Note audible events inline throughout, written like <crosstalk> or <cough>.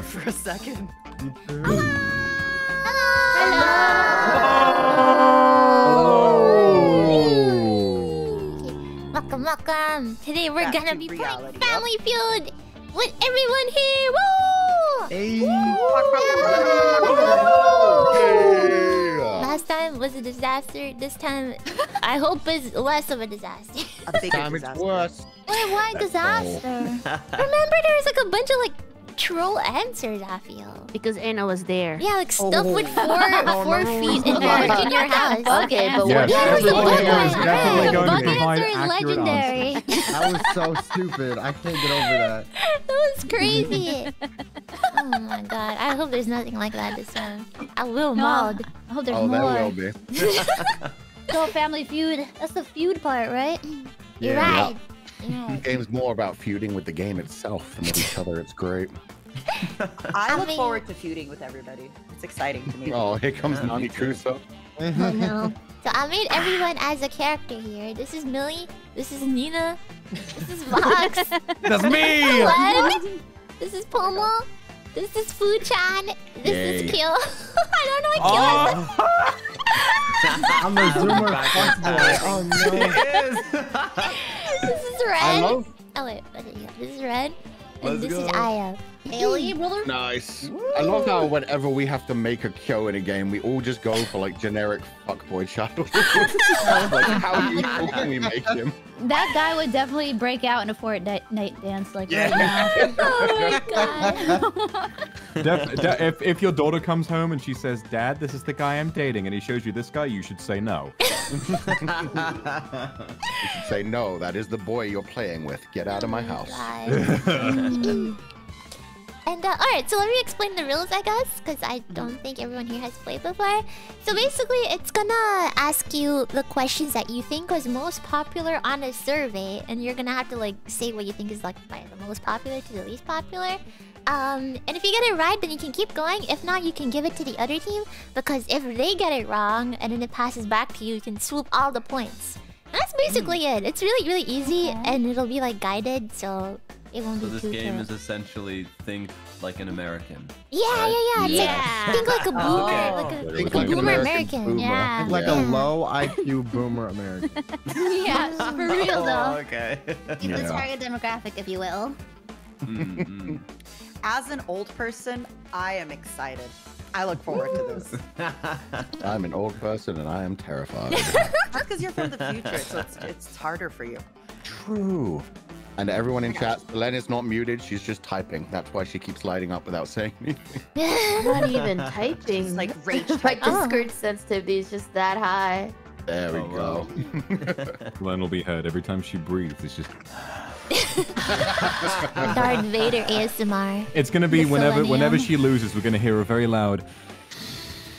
scared for a second. Welcome, welcome. Today we're Back gonna to be reality, playing Family Feud with everyone here. Woo! Hey. Last time was a disaster. This time, I hope it's less of a disaster. A bigger Time it's disaster. worse. Wait, why disaster? Remember, there was like a bunch of like troll answers. I feel. Because Anna was there. Yeah, like stuff with <laughs> Oh. four Oh, four no. feet in your in your house. Okay, but Yeah, what? there's a everyone book here is one. definitely Hey, going to Bucket provide answer is legendary. That was so stupid. I can't get over that. <laughs> that was crazy. <laughs> oh my god! I hope there's nothing like that this time. I will No. mod. I hope there's Oh, there more. will be. So Family Feud. That's the feud part, right? You're Yeah. right. You're right. Game's more about feuding with the game itself than with each other. It's great. I <laughs> I look mean- forward to feuding with everybody. It's exciting to me. <laughs> Oh, here comes Nani Crusoe. <laughs> Oh no. So I made everyone as a character here. This is Millie. This is Nina. This is Vox. That's me! Len. This is Pomu. This is Fu-chan. This is Kill. I don't know what Kill is. Oh, I'm a zoomer fuckboy. Oh no. This is Red. I love. Oh wait, what is it? this is Red. And Let's this is go. Aia. Ailey, brother. Nice. I love how whenever we have to make a Kyo in a game, we all just go for like generic fuckboy child. <laughs> like how useful can we make him? That guy would definitely break out in a Fortnite night dance like Yeah. right now. <laughs> Oh my god. <laughs> Def, de- if, if your daughter comes home and she says, Dad, this is the guy I'm dating, and he shows you this guy, you should say no. You should say no. That is the boy you're playing with. Get out of my oh house. And uh, all right, so let me explain the rules, I guess, because I don't think everyone here has played before. So basically, it's gonna ask you the questions that you think was most popular on a survey, and you're gonna have to like say what you think is like by the most popular to the least popular. Um, and if you get it right, then you can keep going. If not, you can give it to the other team because if they get it wrong and then it passes back to you, you can swoop all the points. And that's basically it. It's really, really easy, Okay. and it'll be like guided, so it won't So be this game too- is essentially think like an American. Yeah, yeah, yeah. It's Yeah. like think like a boomer, okay. like a, Think like like a boomer American American. boomer. Yeah. Think Like Yeah. a low IQ boomer American. <laughs> <laughs> yeah, for real though. okay. Keep the target demographic, if you will. Mm, mm. <laughs> As an old person, I am excited. I look forward to this. <laughs> I'm an old person and I am terrified. <laughs> That's because you're from the future, so it's, it's harder for you. True. And everyone in chat, Len is not muted. She's just typing. That's why she keeps lighting up without saying anything. <laughs> Not even typing. It's like rage like the skirt sensitivity is just that high. There we Oh, go. Len will be heard every time she breathes. It's just. <laughs> Darth Vader ASMR. It's gonna be The whenever selenium. whenever she loses, we're gonna hear a very loud.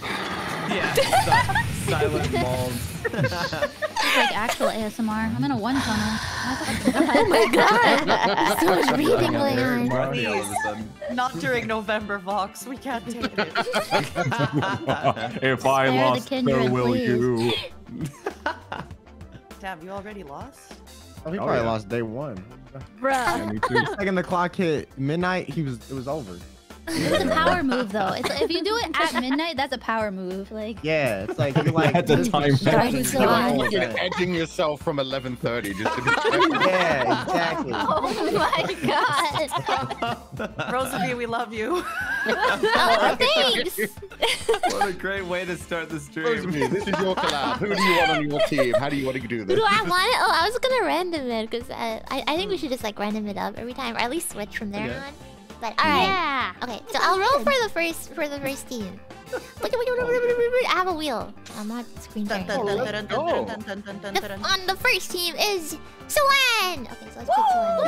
Yeah. <laughs> si- silent balls. It's like actual ASMR. I'm in a one tunnel. <laughs> Oh my god! so much breathing going on. Marty all of a sudden. Not during November, Vox. We can't take it. if I Spare the lost, so kindred, will please. you. Damn, you already lost? Oh, he Oh, probably yeah. lost day one. Bruh. Yeah. <laughs> Second the clock hit midnight, he was it was over. It's a power <laughs> move though. It's if you do it at midnight, that's a power move. Like Yeah, it's like you're like Had the this is time. You're, on. you're edging yourself from 11:30 just to be <laughs> Yeah, exactly. <laughs> Oh my god. Rosalie, we love you. Oh, thanks! What a great way to start the stream. Rosemary, this is your collab. Who do you want on your team? How do you want to do Who this? do I want it? Oh, I was gonna random it because uh, I, I think we should just like random it up every time, or at least switch from there Okay. on. But alright. Yeah. Okay, so I'll roll for the first for the first team. I have a wheel. I'm not screen Dun, sharing. dun, Oh, The, dun, dun. on the first team is Swan. Okay, so let's pick Swan.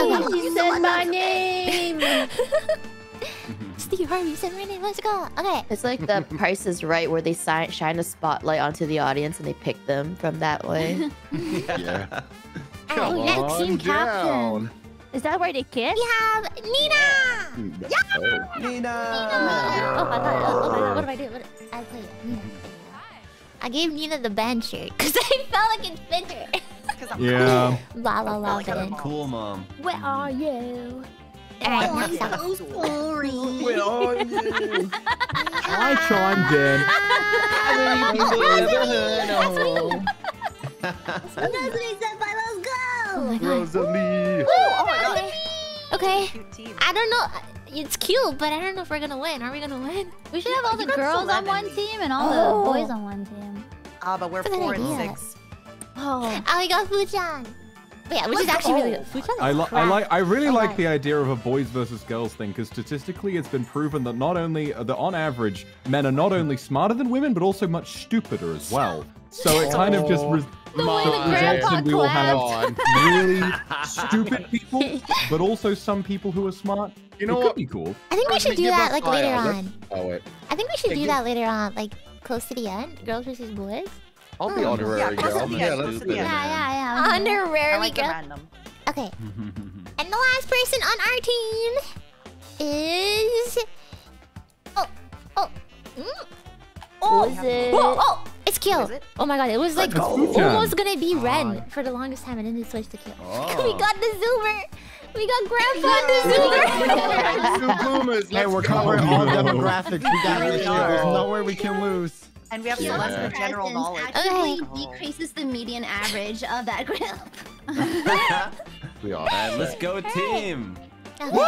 Okay. She said my name. <laughs> Steve Harvey said my name. Let's go. Okay. It's like the <laughs> Price is Right, where they si- shine a spotlight onto the audience and they pick them from that way. <laughs> Yeah. Alright, yeah, next team captain. down. Is that where they kiss? we have Nina. Oh. Nina! Oh my god. Oh, oh my god. What do I do? What I play it. Nina. I gave Nina the band shirt because <laughs> I felt like it fit her. 'Cause I'm Yeah. Blah blah blah. like I'm band. Cool mom. Where are you? Alright, next up. So boring. Where are you? <laughs> I chimed in. <laughs> That's what he said by let's Oh my god. Rosalie. Oh my god. Okay. Cute. I don't know. It's cute, but I don't know if we're gonna win. Are we gonna win? We should have all the You got girls on one team and all Oh. the boys on one team. Ah, but we're That's four and idea. six. Oh. Oh, we got Fuchan. But yeah, which is actually really good. I, is li- I like. I really I like like- the idea of a boys versus girls thing because statistically, it's been proven that not only uh, that on average men are not only smarter than women, but also much stupider as well. So it kind of just res- The way the results grandpa in we all have <laughs> really <laughs> stupid people, but also some people who are smart. You know it what? could be cool. I think we should do that like later on. Oh wait. I think we should do that later on, like close to the end. Girls versus boys. I'll be Oh. honorary Yeah, girl. close to Yeah, let's do the Yeah, yeah, yeah. I Honorary like girl. random. Okay. <laughs> And the last person on our team is. Oh, oh, mm. oh, Was it? oh, oh, it's Kill. It? Oh my god, it was like It's almost gonna be Ren for the longest time, and then it switched to Kill. <laughs> we got the Zoomer. We got Grandpa the Zoomer. Two boomers. <laughs> Hey, we're covering all No. demographics. We got this shit. There's no way we can lose. And we have Yeah. Celeste for general Presence knowledge. actually Okay. decreases the median average of that group. <laughs> We are. Alright, let's go team. Woo!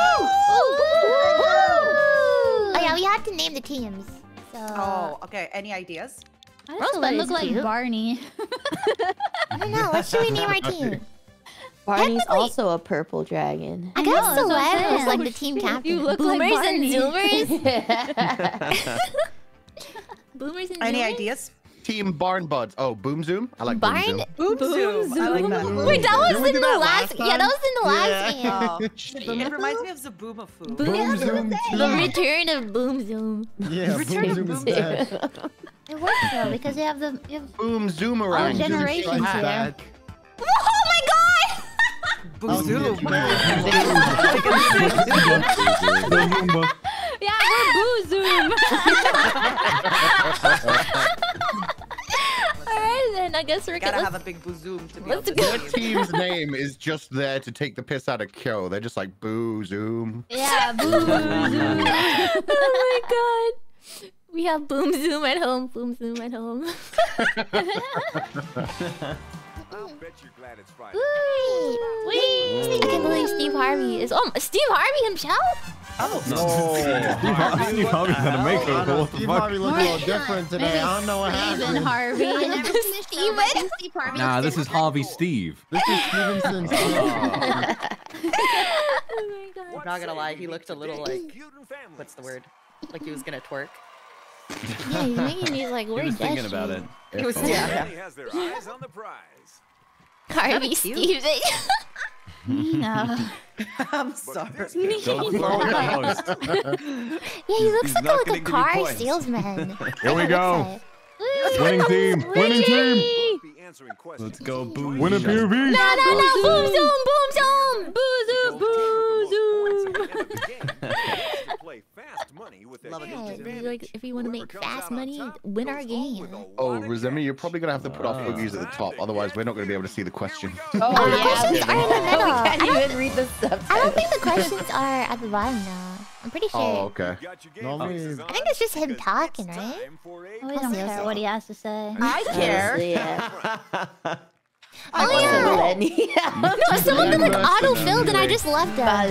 Oh yeah, we have to name the teams. So Oh, okay. Any ideas? I just Rosebud look like cute. Barney. <laughs> I don't know. What should we name our <laughs> team? Barney's also a purple dragon. I I guess know, that's I'm Celeste was like oh, the team captain. You look like Boomers and Zoomers. Boomers and Any Zoomers? ideas? Team Barn Buds. Oh, Boom Zoom. I like Barn? Boom Zoom. Boom zoom. I like that. Wait, that was Didn't in the last. last yeah, that was in the last Yeah. game. <laughs> Oh, it reminds me of Zoboomafoo. Boom Zoom The return of Boom Zoom. Yeah, Return Boom Zoom is Boom dead. It works though because you have the you have Boom Zoom around. Zoom generations here. back. Oh my god! Boom oh, zoom. <laughs> <laughs> Yeah, we're boo zoom. <laughs> Alright then, I guess we're Gotta gonna. have a big boom to be let's able to go. Their team's name is just there to take the piss out of Kyo. They're just like Boo Zoom. yeah, boo <laughs> zoom. oh my god. We have Boom Zoom at home. Boom Zoom at home. <laughs> I'll bet you're glad it's Friday. Wait. I can't believe Steve Harvey is. Oh, Steve Harvey himself? Oh, <laughs> Steve, Har- <laughs> Steve Harvey's had a I makeover. know, What the Steve fuck? Harvey looked a little different today. I don't know what Stephen happened. Harvey. <laughs> I never seen this Steven? Steve Harvey Nah, this is different. Harvey Steve. This is Stevenson. Steve. Oh, oh. oh my god. I'm not gonna lie, he looked a little like what's the word? Like he was gonna twerk. Yeah, he's making these like He weird was thinking about gestures. it. He was yeah. Everybody has their eyes on the prize. Harvey. Steven. No. I'm sorry. Don't blow your nose. yeah, he looks He's like, a, like a car salesman. <laughs> Here we Looks go. like. Winning team. Winning team. Be answering questions. Let's go boo. Winning POV. No, no, no! Boom zoom! Boom zoom! Those Boom teams zoom! with the most points at the end of the game should play fast money with their Love a huge good Yeah, game. we advantage. like if you want to make fast money, win our game. with a oh, lot Oh, of you're probably gonna have to put our foogies at the top, otherwise we're not gonna be able to see the question. Oh, Oh, the yeah. questions are in the middle. we I can't don't, even read the subtitles. I don't think the <laughs> questions are at the bottom now. I'm pretty oh, sure. Oh, okay. You got your game Normally- I think it's just him talking, right? time We don't care what he has to say. I care. Honestly, yeah. <laughs> Oh yeah. Lenny. <laughs> No, some of them like auto-filled and I just left them.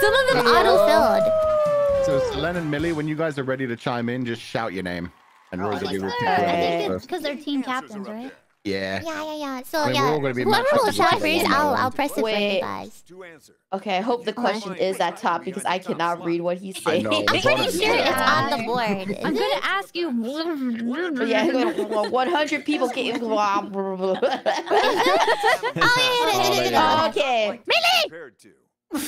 Some of them auto-filled. So Selen and Millie, when you guys are ready to chime in, just shout your name. And oh, Rosalie will pick I think it's because they're team captains, right? Yeah. Yeah, yeah, yeah. So I mean, we're yeah, all gonna be whoever matched up will with shout each other first, one by I'll. I'll press it for you guys. to. Okay, I hope the question is at top because I cannot read what he's I saying. I'm pretty sure it's on the board. <laughs> I'm gonna ask you. <laughs> Yeah, 100 people <laughs> came. Oh, oh yeah, yeah, yeah, yeah, yeah. okay. Compared to. Wait,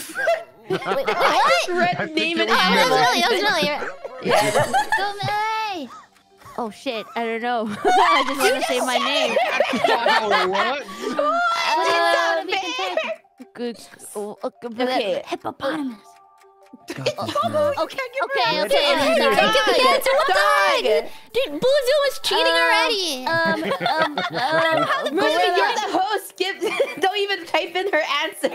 wait, what? Red name and Oh, that was really, animal. that was really. Go Millie! Oh shit, I don't know. <laughs> I just want to say my name. <laughs> Wow, what? <laughs> What do you? Good. oh, Okay. Hippopotamus. Okay, okay, Okay, okay. okay. Dog. Give the answer. What the Dog. heck? Dude, Boozoo was cheating already. Um, um, um, Remember, you're the host. Skip. Don't even type in her answer.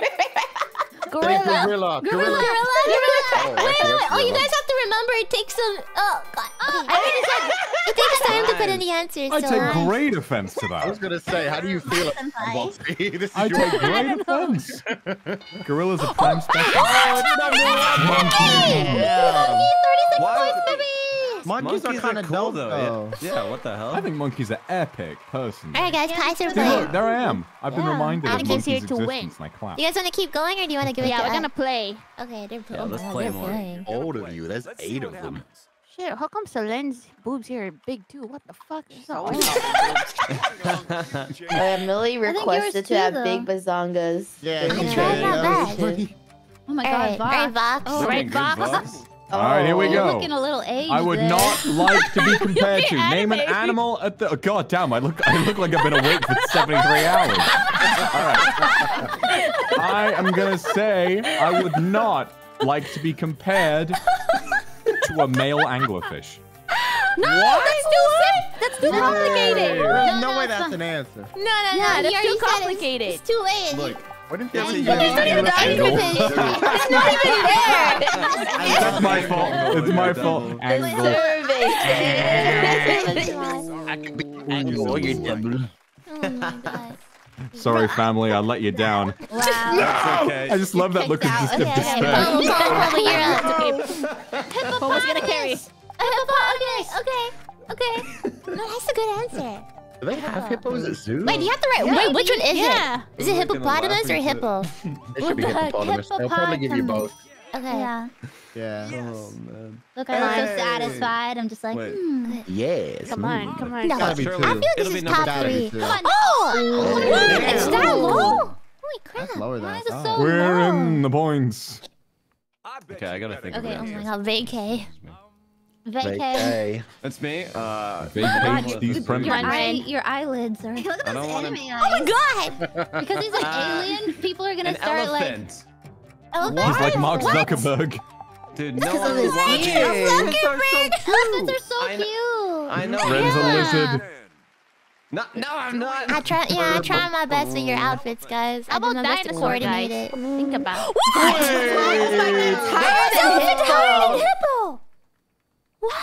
Gorilla. Gorilla. Gorilla. Gorilla. Oh, Wait, wait, okay, wait. Oh, you gorilla. guys have to remember it takes some. Oh time to put the answers. I so take uh, great offense to that. I was gonna say, how do you feel? Boxy? <laughs> This is I your take great offense. <laughs> Gorilla's a prime special. Yeah. Why? Monkeys, are kind of cool dope though. though. Yeah. yeah, what the hell? I think monkeys are epic, personally. All right, guys, pass your See, play. look, there I am. I've been Yeah. reminded of monkeys' here to win. existence, and clap. You guys want to keep going, or do you want to give it Yeah, we're gonna play. Okay, they're, Yeah, oh, let's play they're more. playing. old of you. There's Let's eight of them. happens. Shit, how come Selen's boobs here are big too? What the fuck? She's so old. Jay, Uh, Millie requested yours to have too, big bazongas. Yeah, during you try the not bad. competition. Oh my god, all right, Vox. Vox. Oh, Looking right, good, Vox. Vox. All right, here we Oh. You're go. looking a little aged. I would there. not <laughs> like to be compared to You're name an animal at the. Oh, God damn! I look. I look like I've been awake for 73 hours. All right. I am gonna say I would not like to be compared to a male anglerfish. <laughs> No, that's too sick. That's too complicated. There's no no, way that's fine. an answer. No, no, no. Yeah, that's too said it's- complicated. It's too late. Look, Why didn't That's you a say There's not even an anglerfish. It's not even there. <laughs> That's my fault. It's my fault. Double. Angle. Survey. Angle, you devil. Oh my god. <laughs> Sorry, family. I let you <laughs> down. <laughs> Wow. that's okay. I just love that look of Out. dis- Okay, of okay. despair. Oh, bubble, bubble, you're up. Hippo was gonna carry. Hippopotamus. Okay, okay. No, that's a good answer. Do they have hippos at zoos? Wait, do you have to write? Wait, which one is Yeah. it? Is it hippopotamus or hippo? It should be What hippopotamus. They'll probably give you both. Okay. Yeah. Yeah. Oh man. Look, I look so satisfied. I'm just like, hmm. Yes. Come on, come on. No. Gotta be two. I feel this it'll be is top three. two. Come on. Oh, Damn. it's that low. Holy crap. That's lower than Why is it thought. so We're low? in the points. Okay, I gotta think Okay, it. oh my god, vacay. Vacay. That's me. Uh, Vacate <laughs> these Your, premises. eye, your eyelids are. <laughs> I don't want to. Oh my god! Because he's an Uh, alien, people are gonna An start like. Elephant. Elephant? He's like Mark What? Zuckerberg. Dude, no Because one of his wants Zuckerberg! Elephants are so cute. I know. Ren's a yeah. lizard. No, no, I'm not. I try, yeah, I try my best with your outfits, guys. I How about my to dinosaur coordinate guys? it. Think about. What? Higher than hippo! hippo!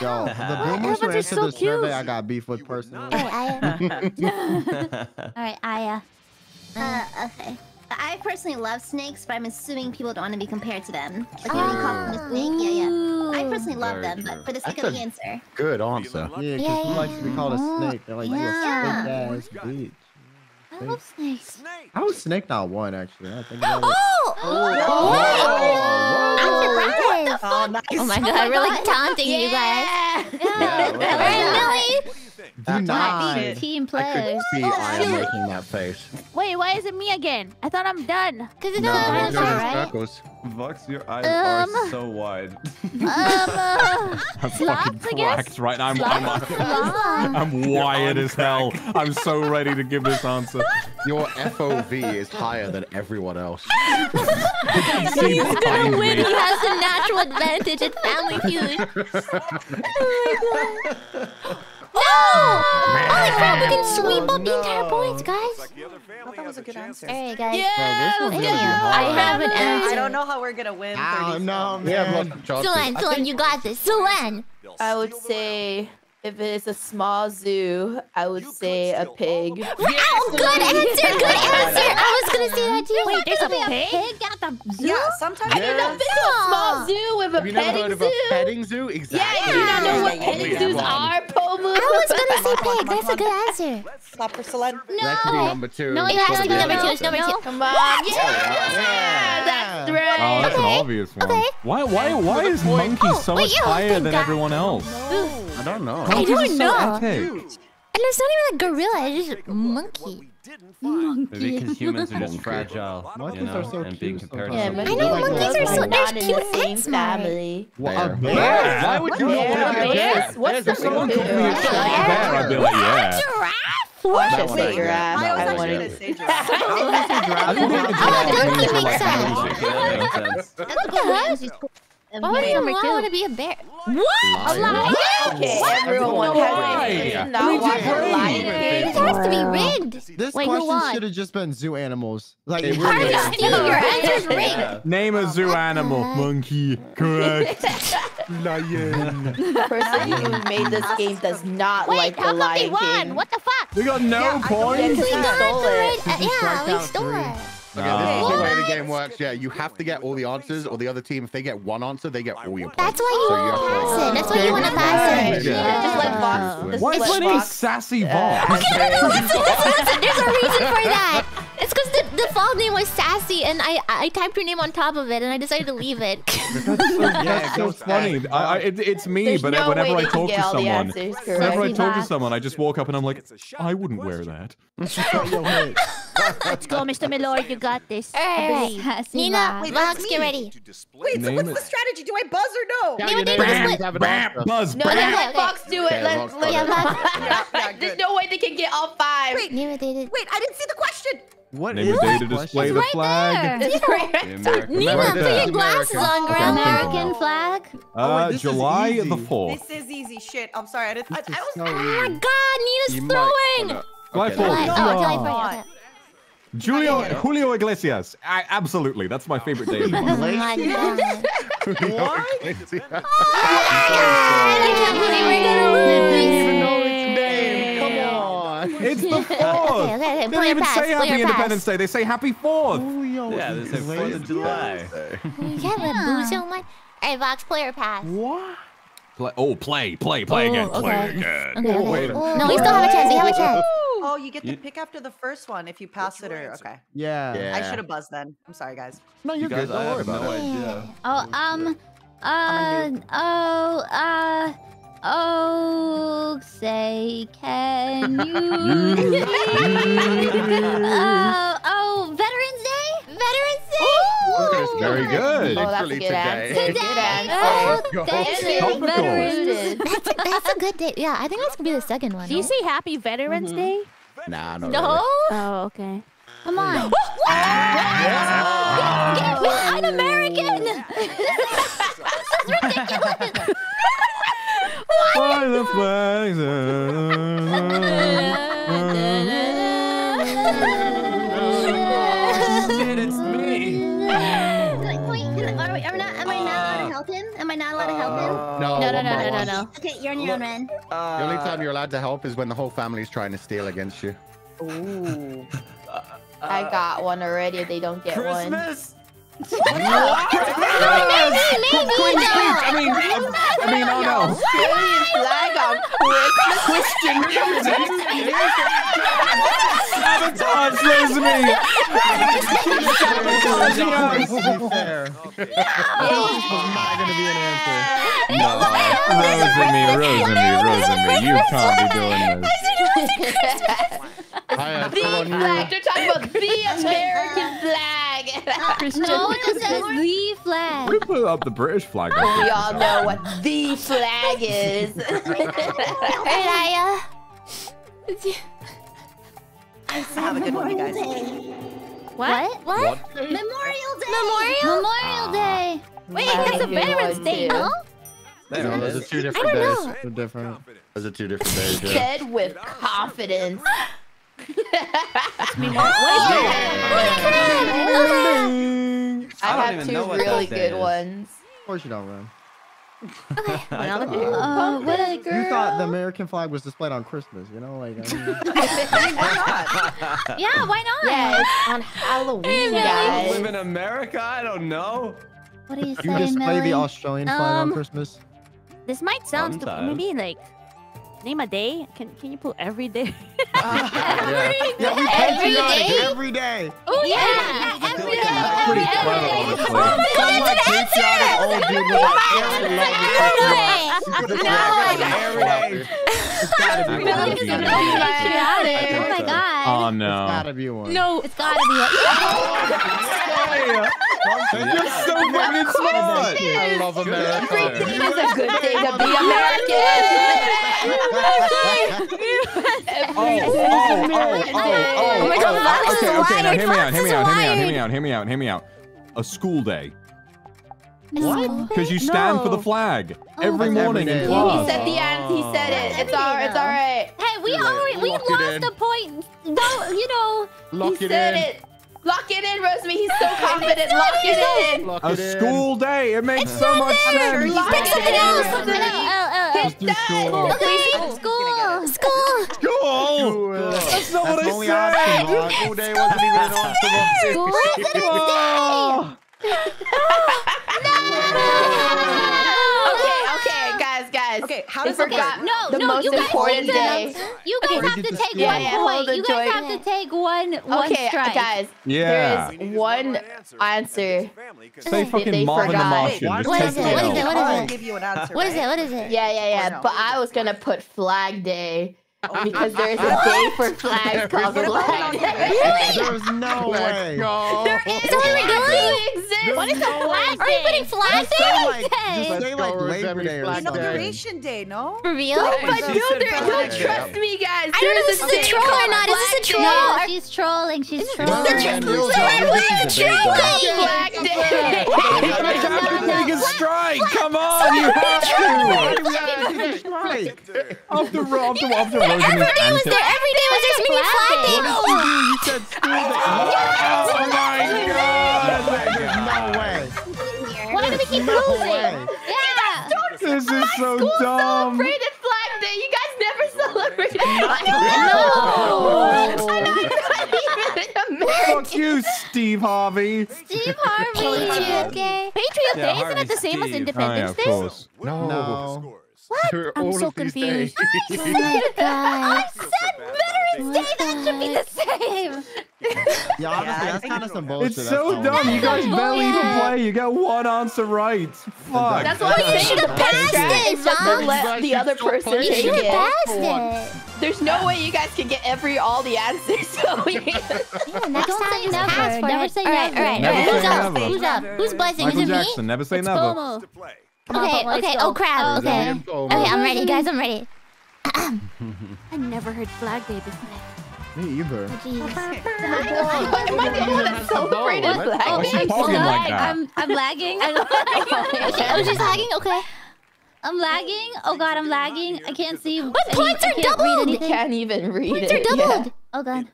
Yo, the boomers who Elephants are answered so the survey, cute. I got beef with personally. Hey, I, <laughs> All right, Aia. <laughs> Uh, okay. I personally love snakes, but I'm assuming people don't want to be compared to them. Like, when you call them a snake, yeah, yeah. I personally love Very them, true. but for the sake That's of the a- answer. Good answer. Yeah, because Yeah, yeah. likes to be called a snake? They're like, Yeah. you a fake ass bitch. I love snakes. Snake. How is snake not one, actually? I think about it. <gasps> Oh! Oh! I'm surprised! Oh, nice. Oh my oh god, really taunting you guys. Yeah, what the <laughs> Alright. Millie! What do you think? Do Might not. be team I players. could see I am making that face. Wait, why is it me again? I thought I'm done. Because it's No, not they're a just dinosaur, right? circles. Vox, your eyes Um, are so wide. Um, <laughs> uh, I'm Sloths, fucking I guess? cracked right now. I'm, I'm, sloth. <laughs> I'm wired as hell. I'm so ready to give this answer. <laughs> Your FOV is higher than everyone else. He's gonna win. He has a natural advantage at Family Feud. oh my god. No! Holy crap, we can sweep up the entire points, guys. Like the other family that was a good chance answer. to Alright, guys. Yeah, Bro, this let's one's go. gonna be I have an answer. I don't know how we're gonna win. I 30 don't know, We have man. lots of chances. Sulan, Sulan, you got this. Sulan! They'll I would say if it's a small zoo, I would say a pig. Wow, good answer, good answer. <laughs> I was gonna say that too. Wait, there's a Be a pig? pig at the zoo? Yeah, sometimes Yeah. Small zoo with a Have you never petting heard of zoo. a petting zoo? Exactly. Yeah, you don't know what petting zoos are, Pomu. I was gonna say <laughs> pig. That's a good answer. Slap for Solen. That could be number two. No, It has to be number two. It's number no. two. Come on. Oh, yeah, that's Oh, right. that's an obvious one. okay. Why, why, why is monkey Oh, so wait, much higher than everyone else? I don't know. I don't are so know. And it's not even a gorilla, it's just a monkey. didn't. Maybe because humans are <laughs> just Monkey. fragile, you Monkeys know, are so and being cute compared Yeah, to I know, monkeys are so- not they're cute the and smart. family. What, a Bear. bear? Why would you What? want a bears? bear? What's If someone the told me a bear? shaggy I'd be like, yeah. Giraffe? I What? should say giraffe. I was actually wanted gonna say giraffe. <laughs> I think the Oh, giraffe donkey means are makes like sense. music. Yeah, that makes sense. What the heck? Why would Number you want to be a bear? Lion. Okay, What? everyone Why? has not Why watched did you the Lion bring King. Has to be rigged. This Wait, question should have just been zoo animals. Like It it really really is. Steve, your answer's <laughs> rigged. Name a zoo animal. <laughs> Monkey. Correct. <laughs> lion. The person who made this game does not Wait, like how come they Lion won? King. What the fuck? We got no Yeah, I don't Yeah, We got stole the it. right. Uh, yeah, we stole it. Okay, this is the way the game works. Yeah, you have to get all the answers, or the other team, if they get one answer, they get all your points. That's why you So want to to, pass it. That's why you want to pass it. Yeah. Just let Vox. Why Just Why is let my name Vox. Sassy Vox? answer. listen, listen, listen. There's a reason for that. It's because the default name was Sassy, and I I typed your name on top of it, and I decided to leave it. <laughs> That's so <laughs> funny. I, I, it, it's me, There's but no whenever I talk to someone, answers whenever I talk to someone, I just walk up and I'm like, I wouldn't wear that. Let's <laughs> go, Mr. Milord. You got this. All right, I all right. believe. Sassy Nina, Vox. Wait, that's get ready. Wait, so what's the strategy? Do I buzz or no? Yeah, Name you it, name name it, it. split. Just have Bam, buzz, No, bam. Okay, let Vox do it. Okay, Let, Vox let, Yeah, Vox. Yeah, yeah, There's no way they can get all five. Wait, Name it, dated. wait, I didn't see the question. What Name is a day to question? display the right flag. there. It's <laughs> right. American. Nina, Right put your glasses on, Grandma. American flag. Oh, wait, Uh, this July easy. the 4th. This is easy shit. I'm sorry. I, didn't, I, I was. so Oh my. God, Nina's You throwing. July Okay, 4th. July, oh, July 4th. Okay. Julio, Julio Iglesias. I, absolutely. That's my favorite day of the <laughs> <laughs> Oh month. my God. I can't believe we're gonna lose. It's the 4th. Okay, okay, okay. They don't even pass. say Happy your Independence pass. Day. They say Happy 4th. Julio Yeah, they say 4th of July. Yeah, but booze so much. Alright, Vox, player pass. What? Play, oh, play, play, play Oh, again. okay. Play again. Okay, okay. Wait a No, we still have a chance. We have a chance. Oh, you get to pick after the first one if you pass it or okay. Yeah. Yeah. I should have buzzed then. I'm sorry, guys. No, You you're guys, good. Don't worry have no about it. idea. Oh, um, uh, oh, uh, oh, say, can you? oh, oh, Veterans Day. Veterans Day. Very good. Oh, that's a Literally good today. answer. Good Oh, thank you. Topical. Veterans. That's a, that's a good day. Yeah, I think that's gonna be the second one. Do you no? say Happy Veterans Day? Nah, no. No. Oh, okay. Come on. I'm American. Why the flags it's me. Am I not allowed to help him? Am I not allowed to help him? No, No, no, no, no, no. Okay, you're on your own, Ren. The only time you're allowed to help is when the whole family's trying to steal against you. Ooh. I got one already. They don't get one. Christmas? Maybe, maybe Queen though. speech. I mean, I mean, oh no. Australian flag on Christmas. <laughs> Sabotage Rosemary. This will be fair. This was not going to be an answer. No, Rosemary, Rosemary, Rosemary, you can't be doing this. Hi, The come on, you. flag. They're talking about the American flag. Uh, no, it says the flag. We put up the British flag. on we all know what the flag is. <laughs> Alright, I, Have a good one, you guys. What? What? Memorial Day. Memorial? Memorial Day. Wait, I that's a Veterans Day, too. no? No, those are two different days. They're different. Those are two different days. Yeah. Said with confidence. <laughs> I I have two really good is. ones. Of course you don't run. <laughs> Uh, what a girl. You thought the American flag was displayed on Christmas, you know? Like, I mean, <laughs> Yeah, why not? Yeah, it's on Halloween, hey, guys. Live in America? I don't know. What do you you say, display the Australian flag on Um, Christmas? This might sound stupid. Sometimes. Maybe like name a day. Can Can you put every day? <laughs> Yeah, we Every patriotic day? every day. Oh yeah, every day. That's pretty clever, honestly. Some like patriotic old dude was like, "Yeah, I love No it." You put a No flag way. on every day. <laughs> It's gotta be one. is It's a gotta be one. patriotic. I think Oh my god. Oh It's no. gotta be one. No. It's gotta be. <laughs> Oh, You're so fucking smart. I love America. Everything is a good thing to be American. Oh, oh, oh, oh, oh, my God, oh, is okay, okay, now hear me out, hear me out, hear me out, hear me out, hear me out, hear me out. A school day. What? Because you stand for the flag Oh, every morning every in day. He said the answer. He said it. It's all. It's all right. Hey, we already we lost a point. No, you know. Lock he it said in. it. Lock it in, Rosemary. He's so <laughs> confident. Lock it in. Lock A it in. school day. It makes so much sense. Lock Pick it something in, else. Oh, Rosemary. oh, oh. Let's do school. Okay, school. School. School. That's not That's what the I only said. option, School day wasn't even an answer. School. Okay, okay, guys, guys. How We does it forgot work? No, the no, most you guys important hold it day. up. You guys Okay. have to take steal. one Yeah, yeah, hold point. You guys joy. have to take one one Okay, uh, strike. guys. Yeah. There is one answer. Say They fucking Marvin the forgot. Martian. Wait, Just what take is the it? What is it? What is it? give you an answer. What is it? What is it? Yeah, yeah, yeah. But I was gonna put Flag Day Oh, because there is a <laughs> day for flags called What about Flag on Day. There's no way. Let's go. There is Is that really? actually exists. What is a flag Are you putting flag Just day? like, just say like go, Labor Day or Flag Day. something. Inauguration day, no? For real? But no, said there, don't Day. trust me, guys. I don't know if this is a troll or not. Is this a troll? No, she's trolling. She's Well, trolling. then you'll Say know what? this is a big deal. Flag Day. Strike! Come on, you have to! We gotta take a strike. After, after, after Every Rosamund's day was antics. there. Every day was there mini flag day. You said school <laughs> day. Oh my god! There's no way. Why do we keep No losing? Yeah. This is so School dumb. celebrated Flag Day. You guys never <laughs> celebrated <laughs> Flag Day. No. I'm not. Fuck you, Steve Harvey. Steve Harvey. Patriot Day. Patriot Yeah, Day isn't it the same as Steve. Oh, yeah, Independence of Day? course. No. No. Through I'm all so of these confused. days. Oh my <laughs> god. <laughs> Veterans Day. That should be the same. <laughs> Yeah, honestly, I that's kind of some bullshit. It's That's so all. dumb. You guys oh, barely even play. You get one answer right. Fuck. That's what I'm you should've passed strat it, is just to Mom. let the other stop person playing. You should have passed it. There's no way you guys can get every all the answers. So we Yeah, next Don't time say never. ask for Never it. say all right, never. All right, all right. Who's up? Who's up? Who's buzzing? Michael Is it me? Jackson. Never say It's never. FOMO. Come Okay, Paul, let's okay. go. Oh crap. Okay. Oh, Okay, I'm ready, <laughs> guys. I'm ready. <clears throat> I never heard Flag Day before. Me either. Oh, jeez. <laughs> Oh, am I the only one that celebrated Let's Flag go. Day? she's talking like that. I'm I'm lagging. <laughs> Oh, she's lagging. Okay. I'm lagging. Oh god, I'm lagging. I can't see. What points are doubled? Read You can't even read Points it. are yeah. doubled. Oh god. In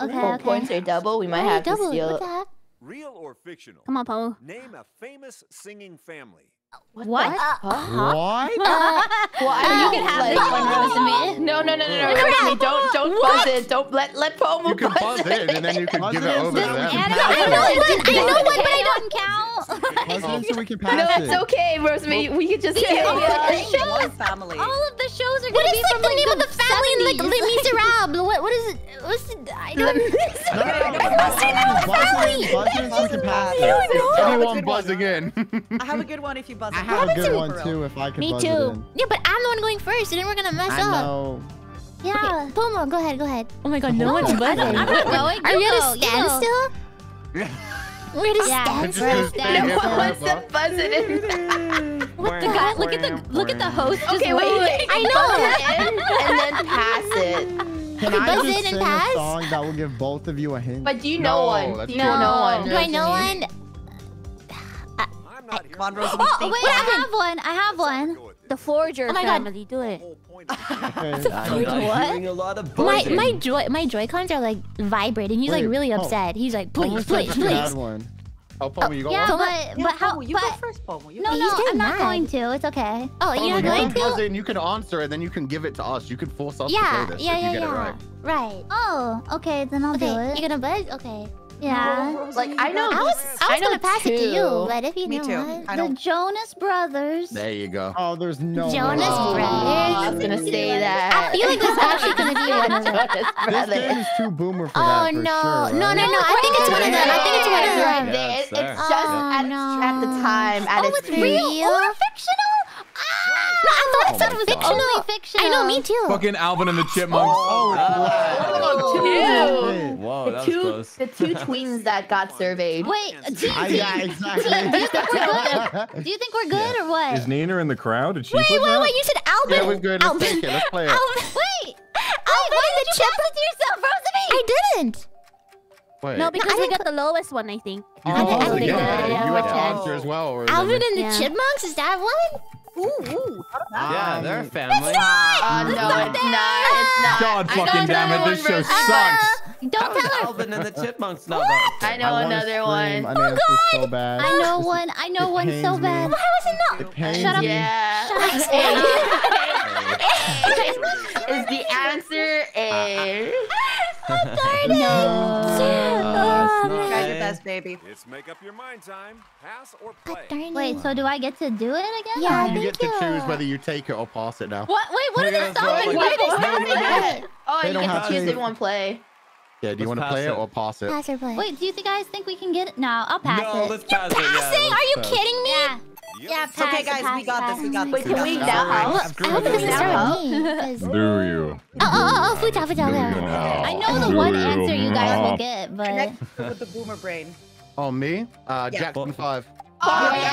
Okay, Oh, okay. points are double. We might Why have to steal. What the heck? real or fictional? Come on, Paul. Name a famous singing family. What? What? Uh, Well, I You can have <laughs> this one, Rosamund. No, no, no, no, no, Rosemary, don't, don't buzz it. Don't let let Pomu You can buzz buzz it and then you can Buzz give it it over to them. can I pass I it. know one. I know one, but I don't. count. <laughs> Buzz it in so we can No, pass it's it. okay, Rosemary. We could just Yeah, kill yeah. it. shows- family. All of the shows are gonna is be like from the like name of the the family in like 70s. Les Miserables? What what is it? What's it? I don't. <laughs> No, no, no. Everyone's saying that was Buzz it family. in, buzz it in so we can pass I don't it. know. Anyone Good buzzing one. in. I have a good one if you buzz I it. have a good For one too if I could Me buzz too. it in. Yeah, but I'm the one going first, and then we're gonna mess I up. know. Yeah. Okay, Pomu, go ahead, go ahead. Oh my god, no No, one's buzzing. I'm not going. Are You you at a you go. standstill? <laughs> We're at a Yeah. standstill. Just gonna stay No here No one wants to buzz it in. The guy, look at the look at the host. Okay, wait, wait. I know. Buzz it in and then pass it. <laughs> Can Okay, I just in and sing pass? a song that will give both of you a hint? But do you know No, one? Do you No. know one? Do I know one? I'm not here. Come on, Rosamund. Oh, think. wait, I have one. I have one. The. Forger Oh my God. family. Do it. Whole point of it. Okay, I I'm know. What? a lot of My my joy my Joy Cons are like vibrating. He's like Wait, really oh. upset. He's like, please, Almost please, like you had please. one. Oh, Pomu, you got Yeah, one? but Yeah, but how? Pomu, you but go first, Pomu. You no, go He's no, I'm not mad. going to. It's okay. Oh, Pomu, you're you going to? buzz in, you can answer and then you can give it to us. You can force us Yeah, to play this yeah, if yeah, you get yeah. it right. Right. Oh, okay, then I'll do Okay, it. you're gonna buzz? Okay. Yeah. Like I know. I was I was know gonna pass it to you, but if you Me know too. what? I The don't. Jonas Brothers. There you go. Oh, there's no Jonas oh, way. Brothers. I was gonna say that. I feel like this is actually gonna be one of <laughs> them. Jonas This game is too boomer for Oh that for no. sure, No, no, right? no. I think it's one of them. I think it's one of It's them. there. Yeah, It's, oh, it's just Oh, at, no. at the time, at Oh, its it's real or fictional? Ah! No, I thought it oh said Oh my fictional. Only fictional. I know, me too. Fucking Alvin and the Chipmunks. Oh, Two. Whoa, The that was two, close. the two <laughs> twins that got surveyed. Wait, T, I, T, yeah, do you <laughs> exactly. think we're good? <laughs> Do you think we're good or what? Is Nina in the crowd? Did she Wait, put wait, that? wait. You said Albin. Yeah, we're good. Let's Albin. take it. Let's play it. Albin. Wait, Albin why and did the you chip. pass it yourself, Rosalie? I didn't. Wait. No, because we got the lowest one, I think. Oh, I think yeah. that- You had to yeah. answer as well. Or Alvin and the Yeah. Chipmunks? Is that one? Ooh, ooh. Yeah, they're a family. Oh, no, it's not. It's not. God I fucking damn it, this show one, sucks. Uh, Don't How does tell her. Alvin and the Chipmunks know about I know I another one. Oh, I know this is so bad. I know one. I know it one so pains me. bad. How is it not? It pains Shut up. me. Yeah. <laughs> Is the answer <laughs> A? <laughs> No. Try your Okay. best, baby. It's make up your mind time. Pass or God play. darn it. Wait, so do I get to do it again? Yeah, or- thank You get to choose whether you take it or pass it now. What? Wait, what We're they stopping? it are they stopping wait. Oh, you don't get to choose to. in one play. Yeah, do you want to play it it. or pass it? Pass or play? Wait, do you guys think we can get it? No, I'll pass no, it. let's pass it. Yeah, Passing? let's Are you pass. kidding me? Yeah. Yep. Yeah, It's okay, guys. pass, We got pass. this. We got Wait, this. can we we got now? this. Well, I hope it doesn't start with me. 'cause- Do you? Oh, oh, oh, oh, Futa, Futa, okay. I know the one answer you guys will get, but Connect with the boomer brain. Oh, me? Uh, Yeah. Jackson 5. Oh, yeah.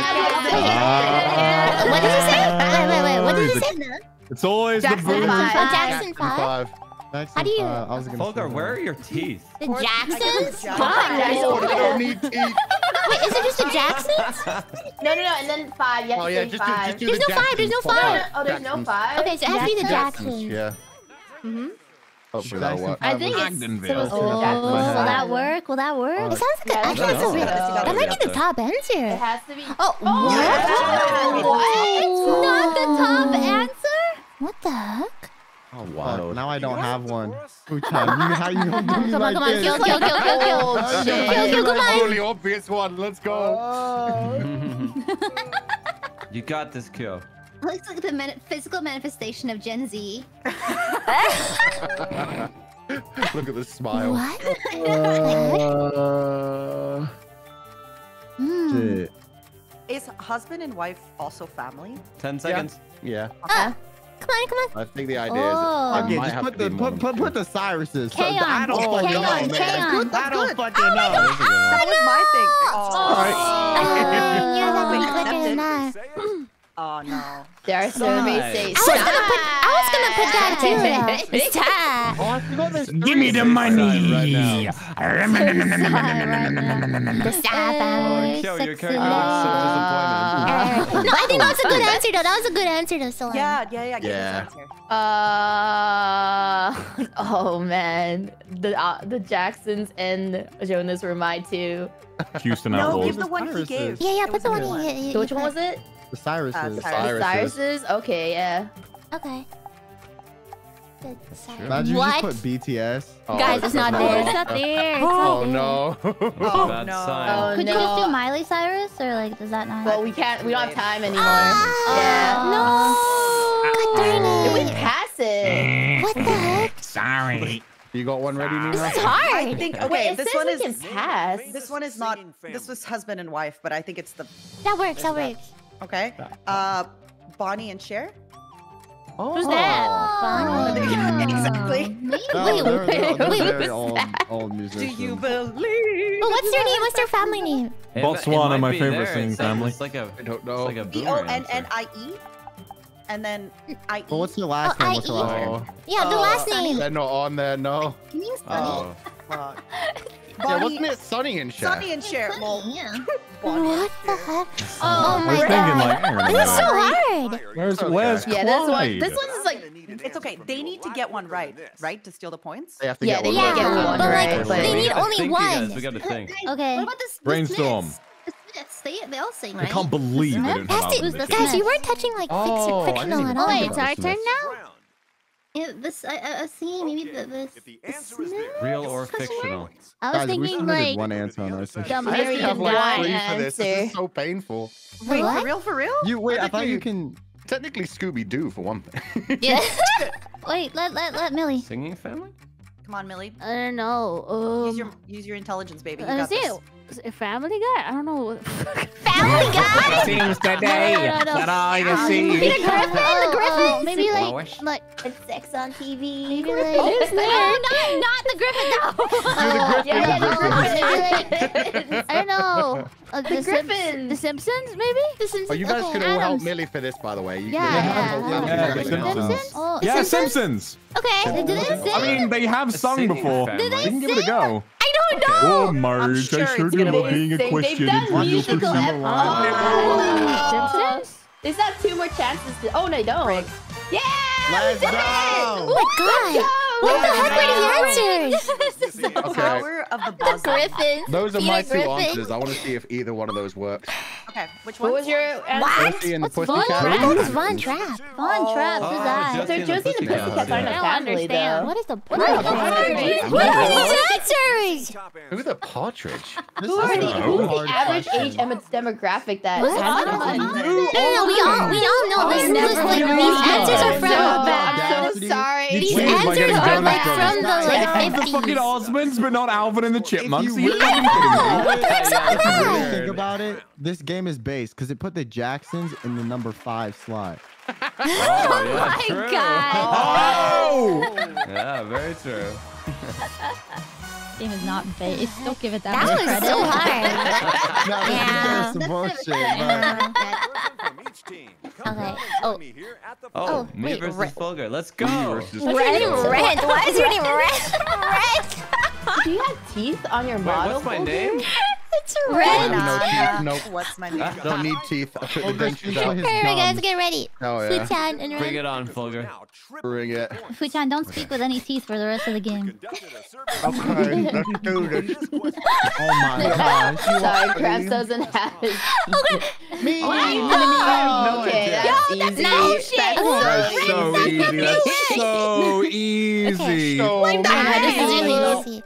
Ah. What did you say? Wait, wait, wait. What did you say? It's always Jackson the boomer. five. Oh, Jackson 5? Jackson How do you- five. I was gonna Volker, where are your teeth? The Jacksons? guess Oh, they don't need <laughs> teeth. Wait, is it just the Jacksons? No, no, no, and then five. You have Oh, to yeah, say just do, five. just do There's the no five, there's no Jacksons. five. Oh, there's no five? Okay, so it has to be the Jacksons, Jacksons. Yeah. Mm-hmm. Hopefully that'll Jackson work. I think it's Magdenville. supposed to be oh, Jackson will that work? Will that work? It sounds good. Yeah, Actually, that's that's a what real. it is. That might be the top answer. It has to be. Oh, Yeah. what? Not the top answer. What the heck? Oh, Fuck, now I don't You have one. the chorus? Futan, you, how you gonna do me Come on, like come on, this? kill, kill, kill, kill, kill. Oh, shit. Kill, kill, come on. Only obvious one. Let's go. <laughs> you got this, Kyo. Looks like the mani- physical manifestation of Gen Z. <laughs> Look at the smile. What? Uh, <laughs> shit. Is husband and wife also family? Ten seconds. Yeah. Ah, come on, come on. I think the idea Oh. that it Okay, just put the put, put put the Cyruses. So, Kaon. I don't Oh, fucking know, man. Kaon. I don't fucking Oh my know. god. That was my thing. Oh, Uh, <laughs> yeah, that'd be Wait, quicker than that. Say it. oh no. There are surveys Nice. say I was gonna put, I was gonna put that too. though. Stop. Oh, I forgot there's Give me the money. Right now. <laughs> The stop. Oh, Kyo, your character looks so disappointed. <laughs> No, I think that was a good <laughs> answer though. That was a good answer though, Selen. Yeah, yeah, yeah. Yeah. Uh oh man, the uh, the Jacksons and Jonas were my two. Houston No, Outlaws. give the one he gave. Yeah, yeah. Put the one he. gave. So which one was it? The Cyruses. Uh, The Cyruses. Cyruses. Okay, yeah. Okay. Good. Sorry. Imagine What? you just put BTS. Oh, Guys, <laughs> it's not no. there. It's not there. It's Oh not there. no. <laughs> Oh Bad no. sign. Oh Could no. you just do Miley Cyrus or like does that not? well, we can't. We don't have time anymore. Ah, Yeah. No. God darn We pass it. What the heck? Sorry. You got one ready, This Nina? is hard. I think okay. Wait, it this says one we is can pass. this one is not. This was husband and wife, but I think it's the That works. That works. Okay. Uh, Bonnie and Cher. Oh. Who's that? <laughs> exactly. No, Wait, they're, they're, they're wait, very who's old, that? Do you believe? Well, what's their name? What's their family name? It- it Botswana, my favorite there. singing family. It's like a, I don't it's know. like a B boomer O N N answer. I E, and then I E. Well, what's your last Oh, name? What's your last name? Oh, Yeah, the Oh, last name. they're not on there, no. Can You mean <laughs> Sonny? Oh. Fuck. Yeah, wasn't it Sonny and Cher? Sonny and Cher. Well, Sonny, yeah. Bonnie. <laughs> What the heck? Oh, Oh I my was thinking god. like, oh hang This is so minute. hard. Where's Okay. Where's Yeah, this one. This one's is like. It's okay. They need to get one right, right, to steal the points. They have to Yeah, get they one need right. get Yeah, one but, like, right. they need gotta only think, guys. one. We gotta think. Okay. What about the, the Brainstorm. Smiths? They, they all sing, I can't believe they didn't have it. Guys, you weren't touching like Oh, fictional didn't at all. Oh, wait, it's our turn now? Round. Yeah, this I, I was singing maybe the the, If the the answer is Smiths? there, Real or fictional? I was Guys, thinking submitted like one answer on our the system. I have like Dad. three for this. This answer. is so painful. Wait, What? for real, for real? You wait. I thought you can. Technically Scooby Doo for one thing. <laughs> Yeah. <laughs> Wait, let let let Millie. Singing family? Come on, Millie. I don't know. Use your Um, use your intelligence, baby. You let me got see. this. Is it Family Guy? I don't know. <laughs> What Family Guy. Seems today No, no, no, no. that all you Um, see. Peter Griffin. The Oh, Griffin. oh, maybe like Lowish? like It's sex on TV. maybe like <laughs> No, not not the Griffin. No. <laughs> Yeah, yeah, maybe like I don't know. Uh, the, Simps- the Simpsons, maybe. The Simpsons. Oh, you guys okay. could all help Millie for this, by the way. You Yeah, could- yeah. you Yeah, the help Simpsons. Oh, Yeah, Simpsons? Simpsons. Okay. Did they sing? I mean, they have sung Singing before. family. You can give it a go. I don't know. Oh, Marge, sure I it's sure do gonna love be- being a They- question. They've and done being musical number ep- one. Oh. They still have two more chances. To... Oh, no, they don't. Yeah! Let's we did go. it! Oh my god. What the heck were the answers? <laughs> The Okay. power of the buzzer. Griffins. Those are Peter my two Griffin. answers. I want to see if either one of those works. Okay, which one? What was your answer? What? Josie and What's Pussycat. Von What Trapp? Von Trapp? Von Trapps Oh, is that? just- They're Josie and the oh. ah, Josie and the Pussycat. Pussycat Yeah. are I a don't family, understand. though. What is the What are these answers? Who the partridge? Who are the, who's the average question. age em- demographic that What's has Von them? No, no, no, we all we all know this. this these answers are from I'm so sorry. these Wait, am I answers are done like from- from the like the fucking 50s. Osmonds, but not Alvin and the Chipmunks. you Are you really- fucking kidding me? What the heck's up with you that? think about it, this game is based because it put the Jacksons in the number five slot. Oh, yeah, my <laughs> true. Oh! God. <laughs> Oh! yeah, very true. <laughs> Game is not mm-hmm. based. Don't give it that, That much was credit. so <laughs> hard. No, Yeah. is some bullshit. But from. Okay. Oh. Me here at the Oh, Oh, me wait, versus Red- Fulgur. Let's go. versus- What's your name? Red. Why is your name Red? Red. Do you have teeth on your Wait, model? what's my Fulgur? name? <laughs> It's I Red. have no teeth. Nope. What's my name? Don't need teeth. I took the Fulgur dentures out. Alright, guys, get ready. Oh yeah. Futan and Bring it on, Fulgur. Bring it. points. Fuchan, don't speak with any teeth for the rest of the game. Conducted a survey. Okay, let's do this. Oh my <laughs> gosh. Sorry, Krabs doesn't have his <laughs> Me. Oh, okay, that's easy. no shit. That's So so easy. That's so easy. Show me, Ah, this is really easy.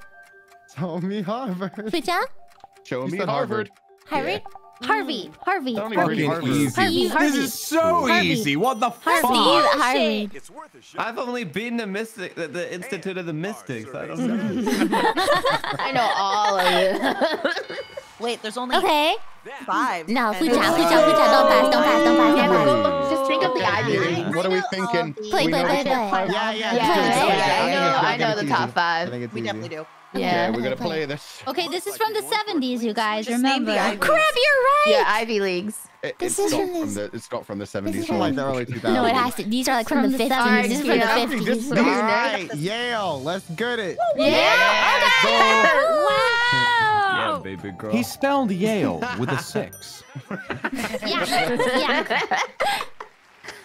Tell me Harvard. Futan? Show You me said Harvard. Harvard? Mm. Harvey. Harvey. Don't even Harvey. read Freaking Harvey, Harvey. This is so Harvey. easy. What the Harvey. fuck? Harvey. It's worth a shot. I've only beaten the mystic, the, the Institute of the Mystics. I don't know. <laughs> I know all of it. <laughs> Wait, there's only Okay. five. No, and- Futan, Futan, Futan. Don't pass, don't pass, don't pass, Yeah, don't pass. go, just think of the Ivy League. What are we thinking? Play, We play, play, play. five. Yeah, yeah, Yeah, yeah. yeah, I know, I know the it's top five. I think We easy. definitely do. Okay, Yeah. we're gonna play this. Okay, this is from the 70s, you guys. Remember. the Ivy Crap, you're right. Yeah, Ivy Leagues. It, This it's is not from from this- the. It's not from the seventies. From like the early 2000s. <laughs> No, it has to. These are like from, From the the 50s. This is from the 50s. All right, Yale. Let's get it. Yeah. Yeah, baby girl. He spelled Yale with a six. <laughs> Yeah.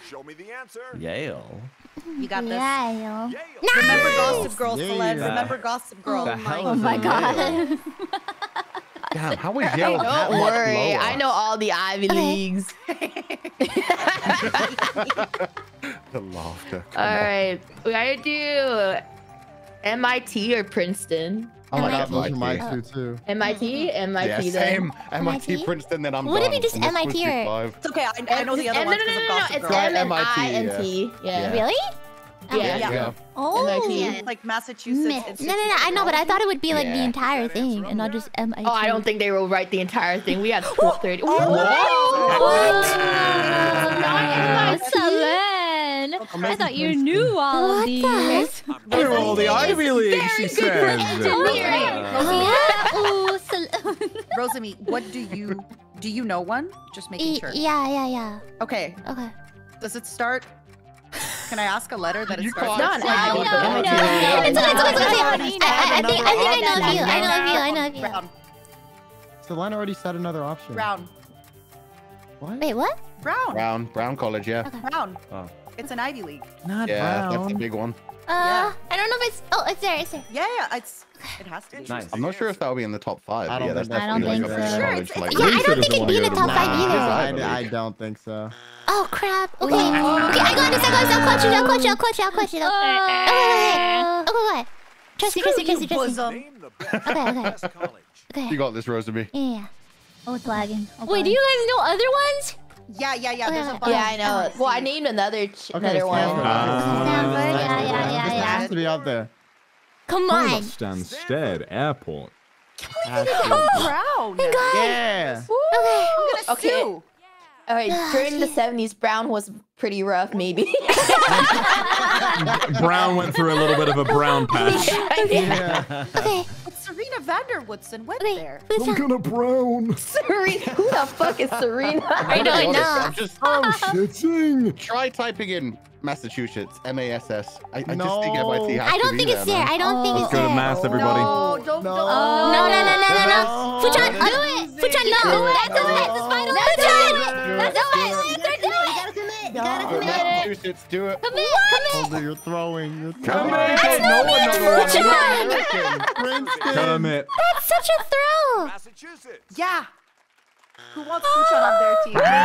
Show me the answer. Yale. You got this. Yeah, yo. Yale. Remember Gossip Girl, Yeah. Celeb. Remember Gossip Girl. The hell Oh my god. <laughs> Damn, how was Yale that Don't much worry, lower? I know all the Ivy Leagues. <laughs> The laughter. Come All on. right, we gotta do MIT or Princeton. Oh my god, those MIT. are my two too. MIT, MIT. Yeah, then. same. MIT? MIT, Princeton, then I'm Would it done. be just And this was MIT or- It's okay. I, I know the other no, ones no, no, because no, no, Gossip it's Girl. M- M-I-N-T. Yeah. Yeah. Really? Yeah. Yeah. Yeah. Oh. MIT. It's like Massachusetts. No, Institute no, no. of I know, but I thought it would be like the entire thing and not just MIT. Oh, I don't think they will write the entire thing. We had 12, 30. What? Seven. I thought you knew all What of these. heck? We're all the Ivy League, she says. Yeah. <laughs> Rosemi, what do you do? You know one? Just making sure. Yeah, yeah, yeah. Okay. Okay. Does it start? Can I ask a letter that it You starts? can't with? Not say Ivy, what but the MIT. hell It's okay, it's okay, it's okay. I I, I, I think, I think I know a few. I know a few. I know a few. Brown. Selena already said another option. Brown. What? Wait, what? Brown. Brown, Brown College, yeah. Brown. Oh. It's an Ivy League. Not Yeah, that's a big one. Uh, I don't know if it's. Oh, it's there. It's there. Yeah, yeah. It's. It has to be. Nice. I'm not sure if that'll be in the top five. I don't yeah, that's think- I don't definitely think like a so. Sure, college, it's- like, Yeah, I don't think it'd be in the to top five Brown. either. I, I don't think so. Oh crap. Okay. Okay, I got this. I got this. I'll coach you. I'll coach you. I'll coach you. I'll coach you. Okay, okay, okay. Okay, okay. Trust me, trust me, trust me, trust me. Bosom. Name the best, Okay, okay. Okay. You got this, Rosemi. Yeah. Oh, it's lagging. Oh, Wait, do you guys know other ones? Yeah, yeah, yeah. There's a bunch. Yeah, I know. Well, I named another ch- Okay, another one. Stanford. Ah. Stanford, yeah, yeah, yeah, This yeah. has to be up there. Come on. Stansted Airport. Has to be up there. Brown. Yeah. Okay. Okay. Sue. All right, during the 70s, Brown was pretty rough, maybe. <laughs> Brown went through a little bit of a brown patch. <laughs> Yeah. Okay. Serena van der Woodsen went Wait, there. who's that? gonna brown. <laughs> Serena. Who the fuck is Serena? I To know, be I know. I'm <laughs> just Oh, shitting. try typing in Massachusetts, M A S S. I, I just think No. MIT has I don't be think it's there, there. I don't think Oh. it's Go to mass, everybody. No, don't, No. don't. No, no, no, no, no, no. No. Fuchan, Do uh, Fuchan, no. That's it. That's his final Fuchan. answer. That's the final answer. Do it. You gotta commit. You gotta Go to commit. Massachusetts, do it. Commit, commit. Holder, you're throwing. You're Come throwing. on. Don't know another one. Fuchan. I'm American. That's such a throw. Massachusetts. Yeah. Who wants Fuchan on their team? Grandpa,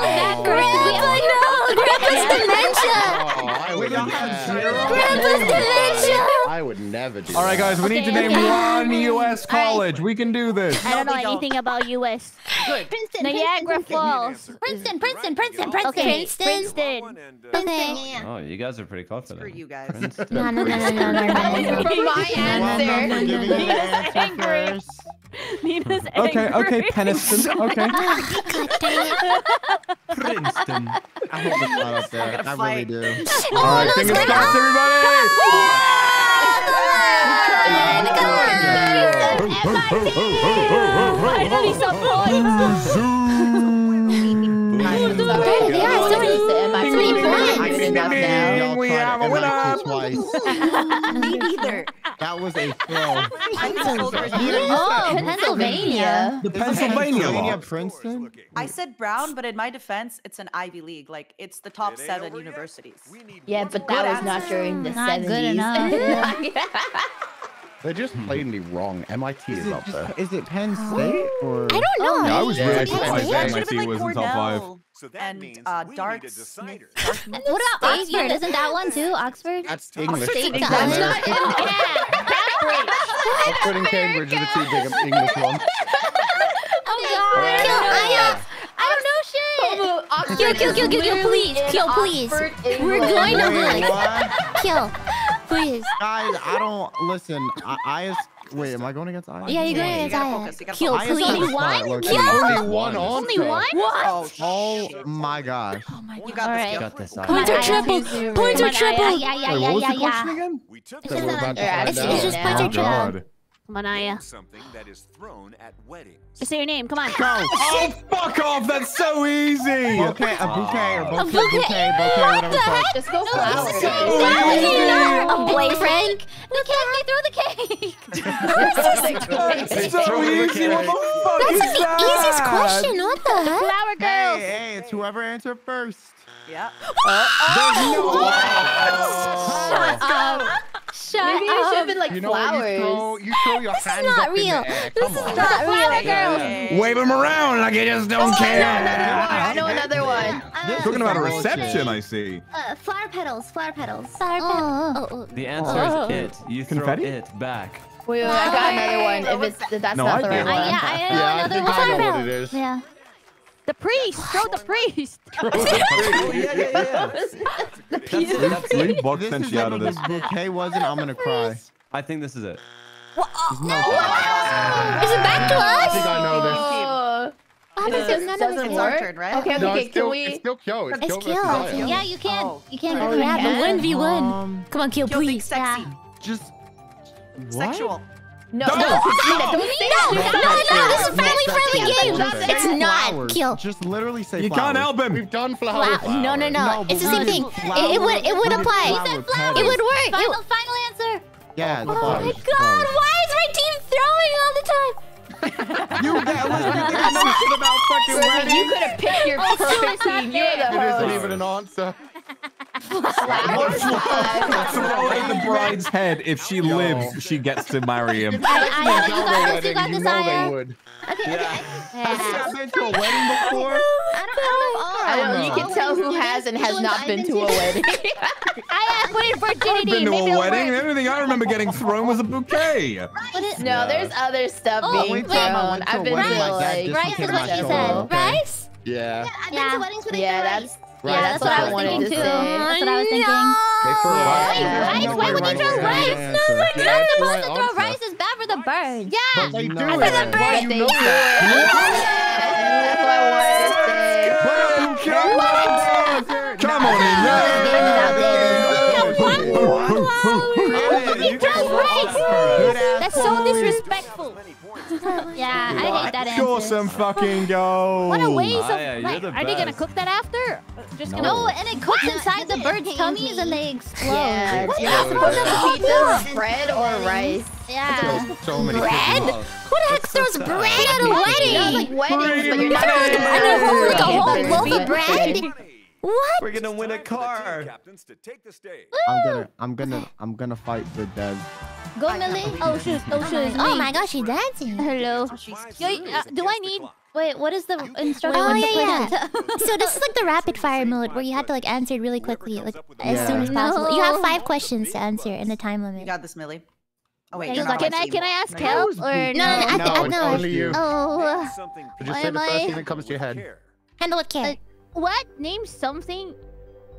oh, Grandpa, no. Grandpa's dementia. Oh, I would got never. zero. Grandpa's dementia. I would never do All right, that. guys, we need to Okay, name okay. one U.S. college. We can do this. I don't know we don't. anything about US. Good. Princeton. Niagara Princeton, Falls. Princeton, Princeton, Princeton, Princeton. Okay, Princeton. Princeton. Princeton. Okay. Yeah, yeah. Oh, you guys are pretty confident. Screw you guys. Princeton. No, no, no, no, no, no, no, no. My Well, I'm answer. not giving you the answer angry. first. Nina's Okay, angry. okay, Peniston. Okay. God dang it. Princeton. I hold the spot up there. gonna I really fight. do. All right, no, fingers it's crossed, everybody. Finally some points. Yeah, enough that now. y'all We tried have a MIT winner. Twice. <laughs> Me neither. That was a throw. <laughs> I Oh, Pennsylvania. The Pennsylvania Pennsylvania. Princeton? I said Brown, but in my defense, it's an Ivy League. Like it's the top seven universities. Yeah, but that was not during the Not good enough. <laughs> They're just plainly wrong. MIT is, Is up there. just, is it Penn State or? I don't oh, know. Yeah, I was really surprised that State. Should've been MIT was in top five. Cornell So that and means uh, we need a decider. <laughs> What about Oxford? Isn't that one too? Oxford? That's English. State That's does. American. Oxford and Cambridge are the two big English ones. Oh god. Kill, I, I don't know shit. kill, kill, kill, kill, kill, please, kill, please. We're going to Wait, lose. Kill, please. Guys, I don't listen. I, I is, wait, am I going against I? Yeah, you're going You to gotta die. focus, you gotta Kill, I is please. on the Only one? low-key. Kill. Only one Only answer. one? Oh, Oh my gosh. Oh you got Alright. this. Got this. I Points are I triple. have Points are Come on, triple. Yeah, yeah, Wait, yeah, what was yeah, the question yeah. again? We took So we're about to Yeah, find It's, out. it's just points Oh are triple. God. Come on, Aia. something that is thrown at weddings. Just say your name. Come on. Go. Oh, oh fuck off! That's so easy. Bouquet, a bouquet, or bouquet, bouquet? bouquet, bouquet, What whatever the it's called. Just go flowers. Why would you not? A boyfriend? The cake, throw the cake. <laughs> It's so easy. What the fuck That's is like the that? easiest question. What the heck? Flower girls. hey, it's whoever answered first. Yeah. Shut Maybe you should have been like You know what? You throw, flowers. you throw your hands not up in real. This Come is on. not real. Flower girls. Wave them around like you just don't care. I know another one. Talking about a reception, I see. Uh, flower petals. Flower petals. Flower petals. Oh, oh. The answer Oh. is it. You throw Confetti? it back. Wait, wait, I got another one. If it's that's No, not I the did. right Uh, one. yeah, I know Yeah, I another think one. I know what it is. Yeah. The priest. Throw the priest. <laughs> Oh, yeah, yeah, yeah. <laughs> That's it. That's it. Leave box This sent you out of but this. this bouquet wasn't. I'm gonna cry. I think this is it. Is it back to I think I know this. Oh. What happens This if none of doesn't us It's get our work. turn, right? Okay, No, okay, it's can still, we? it's still Kyo. It's, It's Kyo Kyo. Yeah, you can. Oh. You can. Oh, Yeah, yeah. the 1v1. Um, Come on, kill, Kill please. sexy. just what? Sexual. No, No. no, Christina, don't say No, no, this is family friendly game. It's not. Kill. Just literally say You can't help him. We've done flowers. No, no, no. No, It's the same thing. It, it would it would apply. It would work. Final, final answer. Yeah. Oh my god, why is my team throwing all the time? <laughs> You got listen, you think I know shit about fucking Serena, you could have picked your perfect team. You're the It isn't even an answer. Flowers. <laughs> Throw it at the bride's head. If she lives, she gets to marry him. I, I, It's you our got this. wedding, You got you this, know Aia. they would. Okay, okay. Have you been to a wedding before? I don't know. I don't. You can tell who has and has not been to a wedding. <laughs> <laughs> I put in I've virginity. been to Maybe a wedding. The work. only thing I remember getting thrown was a bouquet. Right. No, there's other stuff Oh, being thrown. I went to I've been to like that like. just Rice is what my you said. okay? Rice? Yeah. I've been Yeah. to weddings where they Yeah, throw that's. Rice. Yeah, that's what I was thinking to too. say. That's what I was thinking. They throw Yeah. rice. Wait, There's rice? no Why way would you rice throw is the rice? answer. You're Yeah, not that's the supposed right to throw answer. rice. It's bad for the birds. But Yeah. they No. do For it. the Why But you they know do that? it. That's what I wanted to say. Put a bouquet on. Come on in, What? yeah. You throw rice. What? Good That's so disrespectful. <laughs> yeah, I hate that answer. Sure some fucking go. What a waste of. Aia, you're like, the are they gonna cook that after? Just gonna. No. No, and it cooks inside the birds' tummies and they explode. Yeah, What? you're not supposed to bread or rice. Yeah. So many Bread? Who the heck throws bread at a wedding? Yeah, like weddings, but you're not No, supposed to I whole- like a whole loaf of bread? What? We're gonna win a car. Captains to take the stage. I'm gonna, I'm gonna, I'm gonna fight the dead. Go, Millie. Oh shoot! Oh shoot! Oh my gosh, she's dancing. Hello. Five Yo, uh, do I need? Wait, what is the instruction? Oh, yeah, yeah. <laughs> So this is like the rapid fire mode where you have to like answer it really quickly, like as Yeah. soon as possible. You have five questions to answer in the time limit. You got this, Millie. Oh wait, Can you're not can I can I ask No, you help don't. or No, no, no, I, No, I, it's no. only you. Oh, Name something Just Why say am the first I- thing that comes to your head. care. Handle with care. Uh, what? Name something.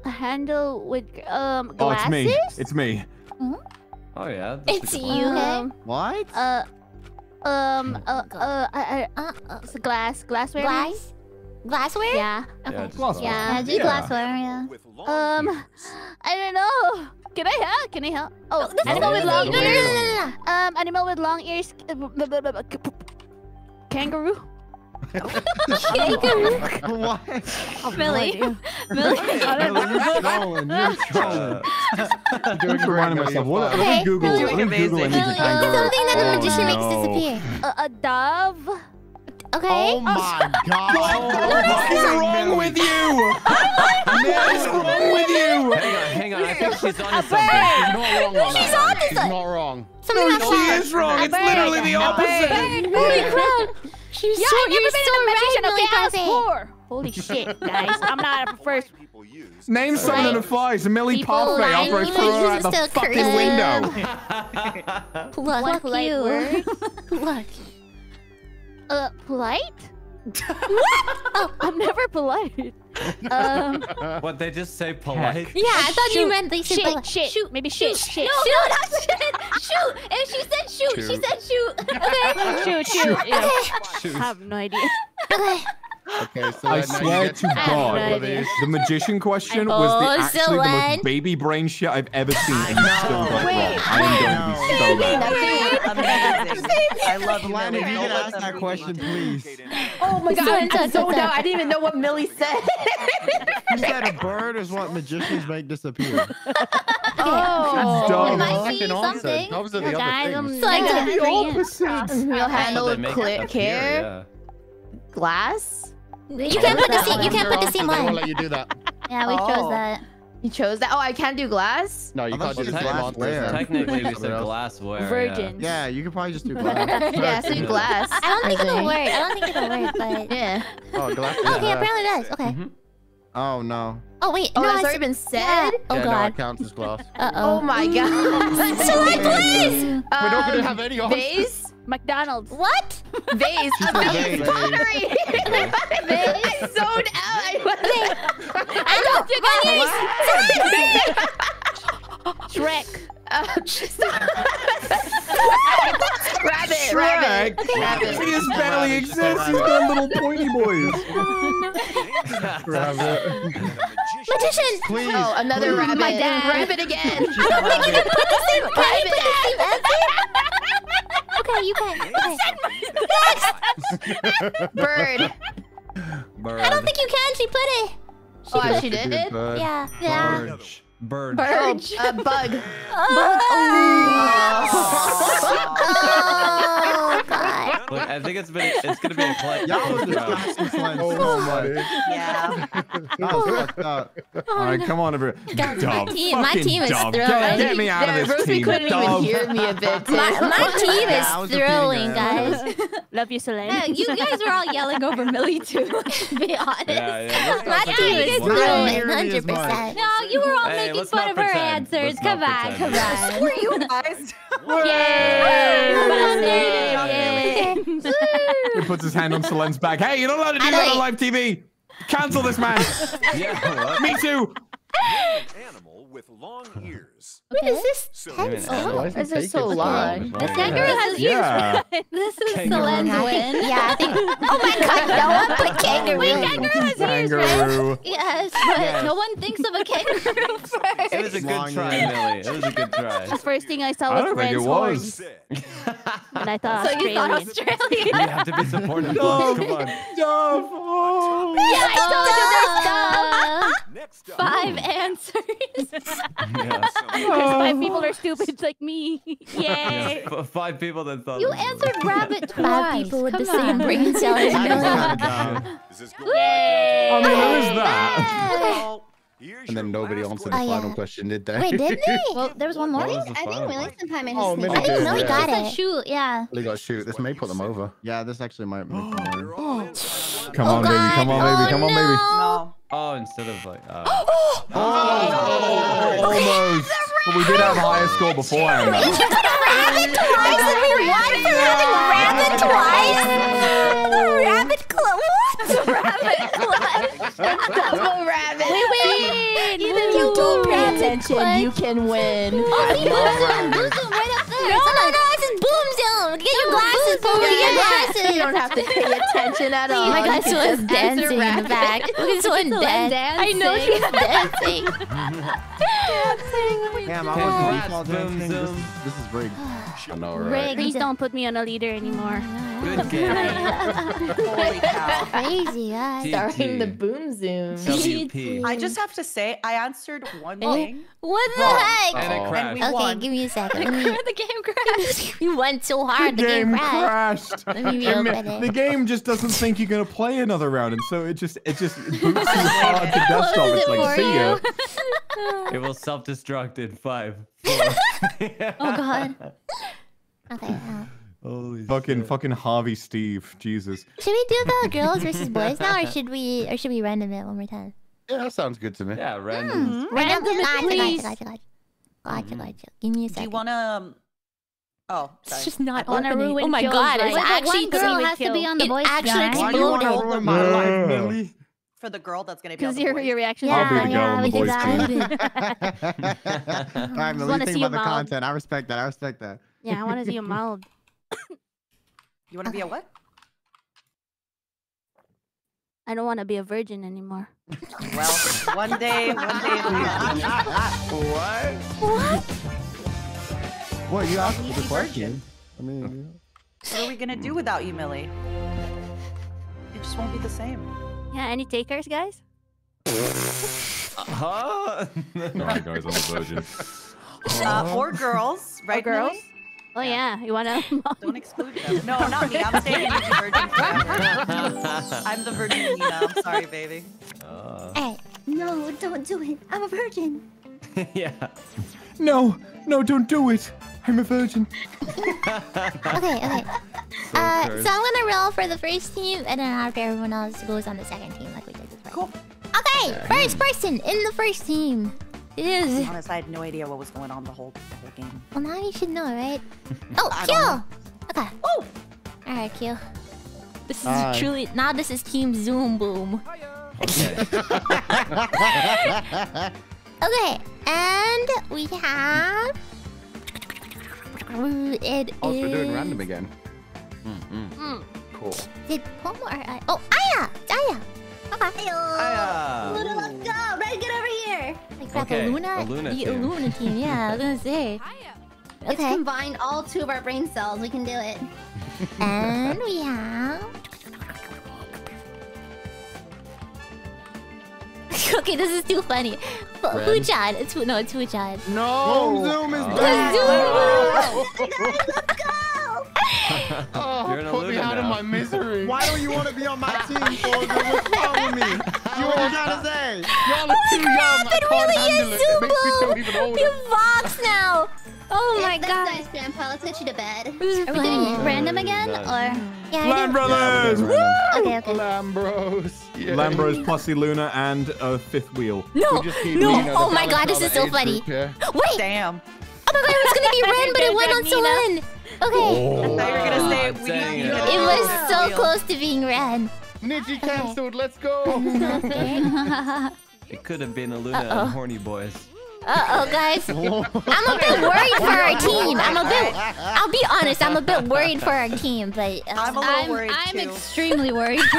A handle with um glasses. Oh, it's me. It's me. Oh yeah. It's good you. one. Um, What? uh, um, uh, God. uh, uh, uh, Uh, uh, it's a glass, glassware. glass? Glassware? Yeah. Yeah, just Glassware. Yeah. Yeah, do Yeah. glassware. Yeah. With long Um, ears. <gasps> I don't know. Can I help? Can I help? Oh, This animal is with me. long No, no, no, ears. no, no, no. Um, animal with long ears. uh, Kangaroo. <laughs> what? <laughs> Millie. Millie. You're <laughs> trolling. You're trolling. I'm just reminding myself. What, let Okay, me Google. Millie. Let me Google anything Millie. kangaroo. Something that a Oh, magician makes disappear. a, a dove. Okay. Oh, oh my god. What is wrong with you? What is wrong with you? Hang on, hang on. I think she's on something. bird. Not wrong on She's that. on She's something. not wrong. Something about She is wrong. It's literally the opposite. Holy crap. She's Yeah, so, I never you're been so a magician. right, Okay, I was Millie four. Holy shit, guys! I'm not a first. People use. Name something that applies. Millie People Parfait I to threw her out the fucking curse. window. <laughs> Plug. One polite you. <laughs> word. Plug. Uh, polite? <laughs> oh, I'm never polite. Um, <laughs> What they just say polite? Yeah, I thought you meant they said shit, shit, Shoot. maybe shit, shit. No, no, not shit. Shoot. If she said shoot, she said shoot. <laughs> Okay. shoot, shoot. Yeah. Shoot. I have no idea. Okay. Okay, so I then now you swear to God, no the magician question was the, actually the most baby brain shit I've ever seen, and you still got it wrong. I am going to be so mad. Amazing. <laughs> I love you, Lana, if you Don't could ask that question, please. Oh my god, So I'm intense, so out. I didn't even know what Millie said. You said a bird is what magicians make disappear. <laughs> Oh. dumb. It might be Fucking answer. something. Those are the other I'm things. So I not the opposite. <laughs> Real handle They with make clear care. yeah. Glass. You can't put the seam. You can't put the Answer, seam They won't line. let you do that. Yeah, we Oh. chose that. You chose that. Oh, I can't do glass. No, you I can't do the she same said answer. glassware. Technically, we <laughs> said glassware. Virgin. Yeah, you could probably just do <laughs> glass. yeah, so you glass. I don't think it'll think. work. I don't think it'll work, but. <laughs> Yeah. Oh, glass. Okay, apparently it does. Okay. Mhm. Oh no. Oh wait, Oh, no, that's I already been said. Yeah. Oh yeah, no, god. it counts as glass. Uh Oh oh. my god. Select please. Um, We're not gonna have any answers. Vase. McDonald's. What? <laughs> Vase. She A vase. vase. Pottery. <laughs> I zoned out. I I don't. <laughs> Shrek. Uh, rabbit. Shrek. Rabbit. He Rabbit. just barely exists. He's got little pointy boys. Rabbit. Magician. Please. Oh, another please. rabbit. My dad. Rabbit again. I don't think you can put the same. Can you put Rabbit. the same answer? Okay, you can. <laughs> Okay. <laughs> Bird. Bird. I don't think you can. She put it. Oh, she Good did? bird. Yeah. Yeah. Bird. Bird. Oh, <laughs> a bug. Ah. Oh god. Look, I think it's been. It's gonna be a cl- Y'all was close just round. asking Flint Oh so my. much. Yeah. That was fucked up. Oh, all right, come on, everyone. God, my team- my team is Dove. throwing. Get, get me out Yeah, of this Rosie team. couldn't even hear me a bit. <laughs> Too. My, my team That is was repeating guys. <laughs> Love you, Soleil. Yeah, you guys were all yelling over Millie too. To be honest. Yeah, yeah. My team is it's We're one. not throwing, nearly as hundred percent. No, you were all Hey, making let's fun not of her answers. Let's Come on, come pretend. on. Were you <laughs> guys? He puts his hand on Selen's back. Hey, you're not allowed to do that on live TV. Cancel this man. <laughs> Yeah. Me too. Animal with long ears. Wait, is this tense? Why Oh, is it This is so so long. long? This kangaroo has Yeah. huge <laughs> This is Kangaroo. Selen's I think- win. yeah, I <laughs> think. Oh my god, no one put kangaroo. Wait, kangaroo has huge Kangaroo. Yes, but Yes. no one thinks of a kangaroo <laughs> first. It was a good Long try. Millie. It was a good try. The first thing I saw I was don't think it was. horns, and I thought So you thought Australia? You have to be supportive. Come on. Dove. Oh. Yeah, I told you there's Next up. five answers. Yeah. Because five people are stupid like me. <laughs> Yay! F- Five people that thought. You it was answered <laughs> rabbit twice. Five people with Come the same on. brain cell as That is Millie. kind of dumb. Is this going right I mean, there is that. And then nobody answered the Oh, final yeah. question, did they? Wait, didn't they? <laughs> Well, there was one more. I was think, the I think final Willie one? sometime in his Oh, sneak. Millie I think did, Millie yeah. got Said it. shoot, yeah. They got shoot. This may put them over. Yeah, this actually might make <gasps> them win. You're on one Come on, baby. Come on, baby. Come on, baby. No. Oh, instead of like. Uh, <gasps> <gasps> Oh, almost. But we did have a higher score beforehand. though. rabbit twice and we won for having rabbit <laughs> twice? The rabbit club. What? <laughs> Rabbit clutch. <laughs> Double rabbit. Wait, wait! Even you you don't pay attention, you can win. Oh, see, boom zoom, boom zoom right up there. No, no, no, this is boom zone. Get your oh, glasses, Pooh. Get your glasses. You don't have to pay attention at <laughs> all. Oh my You god, can someone's dancing in the back. Look at someone Someone dance. I know she's dancing. dancing. <laughs> Damn, I was default Boom dancing. This, Zoom. this is rigged. <sighs> I know, right? Please don't put me on a leader anymore. good game. <laughs> Holy cow. Crazy, guys. Starring the boom zoom. WP. I just have to say, I answered one Oh. thing. What the heck? And it Oh. crashed. we Okay, won. give me a second. Let me. the game crashed. You went too hard. The The game game crashed. crashed. Let me And reopen the game just doesn't think you're gonna play another round, and so it just it just <laughs> boots you hard to desktop. Close It's like see ya. It will self-destruct in five. <laughs> Four. Oh god. Okay. Uh, Holy Fucking shit. fucking Harvey Steve, Jesus. should we do the girls versus boys now, or should we, or should we random it one more time? Yeah, that sounds good to me. Yeah, random. Random, Random it, gotcha, please. gotcha, gotcha, gotcha, gotcha, gotcha. Give me a second. Do second. you want to... Um... Oh, It's just not wanna ruin Oh my god! life. It's Wait, actually one girl doesn't has to be on the It voice actually chat. Why do you want to Exploded. ruin my life, Millie? For the girl that's going to be on Because the your, boys. your reaction I'll be Yeah, the girl yeah, on the we boys team. that. All right, Millie, wanna think see about the content. I respect that. I respect that. Yeah, I want to see you <laughs> mild. You want to be a what? I don't want to be a virgin anymore. Well, one day, one day it'll <laughs> What? Well, you asked the question. I mean, What are we going to do without you, Millie? It just won't be the same. Yeah, any takers, guys? <laughs> Huh? Sorry, guys, I'm a virgin. Uh, or girls, right, girls? Millie? Oh yeah, you want to? <laughs> Don't exclude them. No, not me. I'm staying easy virgin forever. <laughs> I'm the virgin Nina. I'm sorry, baby. Uh, Alright. No, don't do it. I'm a virgin. yeah. No, no, don't do it. I'm a virgin. Okay, okay. <laughs> So Uh, so I'm gonna roll for the first team, and then after everyone else goes on the second team, like we did before. Cool. Okay, first person in the first team is. Honest, I had no idea what was going on the whole, the whole game. Well, now you should know, right? <laughs> Oh, I Q. Okay. Oh, All right, Q. This is Hi. truly now. This is Team Zoom Boom. Okay. <laughs> Okay, and we have. It Oh, so we're doing random again. Mm. Cool. Did Pomu or I? Oh, Aia! It's Aia! Okay. Hiya. Luna, let's go. Red, get over here. Like crap, Okay, a Luna? a Luna the team. Luna team, yeah, I was gonna say. <laughs> Let's Okay, combine all two of our brain cells. We can do it. and we have. <laughs> okay, this is too funny. Fu- Red. Fuchan. It's no, it's Fuchan. Boom No! Zoom is Oh. back. Oh, You're in put me Luna out of my misery. Why don't you want to be on my team, Fulgur? What's wrong with me? You what you trying to say? Y'all are too young. I It can't really handle is it. It makes me feel even older. You Vox now! Oh my That's god. nice, Grandpa. Let's get you to bed. Are we doing funny. random again, or Yeah, I Lamb. Brothers! Yeah, Woo! Okay, okay. Lambros. Yeah. Lambros, Pussy Luna, and a fifth wheel. No, We no. Nina, the Oh my god, this is so funny. group, yeah. Wait! damn. Oh my god, it was gonna be <laughs> Ren, but it went on to Selen. Okay. Oh, I thought you were gonna say Oh, we need it. It was so wheel. close to being Ren. Niji oh. cancelled. Let's go. <laughs> <laughs> It could have been a Luna Uh-oh. and Horny Boys. Uh oh, guys. I'm a bit worried for our team. I'm a bit. I'll be honest. I'm a bit worried for our team, but uh, I'm a little I'm, worried I'm too. extremely worried. <laughs>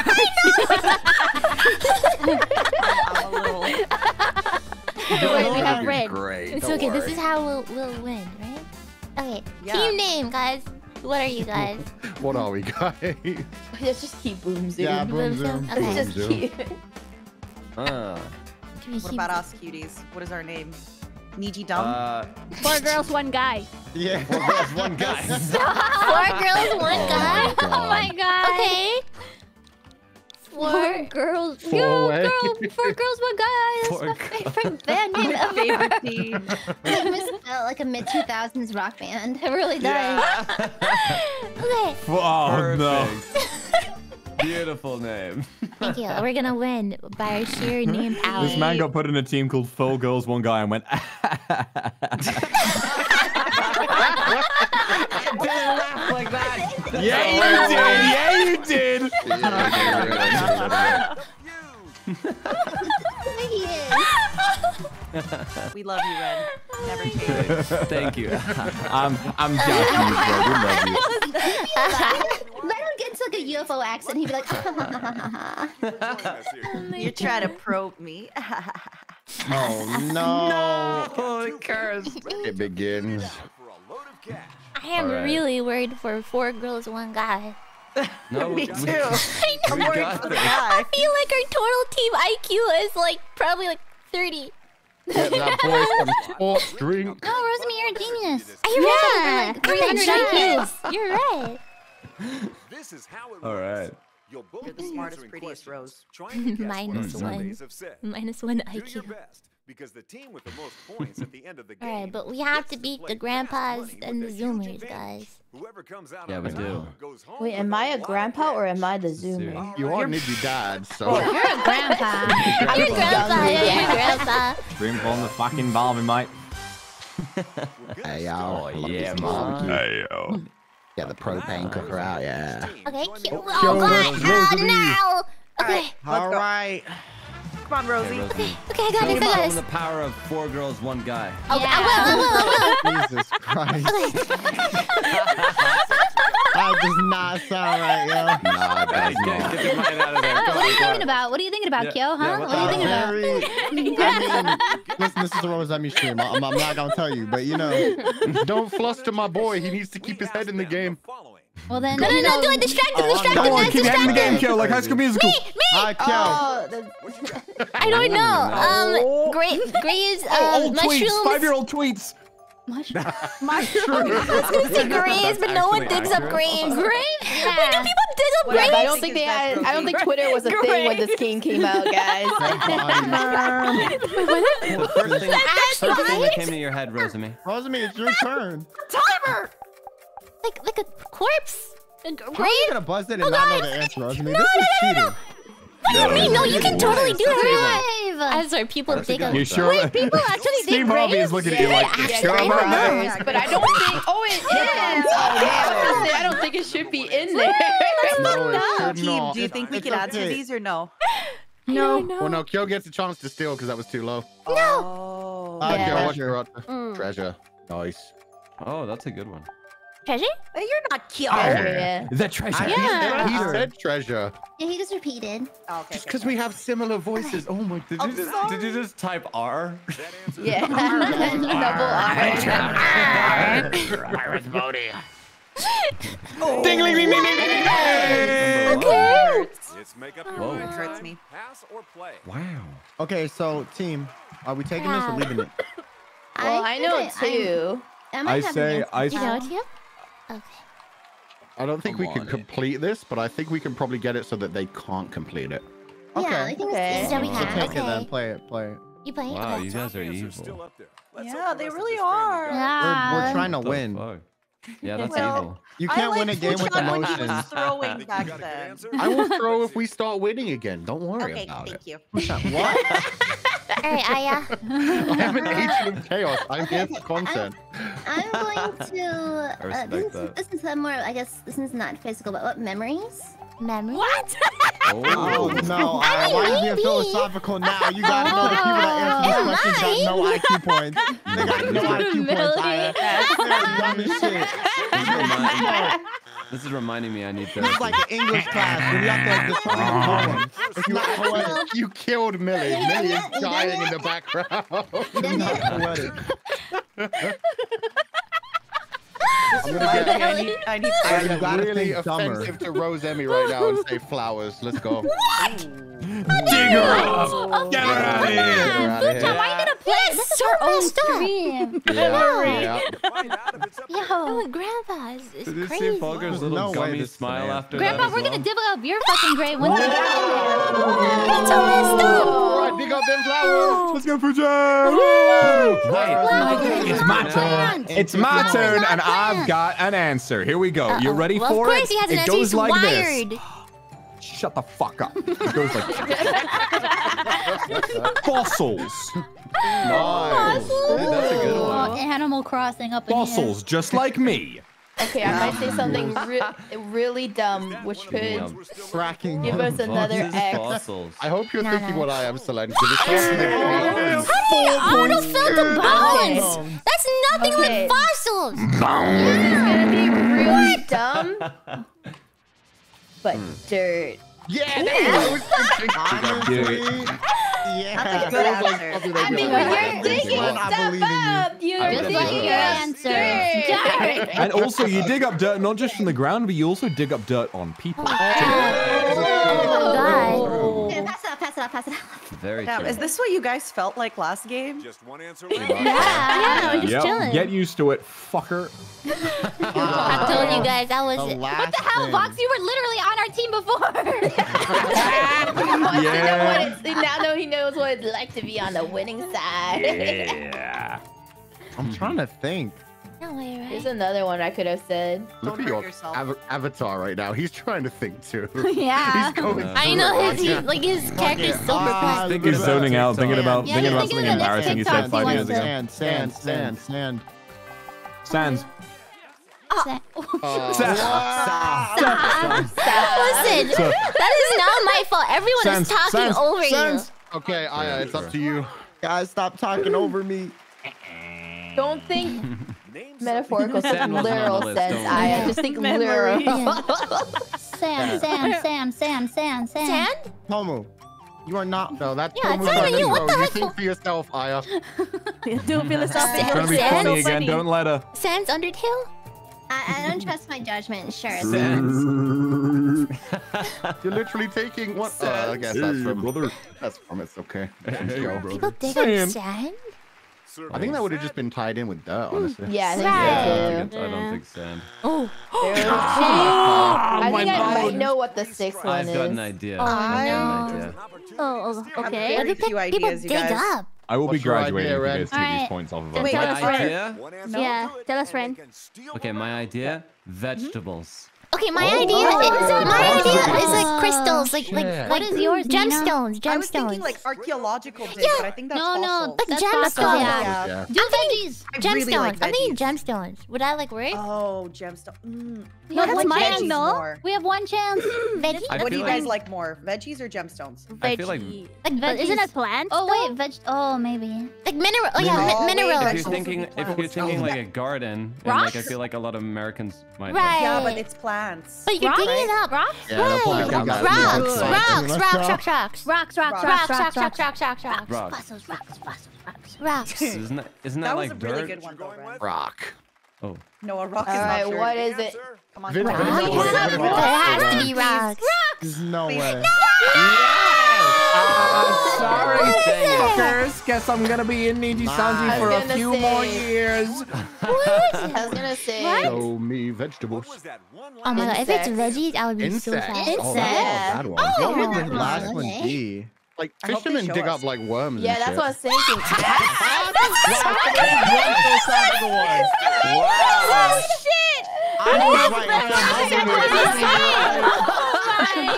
I'm a little. Wait, <laughs> we have red. Great. It's don't okay. This is how we'll we'll win, right? Okay. Yeah. Team name, guys. What are you <laughs> guys? What are we, guys? Let's just keep boom zoom. Yeah, boom zoom. Okay. Let's just Boom zoom. keep. Uh, What about us, cuties? What is our name? Niji Dumb? uh, Four girls, one guy. Yeah. <laughs> four girls, one guy. <laughs> Four girls, one guy. oh my god. Okay. Four Four. girls. Four Yo, way. girl, four girls, one guy. That's Four <laughs> my girls. favorite band name ever. Favorite team. It was uh, like a mid 2000s rock band. It really does. Okay. Oh no. Perfect. Beautiful name. <laughs> Thank you. We're gonna win by our sheer name power. This man got put in a team called Four Girls, One Guy and went. That's not laugh like that. yeah, you oh. did. Yeah, you did. <laughs> He is. <laughs> We love you, Ren. Never change. Thank you. I'm I'm joking, bro. We love you. Let him get into like a UFO accent. He'd be like, <laughs> You're trying to probe me. <laughs> Oh no. Holy curse. It begins. For a load of cash. I am Alright. really worried for four girls, one guy. No, <laughs> me we- too. I I'm We worried got for the this. guy. I feel like our total team IQ is like probably like 30. Get that boy some sports drink. No, Rosemary, you're a genius. Are you Yeah, right? like I'm a 300 genius. You're right. This is how it All works. right. You'll both You're the smartest, prettiest questions, Rose. trying to <laughs> guess what Minus our one. surveys Minus one Do your IQ. best, because the team with the most points at the end of the game. Alright, but we have to beat the grandpas and the with a huge zoomers, guys. Whoever comes out Yeah, we do. goes home Wait, am I a grandpa or am I the see. zoomer? You are Niddy Dad, so. <laughs> You're a grandpa. You're a grandpa, yeah, Yeah. you're grandpa. Dream on the fucking Barbie, mate. Hey, start y'all. Oh, yeah, this man. Hey yo. Get the propane cooker out, yeah. Okay, Join cute. the- Oh, God. Rose- Oh, Rosalie. Okay, Let's All go. right. Come on, Rosie. okay, I got this, I got From this. the power of four girls, one guy. Okay, I will, I will, I Jesus Christ. <laughs> That does not sound right, yo. Nah, it does Get, not. get your mind out of there. What, what are you thinking on. about? What are you thinking about, Yeah, Kyo? Huh? yeah, what what are you thinking about? Very, I mean, listen, this is the Rosemi stream. I'm, I'm not gonna tell you, but you know, Don't fluster my boy. He needs to keep his head in the game. following. Well then, No, no, no, do it. Distract him, distract him, on, guys, keep your head in the game, him. Kyo, like High School Musical. Me, me. I kill. Oh, the- <laughs> I don't know. <laughs> Um, Gray, Gray's uh, Oh, old tweets. Five-year-old tweets. Mushroom. <laughs> I was gonna say graves, but no one Actually digs up accurate. graves. Great. Wait, do people dig up Well, graves? I don't think they had. I don't think Twitter was a thing when this game came out, guys. <laughs> <laughs> The first thing, That's first thing that came to your head, Rosemi. Rosemi, it's your turn. Timer! Like, like a corpse? A g- How are you grave? gonna buzz it and Oh, not know the oh, answer, Rosemi? No, this is no, no, no, cheating. What do you mean? No, you can totally do it. Five. I'm sorry, people That's a dig good up. You sure? Wait, people <laughs> actually Steve dig Harvey graves? is looking at you like, you Yeah, sure yeah, about that? yeah. But I don't think. Oh, it <laughs> is. Oh. I was gonna say I don't think it should be in there. <laughs> No, it should Team, do you think we It's can answer these or no? No. Well, no, Kyo gets a chance to steal because that was too low. No. Uh, Okay, Yeah. watch your Mm. treasure. Nice. Oh, that's a good one. Treasure? Uh, you're not cute. Oh. The treasure. I- Yeah. He said treasure. Yeah, he just repeated. Oh, okay, Just okay, because we have similar voices. Oh my Did I'm you, just, sorry. did you just type R? That answer Yeah. <laughs> <laughs> Double R. Ding, ding, ding, ding, ding, ding, ding. Okay. It's make up Whoa. your It mind, hurts me. pass or play. Wow. Okay, so team, are we taking this or Wow. leaving it? Well, I know think two. I, might I have say, an I answer. You know what, you? Okay. I don't think Come we can on. complete this, but I think we can probably get it so that they can't complete it. Okay. Yeah, I think Okay. it's So we So have- take it then. Play it. Play it. You playing? Wow, Okay. you guys are evil. up there. Let's Yeah, they really are. Yeah. We're, we're ah. trying to the win. fuck? Yeah, that's Well, evil. You can't like win a game with Fuchan when he was emotions. throwing <laughs> back got a good then. I will throw if we start winning again. Don't worry Okay, about thank it. you. <laughs> What? Alright, Aia. I'm an agent <laughs> of chaos. I'm here for content. I'm going <laughs> to. Uh, respect this, is, that. this is uh, more. I guess this is not physical, but what memories? Memories. What? Oh <laughs> no! Uh, why are you being philosophical now? You gotta know the people that answer these questions got no IQ points. They got no IQ points. Aia. They're dumb as shit. This is, remind- this is reminding me I need to. It's like an English class where you have to like decide a poem. It's not poetic. You killed Millie. Millie is dying in the background. Not <laughs> poetic. <laughs> <laughs> I'm gonna get I need, I need <laughs> Aia, you I'm really offensive to Rosemi right now and say flowers. Let's go. Dig her up. Get her out of here. Get Fucha, why are you gonna play? Yes, This is so her own messed stream. Yeah, yeah. Find out if it's up to Yo, oh, grandpa is, is Did you crazy. see Fulgur's little no gummy smile after Grandpa, that? as we're gonna well? divvy up your fucking grade once we get in That's so messed up. Alright, dig up them flowers. Let's go, Fuja. Wait, It's my turn. It's my turn, and I've got an answer. Here we go. You ready well, for of it? he has an it answer. goes He's like wired. this. Shut the fuck up. It goes like <laughs> fossils. Nice. Dude, that's a good one. Animal Crossing up in here. Fossils, just like me. Okay, I might say something re- really dumb, which could Damn. Fracking. give us another Fossils, X. fossils. I hope you're No, thinking no. what I am, Solange. because it's something that- Arnold felt the bones. Damn. That's nothing Okay. like fossils. This is gonna be really dumb, <laughs> but dirt. <laughs> Yeah, that's what I was thinking. Honestly, That's a yeah. good Sounds like answer. something they I mean, on when you're digging Well, I stuff believe you. up, you I just believe like your answer. answer. And also, you dig up dirt not just from the ground, but you also dig up dirt on people. Oh God. Okay, pass it up, pass it up, pass it up. Very Damn, true. is this what you guys felt like last game? Just one answer. Yeah, yeah, we're just Yep, chilling. get used to it, fucker. <laughs> I told you guys I was. The what the hell, thing. Vox? You were literally on our team before. <laughs> Wants to know Yeah. what now know he knows what it's like to be on the winning side. Yeah. <laughs> I'm trying to think. No way, right? There's another one I could have said. Look Don't at hurt your av- avatar right now. He's trying to think too. <laughs> yeah. He's going Uh, I know his he, like his character's so Ah, perplexed. He's zoning out, thinking about Yeah, thinking about something of the next embarrassing he said five he years ago. to- Sand, sand, sand, sand. Sans. Uh, Listen, that is not my fault. Everyone Sans, is talking sans, over sans. okay, Aia, it's up to you. Guys, stop talking over me. Don't think Name <laughs> metaphorical, <laughs> think Sand literal sense. don't I worry. just think Memory. literal. <laughs> Sam, Sam, Sam, Sam, Sam, you. Sam. Sand? Homo, you are not. No, that's Yeah, Tomo's it's not even you. What the You heck? think for yourself, Aia. Don't feel Sand. Trying to be Sans? funny again. Don't let her. Sans Undertale? I, I don't trust my judgment. Sure. You're literally taking what? Uh, I guess that's from brother. That's from it's okay. Let's go. People dig Sand. up sand? I think that would have just been tied in with dirt, hmm. honestly. Yeah, I think Yeah, so don't too. think, I don't think sand. <gasps> <gasps> Oh. There's- Oh, <laughs> I my think I might oh know what the sixth one I've got an is. idea. Oh, I've got an idea. Oh, oh, okay. Very People few dig ideas, you guys. up. I will be What's your graduating idea, if you guys take these Alright. points off of Wait, us. tell My idea? One. Yeah, tell us, and Ren. Okay, my idea. Mm-hmm. Vegetables. Okay, my Oh, idea oh, is oh, my oh, idea oh, is like oh, crystals, like like shit. like What is yours, Nina? gemstones, I was thinking like archaeological dig, Yeah. but I think that's No, no. Like that's gemstones. fossils, yeah. yeah. Yeah. Do veggies. I gemstones. really like I'm thinking gemstones. Would that like work? Oh, gemstone. Mm. We No, have that's one mine, chance. no? more. We have one chance. Veggie? I What do you like- guys like more, veggies or gemstones? I feel like Like But isn't veggies. it plants? Oh wait, veg. Oh maybe. Like mineral. Oh yeah, No, mi- minerals. if you're thinking if you're thinking Oh. like a garden, and like I feel like a lot of Americans might. Right. Yeah, but it's plants. But you're Rocks? digging it up. Rocks? Yeah, they'll probably Right. count that as Rocks, being rocks, outside. rocks, Let's rocks, go. rocks, rocks. Rocks, rocks, Rocks, rocks, rocks, rocks, rocks, rocks, rocks, rocks. Rocks. Fossils, rocks, fossils, rocks. Rocks. Isn't that isn't that, that was like a really dirt? good one, though, Ren. Rock. Oh, No, a rock All is right, not sure. what is it? Answer. Come on, Vin- come Vin- on. Vin- Rocks. Vin- Vin- There has to be rocks. There's no Please. way. Uh, sorry, Dang it. fuckers. Guess I'm gonna be in Niji Sanji for a few say- more years. what? <laughs> I was gonna say. Show me vegetables. was that one Oh my god, if it's veggies, I would be so Insects. sad. Oh, that's Insects. a bad one. What would Oh. the last one okay. Be? Like I hope they fishermen dig us. up like worms. Yeah, and that's shit. what I was thinking. One philosophical one. wow. I was right. <laughs> Oh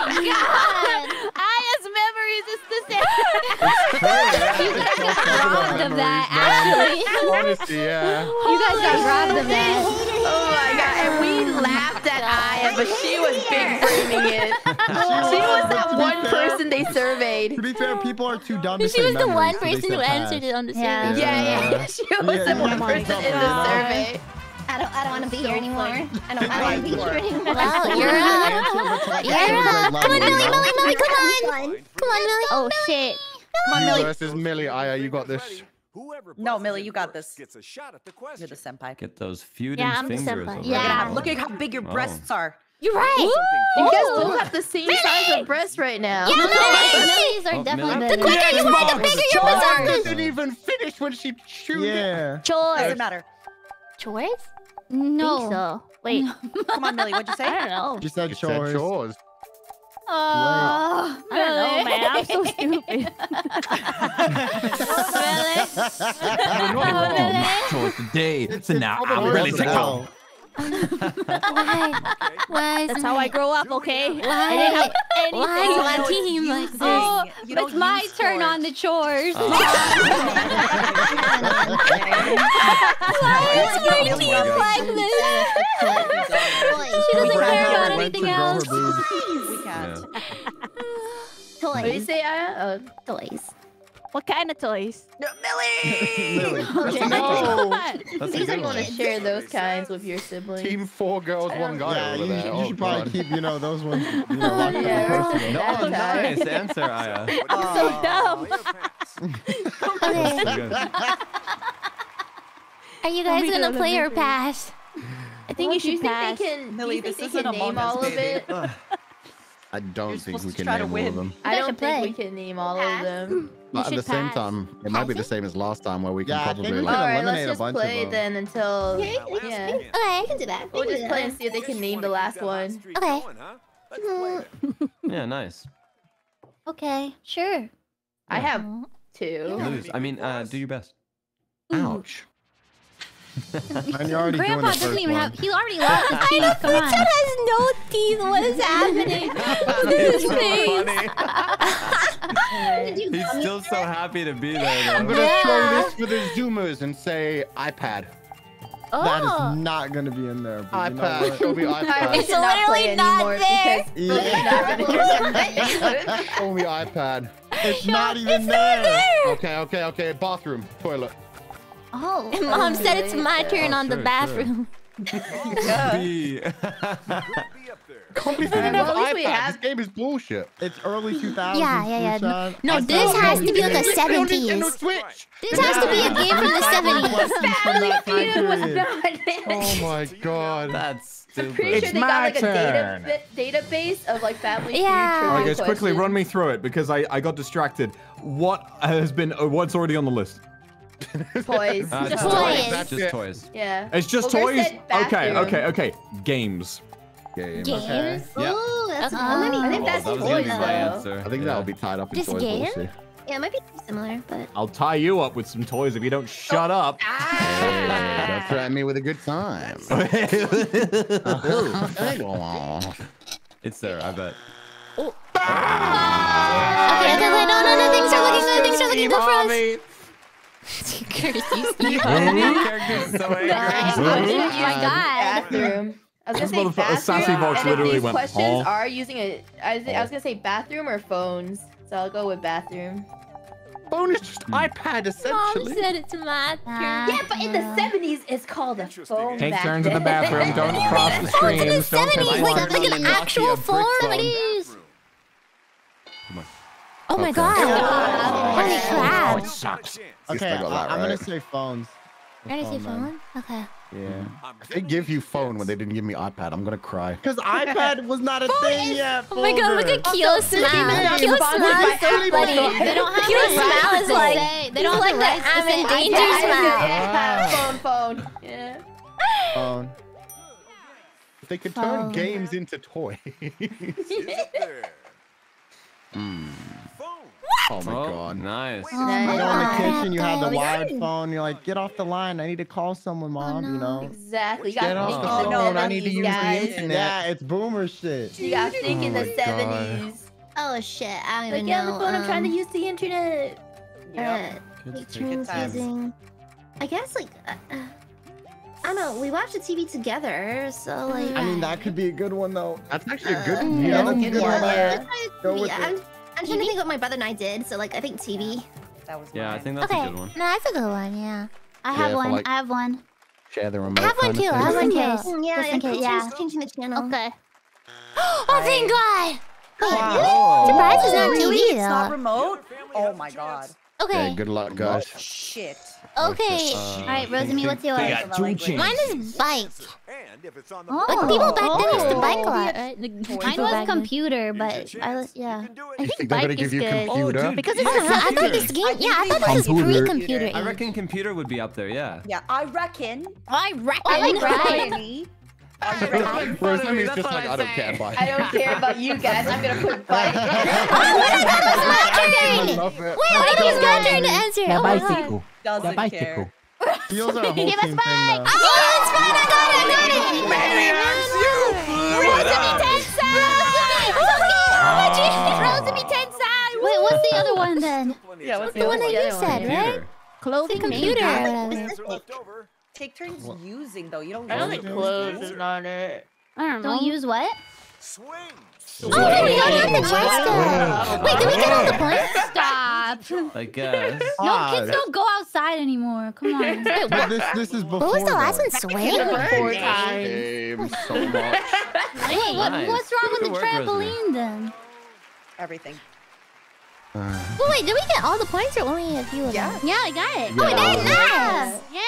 my god! Aia's memories is the same. <laughs> you guys got robbed of that. Actually, <laughs> Honestly, yeah. you guys got robbed of that. Oh my god! And we laughed at Aia but she was big framing it. <laughs> she was that one person they surveyed. To be fair, people are too dumb to She was the one person who answered it on the Yeah. survey. Yeah, yeah, yeah. She was the one person in the survey. I don't. I don't want to be here anymore. I don't, I don't want to be here anymore. Wow, you're up. You're up. Come on, Millie, Millie, Millie, come on. Come on, Millie. Oh shit. Come on, You Millie. versus Millie. Aia, you got this. Whoever No, Millie, you got this. Gets a shot at the You're the senpai. Get those feuding Yeah, I'm the senpai. over Yeah. Look at how, there. look at how big your Oh. breasts are. You're right. You guys both have the same size of breasts right now. Yeah, Millie. Millies oh, are Oh, definitely Millie? better. The quicker you are, the bigger your I breasts didn't even finish when she chewed it. Yeah. Chores. Doesn't matter. Chores? No. Think so. Wait. <laughs> Come on, Millie. What'd you say? I don't know. Oh. She said You said chores. chores. Oh, I don't know, man. I'm <laughs> so stupid. You're not wrong. Chores today. So now I'm Probably ready was to a go. L. Why? Why is <laughs> That's how I grow up, okay? Why? I didn't have anything. Why is my team like this? Oh, You don't it's my use turn chores. on the chores. Oh. <laughs> Why is my Millie team got like this? She doesn't Brand care about went anything to grow her else. boobs. We can't. What do you Toys. say, Aia? Toys. What kind of toys? No, Millie! Millie. No. <laughs> What? That's a You don't want to share those kinds with your siblings. Team four girls, one guy Yeah, over you, there. should- you Oh, should probably God. keep, you know, those ones, you know, <laughs> locked Yeah, up personal. No, That's nice nice. answer, Aia. <laughs> I'm so dumb. Okay. That's good. Are you guys gonna play or pass? I think Well, you do you should think pass. they can? do Millie, you think this they isn't can Among name all of it? Ugh. I don't think we can try to name all of them. I don't should think we can name all of them. <laughs> But at should the same pass. time, it might be the same as last time where we can Yeah, I probably think we like. can All right, eliminate let's a just bunch of play then until <laughs> Yeah, yeah. I can do that. We'll I can just play and see if they can name the last one. Okay. Let's play then. <laughs> Yeah, nice. Okay, sure. I have two. Lose. I mean, uh, do your best. Ouch. And you're already doing <laughs> Grandpa the doesn't first even one. have. He already lost his <laughs> teeth. Come on. has no teeth. What is happening? <laughs> It's so funny. Did He's still so happy to be there. I'm gonna Yeah. throw this for the zoomers and say iPad. That Oh. is not gonna be in there. But you know iPad. what? Show me Alright, we iPad. It's should not literally not anymore there. because we're not gonna hear. Show me iPad. It's not even there. Okay, okay, okay. Bathroom, toilet. Oh. And mom said it's my turn Oh, on the bathroom. B. Be up there. Can't be Alright, enough well, at least we iPad. have- This game is bullshit. It's early 2000s. Yeah, yeah, yeah. Fuchsia. No, I this thought has to be like a 70s. This has to be a game from the 70s. Lessons from that time period. Oh my god. That's I'm stupid. pretty sure It's they got my like a data, database of like family Yeah. feud All right, guys, quickly run me through it because I, I got distracted. What has been? Uh, what's already on the list? Toys. <laughs> Uh, just Toys. toys. That's Just it. toys. yeah. It's just Well, toys. Okay, okay, okay. Games. Game. Games? Yep. Ooh, that's Uh, how many? I think Oh, that's that was toys gonna be my though. answer. I think yeah. that'll be tied up in This toys. but we'll. Yeah, it might be similar, but I'll tie you up with some toys if you don't shut up. Hey, don't threaten me with a good time. <laughs> It's there, I bet. Okay, okay, wait, no, no, no, things are looking good, things are looking good for us. Curse you, Steve. Character's so angry. Oh my god. Bathroom. I was gonna say bathroom. Sassy Vox and if literally these went, questions "Huh?" are using a, I was, I was gonna say bathroom or phones, so I'll go with bathroom. Phone is just hmm. iPad, essentially. Mom said it's my turn. Yeah, but in the 70s, it's called a phone. Take back turns in the bathroom. Don't <laughs> cross the Oh, it's in the streams. 70s, come like, on. like an actual phone? Oh my god. Holy Oh, crap. it sucks. Okay, I got that I, am gonna say phones. You're gonna say man. phone? Okay. Yeah. If they give you phone when they didn't give me iPad, I'm gonna cry. Because <laughs> iPad was not a thing yet. Oh my god, look at Fulgur. Kyo's smile. Kyo's smile is so funny. They don't have Kyo's the smile is like, say- they don't have like the the I'm say in danger Yeah, smile. yeah, phone, phone. Yeah. Phone. If they could Phone. turn games into toys. Phone. <laughs> oh my Oh, god. nice. You know, in the kitchen, you have the Oh, wired phone. You're like, get off the line. I need to call someone, mom. You know. Exactly. You Get off the in the phone. I need to use guys. the internet. Yeah, it's boomer shit. You got think in Oh the my God. 70s. oh shit, I don't Like, even get on the phone, I'm trying to um, use the internet. uh, Kids take take it turns times. using. I guess like. Uh, uh, I don't know. We watched the TV together, so like. I mean, that could be a good one though. That's actually a good. Uh, yeah, that's a yeah, one. yeah. Go with Yeah, I'm, it. I'm trying to think what my brother and I did. So like, I think TV. That was Yeah, I think that's Okay, a good one. no, that's a good one. Yeah. I have Yeah, for one. like- I have one. Share the remote. I have one too. I have one too. Yeah, Just in yeah, case, yeah. Changing, changing the channel. Okay. <gasps> Oh, thank God. Wait, Wow. surprise is not oh, Really? TV It's not remote? Oh my god. Okay. Yeah, good luck, guys. Oh, shit. Okay. All right, Rosemi, what's yours? got two chains. Mine is bike. And if it's on the Oh. But people back then used to Oh. bike a lot, oh, right? Uh, Mine was computer, but I was yeah. you can do I think think they're gonna bike give is you good. computer? Oh. Because I it's don't. I thought this game. Yeah, I thought they this was might- pre-computer. I reckon computer would be up there, yeah. Yeah, I reckon. I reckon. I like Bryony. Rosemi's just like, I don't care. Bye. I don't care about you guys. I'm gonna put bike. I love it. Wait, wait, it was my turn to answer. The Oh my God. bicycle. The Doesn't bicycle. care. Feels are a whole Give us team thing bike. though. Oh, it's fine. I got it. I got it. Rosemi Tensai. Wait, what's the other one then? Yeah, what's The one that you said, right? Computer. Clothing Computer or whatever. Things are left over. Take turns using though. You don't. I don't use think it. clothes is on it. I don't know. Don't use what? Swing. Oh, no, we don't have the chance to. Wait, did we get all the points? Stop. I guess. No, Odd. kids don't go outside anymore. Come on. <laughs> But this this is before. What was the last though. one? Swing? Four times. Game so much. Wait, what, Nice. what's wrong with the trampoline then? Everything. Uh-huh. Well, wait, did we get all the points or only a few of Yeah. them? Yeah, I got it. Oh, nice. nice. Yeah.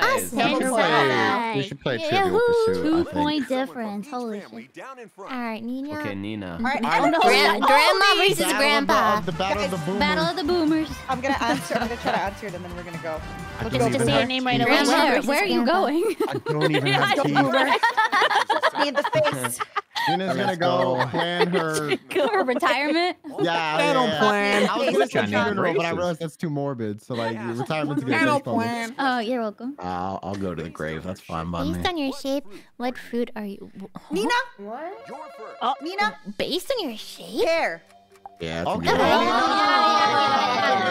Nice. Awesome. We should play, we should play Trivial Pursuit, I Two think. point difference. Holy shit. Family down in front. All right, Nina. Okay, Nina. All right, I'm- I'm, Gran- grandma versus Battle of the- grandpa. of the battle of the boomers. <laughs> Battle of the boomers. I'm gonna answer. I'm gonna try to <laughs> answer it, and then we're gonna go. I Just don't to even say your name right away. Grandma Where, where are you going? <laughs> I don't even have teeth. Me in the <laughs> face. Gina's gonna go go. plan her. <laughs> For retirement? <laughs> Yeah, They yeah, don't yeah. plan. I was gonna say Chinese funeral, but I realized that's too morbid. So like, retirement's a good They thing don't plan. Oh, you're welcome. I'll, I'll go to the grave. That's fine by me. Based on your shape, what fruit are you? Nina. What? Oh, oh, Nina. Based on your shape? Care. Yeah, that's Okay. Oh, a good one.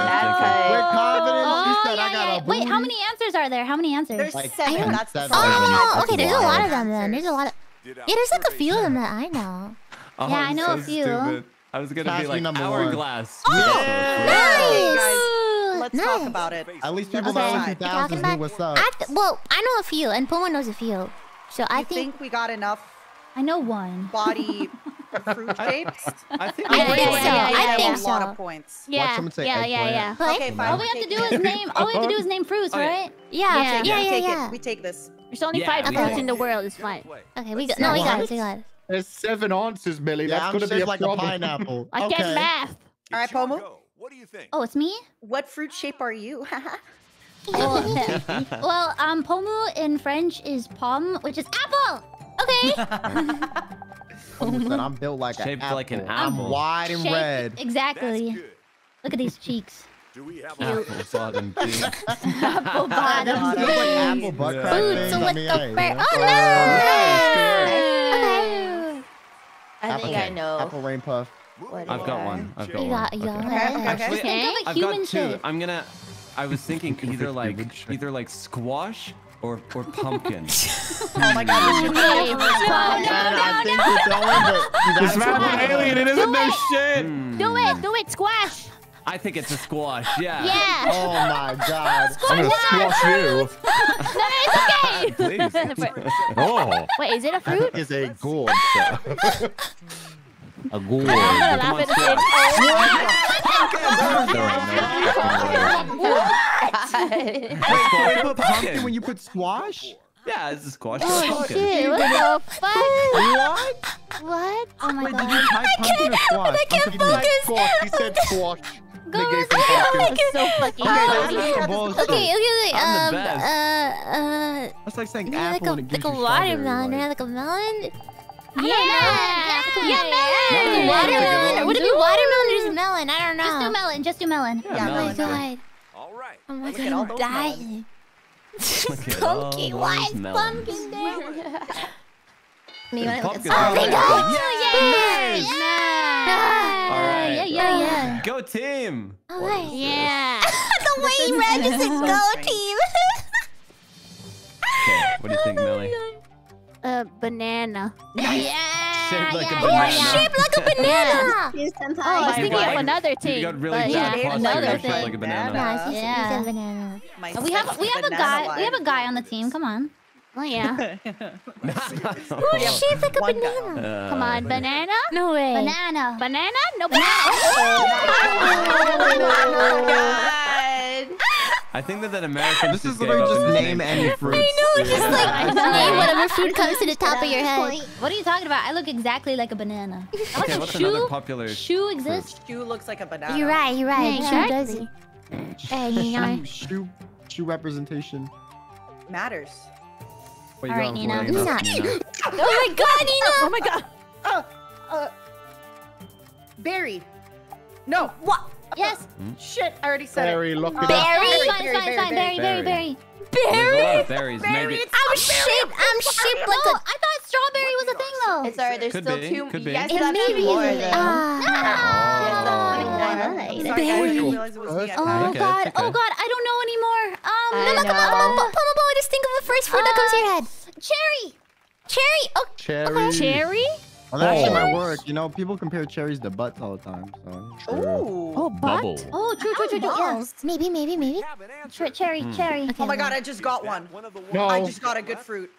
That's With like- confidence, she Oh, yeah, "I got yeah. a Wait, how many answers are there? How many answers? There's Like seven. seven. That's Seven. seven. Oh, okay. There's a lot of them then. There's a lot of. Did Yeah, there's like a few of them that I know. Oh, <laughs> Yeah, I know oh, so a few. Stupid. I was gonna Pass be like number one. hourglass. Oh, nice. Let's nice. talk about it. At least people Okay. that was Okay. 2000s Talking knew about- what's up. I th- well, I know a few, and Pomu knows a few. So I I think. think we got enough I know one. body <laughs> fruit shapes. I think I think so. yeah, yeah, I yeah. think a lot of points. Yeah, someone say yeah, yeah, eggplant. yeah. Okay, fine. All we have to do is name. All we have to do is <laughs> oh, name fruits, Oh, right? Yeah, Yeah, yeah, we yeah, take it. We take this. There's only Yeah, five we fruits in the world. It's fine. Okay, we got. No, we got it. We got it. There's seven answers, Millie. Yeah, That's I'm gonna be a like problem. a pineapple. I okay. can't math. All right, It's your Pomu. What do you think? Oh, it's me. What fruit shape are you? <laughs> Well, <laughs> <laughs> well, um, pomu in French is pomme, which is apple. Okay. Someone said I'm built like Shaped an apple. like an apple. I'm wide and Shaped- red. Exactly. Look at these cheeks. Do we have Apple <laughs> bottom cheeks. Apple bottom. <laughs> Feels like apple butt Yeah. crack Boots with the fur. you? Oh no! Okay. I think Okay. I know. Apple Rainpuff. what I've got one. I've got You one. got. You got. Okay, it. okay. Actually, Think of a I've human got two. shape. I'm gonna. I was thinking <laughs> either like either like squash or or pumpkin. oh my god. Man, I think you're going, but you This gotta man's an alien. He doesn't know shit. Hmm. Do it. Do it. Squash. I think it's a squash. Yeah. Yeah. Oh my god. I'm gonna squash you. <laughs> No, it's okay. <laughs> Please. Oh. Wait, is it a fruit? is a gourd. <laughs> a gourd. I'm gonna laugh at the same Wait, can we put pumpkin when you put squash? Yeah, it's a squash. Oh shit! What the fuck? What? What? Oh my Wait, did god. you type pumpkin or squash? I can't I'm confused. focus. He said squash. Go They gave on. him <laughs> pumpkin. so fucking Okay, that's some bullshit. Okay, okay, okay. I'm Um, the best. uh, uh, That's like saying maybe like apple a and it like a watermelon, like- right? Like a melon. Yeah. Yeah, Yeah, melon. melon. Watermelon. one. Would it be watermelon or just melon? I don't know. Just do melon. Just do melon. Yeah, Oh my god. All right. Oh my god, at all I'm dying. Look Pumpkin. Why those is pumpkin there? Me, I look Pumpkin. at Oh, thank God. Yes. All right. Yeah, yeah, yeah. Go team. Alright. Yeah. <laughs> the way he ran just said go team. Okay. What do you think, <laughs> Millie? Uh, banana. Shaped like a yeah, banana. yeah. Shaped like a <laughs> banana. Oh, I was thinking of another you thing. got really but bad yeah, another shaped thing. like a banana. Yeah, she Yeah. said banana. We have we have a guy we have a guy on the team. Come on. Oh yeah. <laughs> Ooh, shaped like a One guy. banana. Uh, Come on, banana. No way. Banana. Banana? No <laughs> oh banana. I think that that Americans This is literally up just and name they- any fruits. I know, it's just like name whatever food comes to the top of your head. What are you talking about? I look exactly like a banana. <laughs> Okay, what's shoe. another popular? Shoe exists. Shoe looks like a banana. You're right, you're right. Yeah, Shoe does exactly. it. And. Shoe, shoe, shoe representation. Matters. What All right, going Nina. Nina. Nina? <gasps> Oh my god, Nina! Oh my god. Uh, uh, berry. No. What? Yes. Shit, I already said Berry, it. look Uh, it Berry. up. Fine, fine, fine, fine. There's a lot Berry! of berries. Maybe. I'm shaped, I'm shaped No, like a... I thought strawberry was a thing though. It's alright. There's Could still be, two. could you be. guys It still have may be more a- though. Sorry, Berry. didn't realize it was Oh thought- Okay, god. okay. Oh god. I don't know anymore. Um. No, no, come on, come on, come on, come on, just think of the first fruit that comes to your head. Cherry. Cherry! Oh, Cherry. Cherry. Well, that actually Oh. might work. You know, people compare cherries to butts all the time. So. Ooh. Oh, Bubble. butt. Oh, true, true, true, true. Yeah. maybe, maybe, maybe. Have an answer. Cher- Cherry, hmm. cherry. Oh my god, I just got one. One of the No. I just got a good fruit.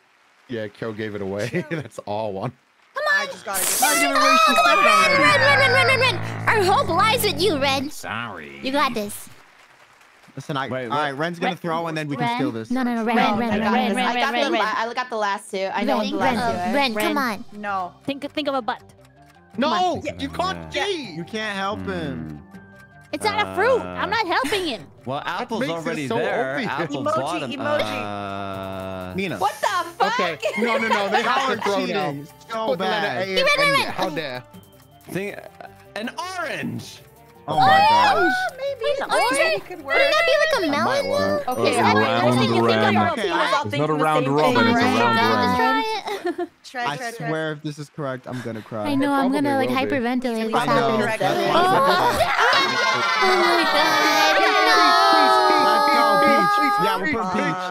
Yeah, Kyo gave it away. <laughs> That's all one. I just got a good fruit. even away, she said it Red, already. red, red, red, red, red. Our hope lies with you, Red. Sorry. You got this. Listen, I, Wait, all right. Ren's gonna throw and then we can Ren? steal this. No, no, no, I Red, got Red, this. Red, I got red, the red. la- I got the last two. I know what Ren, the last two Ren, are. Ren, Ren. come on. No. Think think of a butt. No, Yeah. you can't Yeah. cheat. You can't help him. It's not a fruit. I'm not helping him. <laughs> Well, apple's makes it already so there. obvious. Apple's Emoji, bottom. emoji. Uh, Nina. What the fuck? Okay. No, no, no. They <laughs> Y'all have are to throw now. cheating so Put the letter bad. A and end it. How dare. Thing, an orange. Oh my god. Maybe. Orange? could Wouldn't that be like a Might melon? work. Okay, It's I- a I round was thinking- ram. Okay, It's not a round robin, it's a Right. round ram. <laughs> Try it. Try, I try, try. swear, if this is correct, I'm gonna cry. I know, I'm gonna like be. hyperventilate this I know. happening. Oh my god, Let's go, Peach. Yeah, we're putting Peach.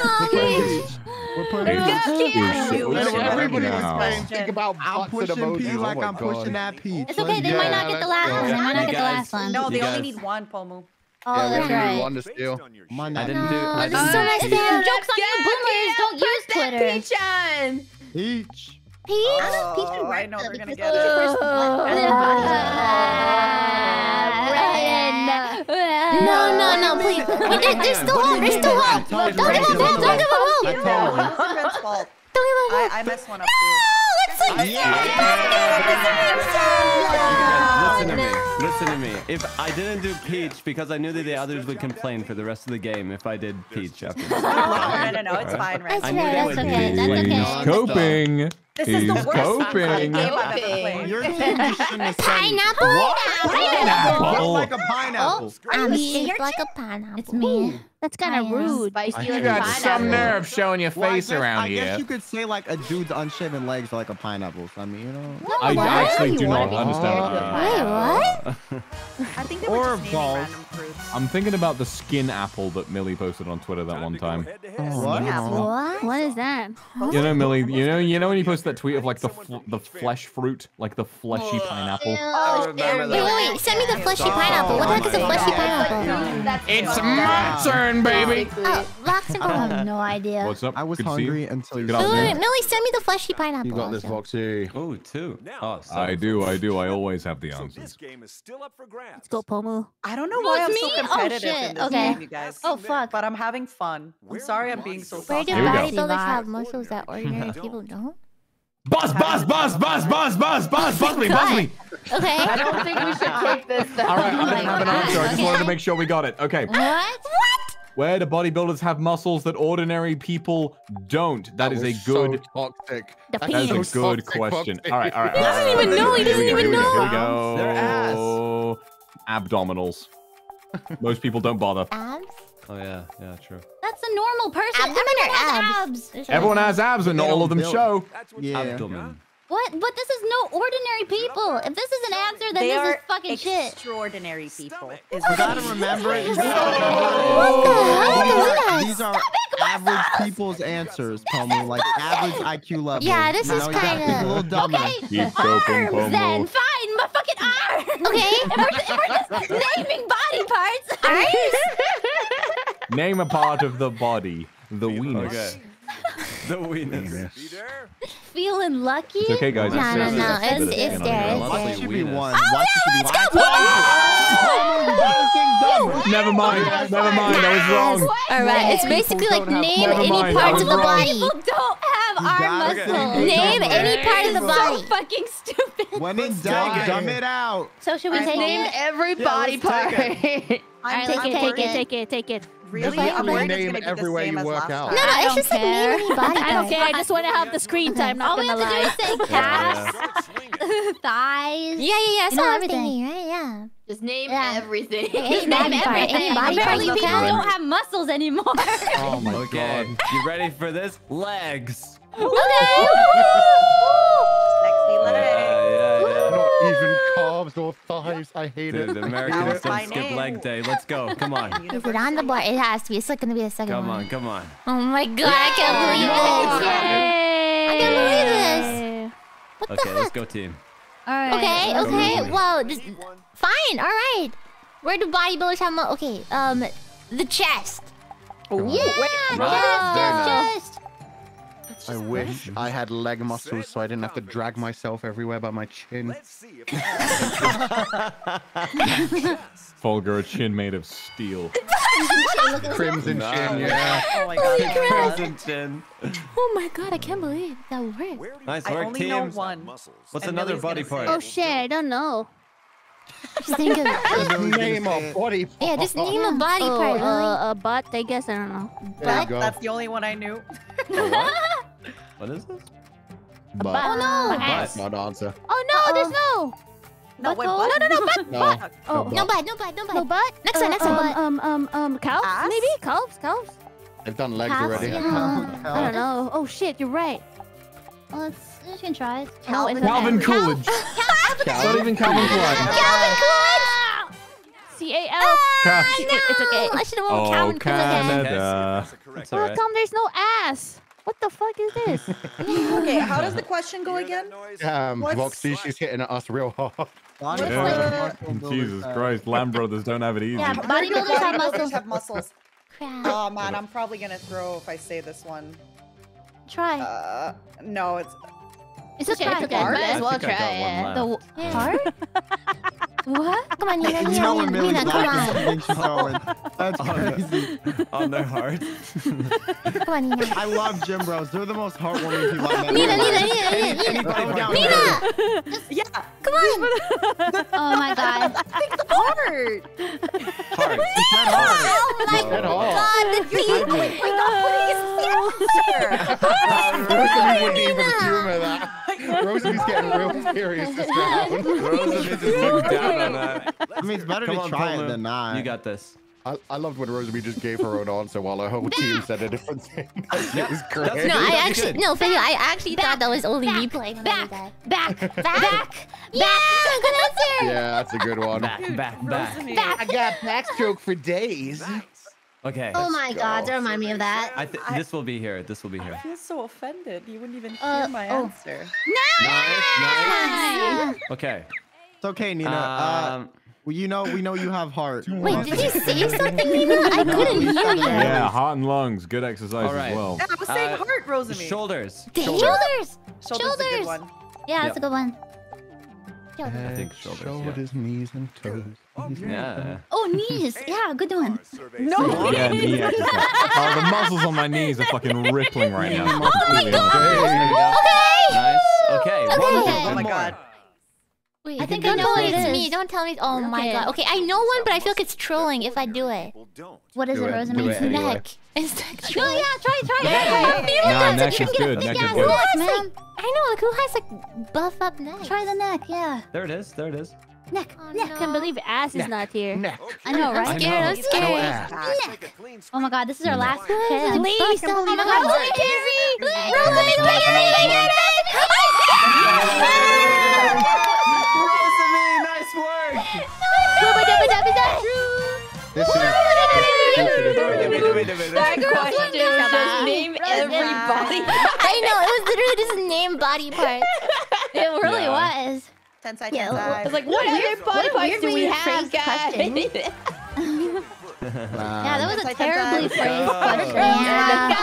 Oh, We're putting Peach. We're putting Peach. Peach. So Everybody was now. think about I'm butts and pushing Peach emojis. Oh like I'm God. pushing that Peach. It's okay. They Yeah, might not get the last one. They might not get the last one. No, they only need one, Pomu. Oh, Yeah, that's right. one to steal. on your Come on I didn't do. No, I this didn't is so do nice Peach. to have. Jokes on you boomers. Don't use Twitter. Peach on. Peach. Peach? Oh, I know they're gonna get it. <laughs> No, no, no, please. Wait, there, there's still hope. There's still hope. Don't give up hope. Don't give up hope. I told you. It's Red's fault. Don't give up hope. I, I messed one up too. No, let's like Listen to me. Listen to me. If I didn't do Peach because I knew that the others would complain for the rest of the game if I did Peach after this. No, no, no, no, it's fine, Red. That's I knew right, they that's okay, be that's okay. Coping. This is the He's worst coping. game I've ever played. Your team you shouldn't Pineapple? Pineapple. like a pineapple. I'm shaped like a pineapple. It's me. That's kind of rude. Spicy You like got pineapple. some nerve showing your Well, face guess- around I here. guess you could say like a dude's unshaven legs are like a pineapple. So I mean, you know. I What? actually do not be understand. Wait, what? I think they Or were just random fruits. I'm thinking about the skin apple that Millie posted on Twitter that one time. Oh, what? What? What is that? You know, Millie, you know, you know when you posted that tweet of like the fl- the flesh fruit, like the fleshy pineapple. Oh, Wait, there wait, wait. Send me the fleshy pineapple. What the heck is a oh fleshy pineapple? It's my turn, baby. Oh, Vox and I have no <laughs> idea. What's up? I was Good to you. hungry until you Good said Wait, wait, afternoon. that. Millie, send me the fleshy pineapple. You got this, also. Voxy. Oh, two. Oh, I do, I do. I <laughs> always have the answers. So this game is still up for grabs. Let's go, Pomu. I don't know why I'm so me? Oh, competitive shit. in this Okay. game, you guys. Oh, fuck. But I'm having fun. I'm sorry I'm being so Where do Here we go. bodybuilders have muscles that <laughs> ordinary people don't? Buzz, buzz, buzz, buzz, buzz, buzz, buzz, buzz me, buzz me. <laughs> Okay. I don't think we should take this though. All right, I didn't have an answer. I just wanted to make sure we got it. Okay. What? What? Where do bodybuilders have muscles that ordinary people don't? That is a was so toxic. That That is a good toxic, question. Voxy. All right, all right. He doesn't even know, he doesn't even here we go, Here we go. Their ass. Abdominals. Most people don't bother. Abs? Oh yeah, yeah, true. That's a normal person. Abdomen or Everyone has abs? abs. Everyone has abs, and not all of them build- show. That's what Yeah. Abdomen. What? But this is no ordinary people. If this is an answer, then They this are is fucking shit. extraordinary people. You gotta remember it. What the hell? remember These these are average people's answers, Pomu. Like average IQ level. Yeah, this is know, you gotta think kinda- a little dumber. Okay. Arms then. Fine, my fucking arms. Okay. if, <laughs> we're, if we're just naming body parts. Arms? <laughs> Name a part of the body. The weenus. Okay. The weenus. Be there? Feeling lucky? It's okay, guys. No, it's no, safe. no, It's it's- good. it's You know, there, it's there. it should be Weenus. one. Oh, Watch it should be one. Pomu, you gotta think dumber. Never mind. Never mind. I was wrong. All right, it's basically like name any mind, parts of the body. People don't have arm muscles. Name any part of the body. so fucking stupid. When in doubt, dumb it out. So should we take Name every body part. <laughs> take I'm, Take I'm it, take it, take it, take it. Really? Just I'm worried it's name gonna be the everywhere same you as work last out. time. No, no, it's don't just like name care. any body <laughs> I don't care. I just want to have the screen <laughs> time. Not All we gonna have to do is say <laughs> Yeah, cast. yeah. Thighs. Yeah, yeah, yeah. That's You know what I'm everything. thinking, right? Yeah. Just name Yeah. everything. Any Just body name everything. body part Apparently people don't have muscles anymore. Oh, oh my Okay. god. You ready for this? Legs. Sexy leg. Yeah, yeah, yeah. Not even calves or thighs. I hate Dude, it. the That Americans don't skip name. leg day. Let's go. Come on. <laughs> Is it on the board? It has to be. It's like gonna be the second Come one. on, come on. Oh my god, I can't believe this. I can't believe this. What Okay, the let's go team. All right. Okay, okay. Well, this, Need one? fine. All right. Where do bodybuilders have mo- Okay, um, the chest. Yeah, Right. just, just, just. I wish I had leg muscles so I didn't have to drag myself everywhere by my chin. Let's see if <laughs> Fulgur, a chin made of steel. <laughs> Crimson No. chin, yeah. Oh my god. Crimson chin. Oh my god, I can't believe that worked. where do you Nice I work, only know team. one. muscles? What's And another Millie's body part? Oh shit, I don't know. <laughs> Just think of Name a body part. yeah, just name a body oh, part. Lily. uh, a butt. I guess I don't know. Butt? That's the only one I knew. What is this? But Oh no. that's not answer. Oh no, there's no. No, wait, Butthole? No, no, no, butt. No. butt. Oh, no no butt. butt, no butt, no butt. no butt. Next one, next one. Um, um, um, um, calves? Ass? Maybe calves, calves. They've done legs Calves? already. Yeah. I don't know. Oh shit, you're right. Well, let's, you can try it. No, it's Calvin Coolidge. It's not even Calvin Klein. Calvin Klein. C A L. Cat. It's okay. I should have won Oh, Calvin Klein again. Canada. That's a correct That's How come there's no ass? What the fuck is this? <laughs> Okay, how does the question go again? Um, What's- Roxy, she's hitting at us real hard. Yeah. parts are muscle builders, Jesus uh, Christ, Lamb Brothers don't have it easy. Yeah, bodybuilders have muscles. have muscles. Crap. Oh man, I'm probably gonna throw if I say this one. Try. Uh, no, it's It's okay. try It's okay. Might Might I as well I try one it. The Yeah. heart? <laughs> what? Come on, Nina, You Nina, know when Nina, Millie's Nina, come on. she thinks she's going. That's Oh, no. crazy. On their <laughs> heart. <laughs> Come on, Nina. I love gym bros. They're the most heartwarming people I've met. in Nina, my Nina, life. Nina, Nina, Nina. Anybody down there? Nina! yeah, Come on! Oh my god. heart. Heart. She said heart. Oh my Said god, hard. the teeth! We're not putting his answer. Rosalie wouldn't even humor that. <laughs> Rosalie's getting real <laughs> serious this round. <laughs> Rosalie just looked down on that. I mean, it's better Come to on, try Pomu. it than not. You got this. I, I loved when Rosalie just gave her own answer while her whole team said a different thing. it was great. No. I actually good. no, Figure, I actually thought that was only me playing when I did Back, back, back, Back, yeah, good answer. Yeah, that's a good one. Back, back, back. Rosalie, I got backstroke for days. Okay. Oh my god, don't remind me of that. I th this will be here. This will be here. I feel so offended. You wouldn't even hear Uh, my oh. answer. Nice, nice. Okay. It's okay, Nina. uh, Um, well, you know, we know you have heart. <laughs> Wait, did you say something, Nina? I couldn't hear you. Yeah, heart and lungs. Good exercise All right. as well. Yeah, I was saying Uh, heart, Rosalie. shoulders. Shoulders. Shoulders. Shoulders a shoulders. good one. Yeah, that's a good one. I think shoulders. yeah. Shoulders, knees, and toes. Yeah. Oh, knees. Yeah, good one. No. Yeah, knee exercise. Oh, <laughs> uh, the muscles on my knees are fucking rippling right now. Oh my god. Okay. Nice. Okay. One more. Okay. Oh One my god. Wait, I think don't I know tell what me it's me. Don't tell me. Oh my god. Okay, I know one, but I feel like it's trolling if I do it. What is Do it, it, Rosamund? do it anyway. Neck. It's like <laughs> No, yeah, try, try, Yeah, try. I feel like Nah, neck is good. Neck is Yeah, Who good. relax, has man. like I know like who has like buff up neck? Try the neck, yeah. There it is. There it is. Neck, Oh, neck. no. Can't believe ass is not here. Neck. I know, right? I'm scared. I'm scared. ass. Make a clean Oh my god, this is our last What is chance. Please, Bust don't up leave my us. heart. Carrie! Rosalie, look at it, look at it! Rosemi, nice work. This is. That question just name everybody. I know, it was literally just name body parts. It really Yeah. was. Tensai, Yeah, tensai. It's like, what other body what parts weird do we have, phrase guys? <laughs> Yeah, that was a terribly tensai. phrased Oh. question. Yeah.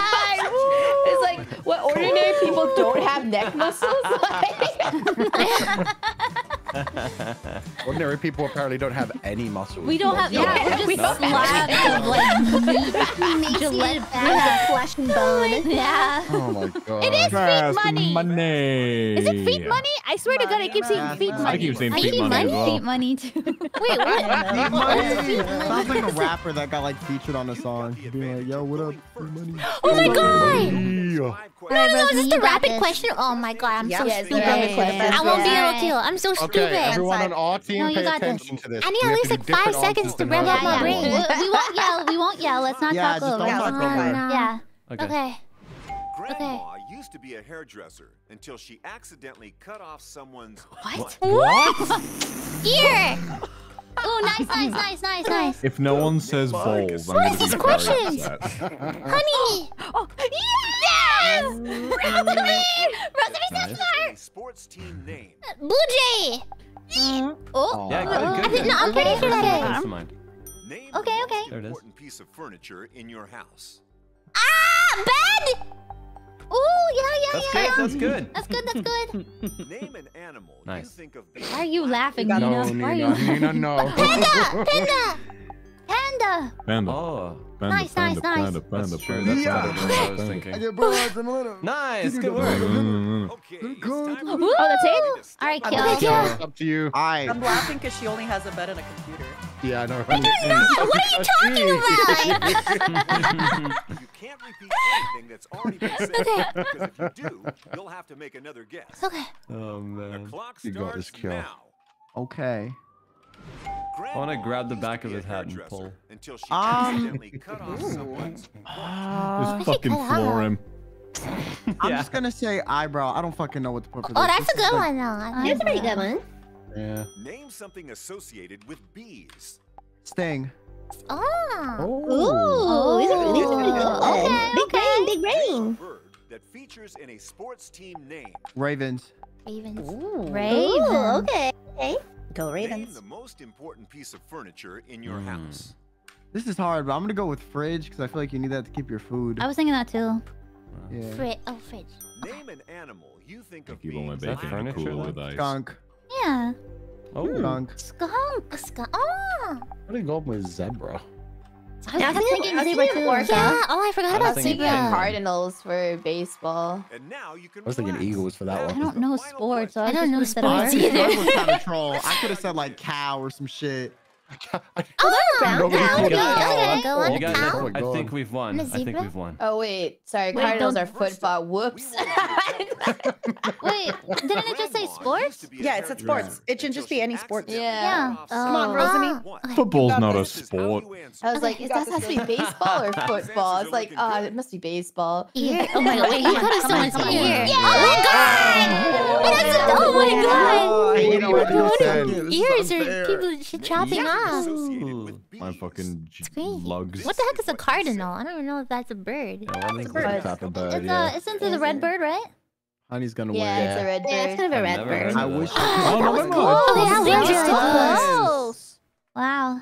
It's like what ordinary people don't have neck muscles. <laughs> <laughs> Ordinary people apparently don't have any muscles. We don't have, yeah, we're just don't have slabs of like meat. Emaciated bags of flesh and bone. <laughs> Yeah. Oh my god. It is Fast feet money. money. Is it feet money? I swear to God, I keep saying Money. I money. keep saying I feet keep money as well. Feet money too. <laughs> Wait, what? Feet money. Sounds like a rapper that got like featured on a song, being like, "Yo, what up, Feet money?" Oh my god! Yeah. No, no, no, is this you the rapid question? Oh my god, I'm so stupid. Rapid question. I won't be able to. kill. I'm so stupid. Okay, everyone on our team, No, pay got this. attention to this. I need at least like five seconds to than rev up my brain. We, we won't yell. We won't yell. Let's not Yeah, talk just over. don't Yeah, talk let's over go it. by. Yeah. Okay. Grandma used to be a hairdresser until she accidentally cut off someone's What? What? <laughs> Ear! Oh, nice, nice, nice, nice, nice. If no one says balls, I'm What gonna is this question? Honey! <laughs> Oh, yes! Rosemary! Rosemary's so smart! sports team name. Blue Jay! Oh, Yeah, I good, good. didn't know, I'm pretty sure that Comes is. mind. Name Okay, okay. There it is. important piece of furniture in your house. Ah! Bed! Oh, yeah, yeah, That's yeah. good. That's good. That's good, that's good. <laughs> Name an animal you Nice. think of Why are you laughing, No, Nina? Why are Nina, you... Nina, no. <laughs> Panda! Panda! <laughs> Panda! Panda. Oh, Panda, Nice, panda, nice, nice. panda, panda, that's true. panda, That's panda, better than what I was panda, I thinking. get broads and a little. Nice. Good work. Mm, Okay, it's time for Ooh, oh, that's it? All right, I'm kill. like, Yeah. It's up to you. Alright. I'm laughing because she only has a bed and a computer. Yeah, I know. What are you talking about? You can't repeat anything that's already been said. Because if you do, you'll have to make another guess. Okay. Oh The man. clock You got this starts kill. now. Okay. I wanna grab the back of his hat and pull. Until she Um, cut off someone's Uh, Just fucking floor him. <laughs> I'm Yeah. just gonna say eyebrow. I don't fucking know what to put for this. Oh, that's This a good like- one, though. That's a pretty good one. Yeah. Name something associated with bees. Sting. Oh. Ooh, these are, these are pretty good. Okay, big brain, big brain. Bird that features in a sports team name. Ravens. Ravens. Raven. Ooh, okay. Okay. Go Name the most important piece of furniture in your Hmm. house. This is hard, but I'm gonna go with fridge because I feel like you need that to keep your food. I was thinking that too. Yeah. Fri- oh, fridge. Name an animal you think of Keep all my bacon furniture, cooler though? with ice. Skunk. Yeah. Oh. Skunk. Skunk. Ska- oh. What are you going with zebra? I was I was thinking thinking- I was zebra thinking too. orca. Yeah. Oh, I forgot I about thinking zebra. Cardinals for baseball. And now you can I was thinking relax. Eagles for that Now one. I don't know sports, so I, I don't know just put that sports either. Skunk was kind of <laughs> troll. I could have said like cow or some shit. <laughs> Oh, Nobody cow. called it Yeah, cow. I'm gonna go on You guys, cow. Oh I think we've won. I think we've won. Oh wait, sorry, Wait, Cardinals don't- are football. Whoops. <laughs> Wait, didn't it just say sports? Yeah, it said sports. It should just be any sports. Yeah. Come on, Oh. Rosalie. okay. Ah. Football's not a This is how sport. I was like, You is got that has to be <laughs> baseball or football? It's like, uh, looking oh, it must be baseball. Ear. Oh my god, wait, you cut on, off come on, someone's ear. Yeah. Oh my god! It is a- oh my god! Oh, I hate it when you What said are this is ears are people chopping off? Associated Ooh, My fucking j- crazy. lugs. What the heck is a cardinal? I don't even know if that's a bird. Yeah, what is Bird. it? Type of bird, It's yeah. uh, it's into the red bird, right? Honey's gonna Yeah, win. it's a red Yeah, it's bird. kind of a I've red bird. I that. wish. Oh, no, never mind. Oh, yeah, That was we're close. Wow.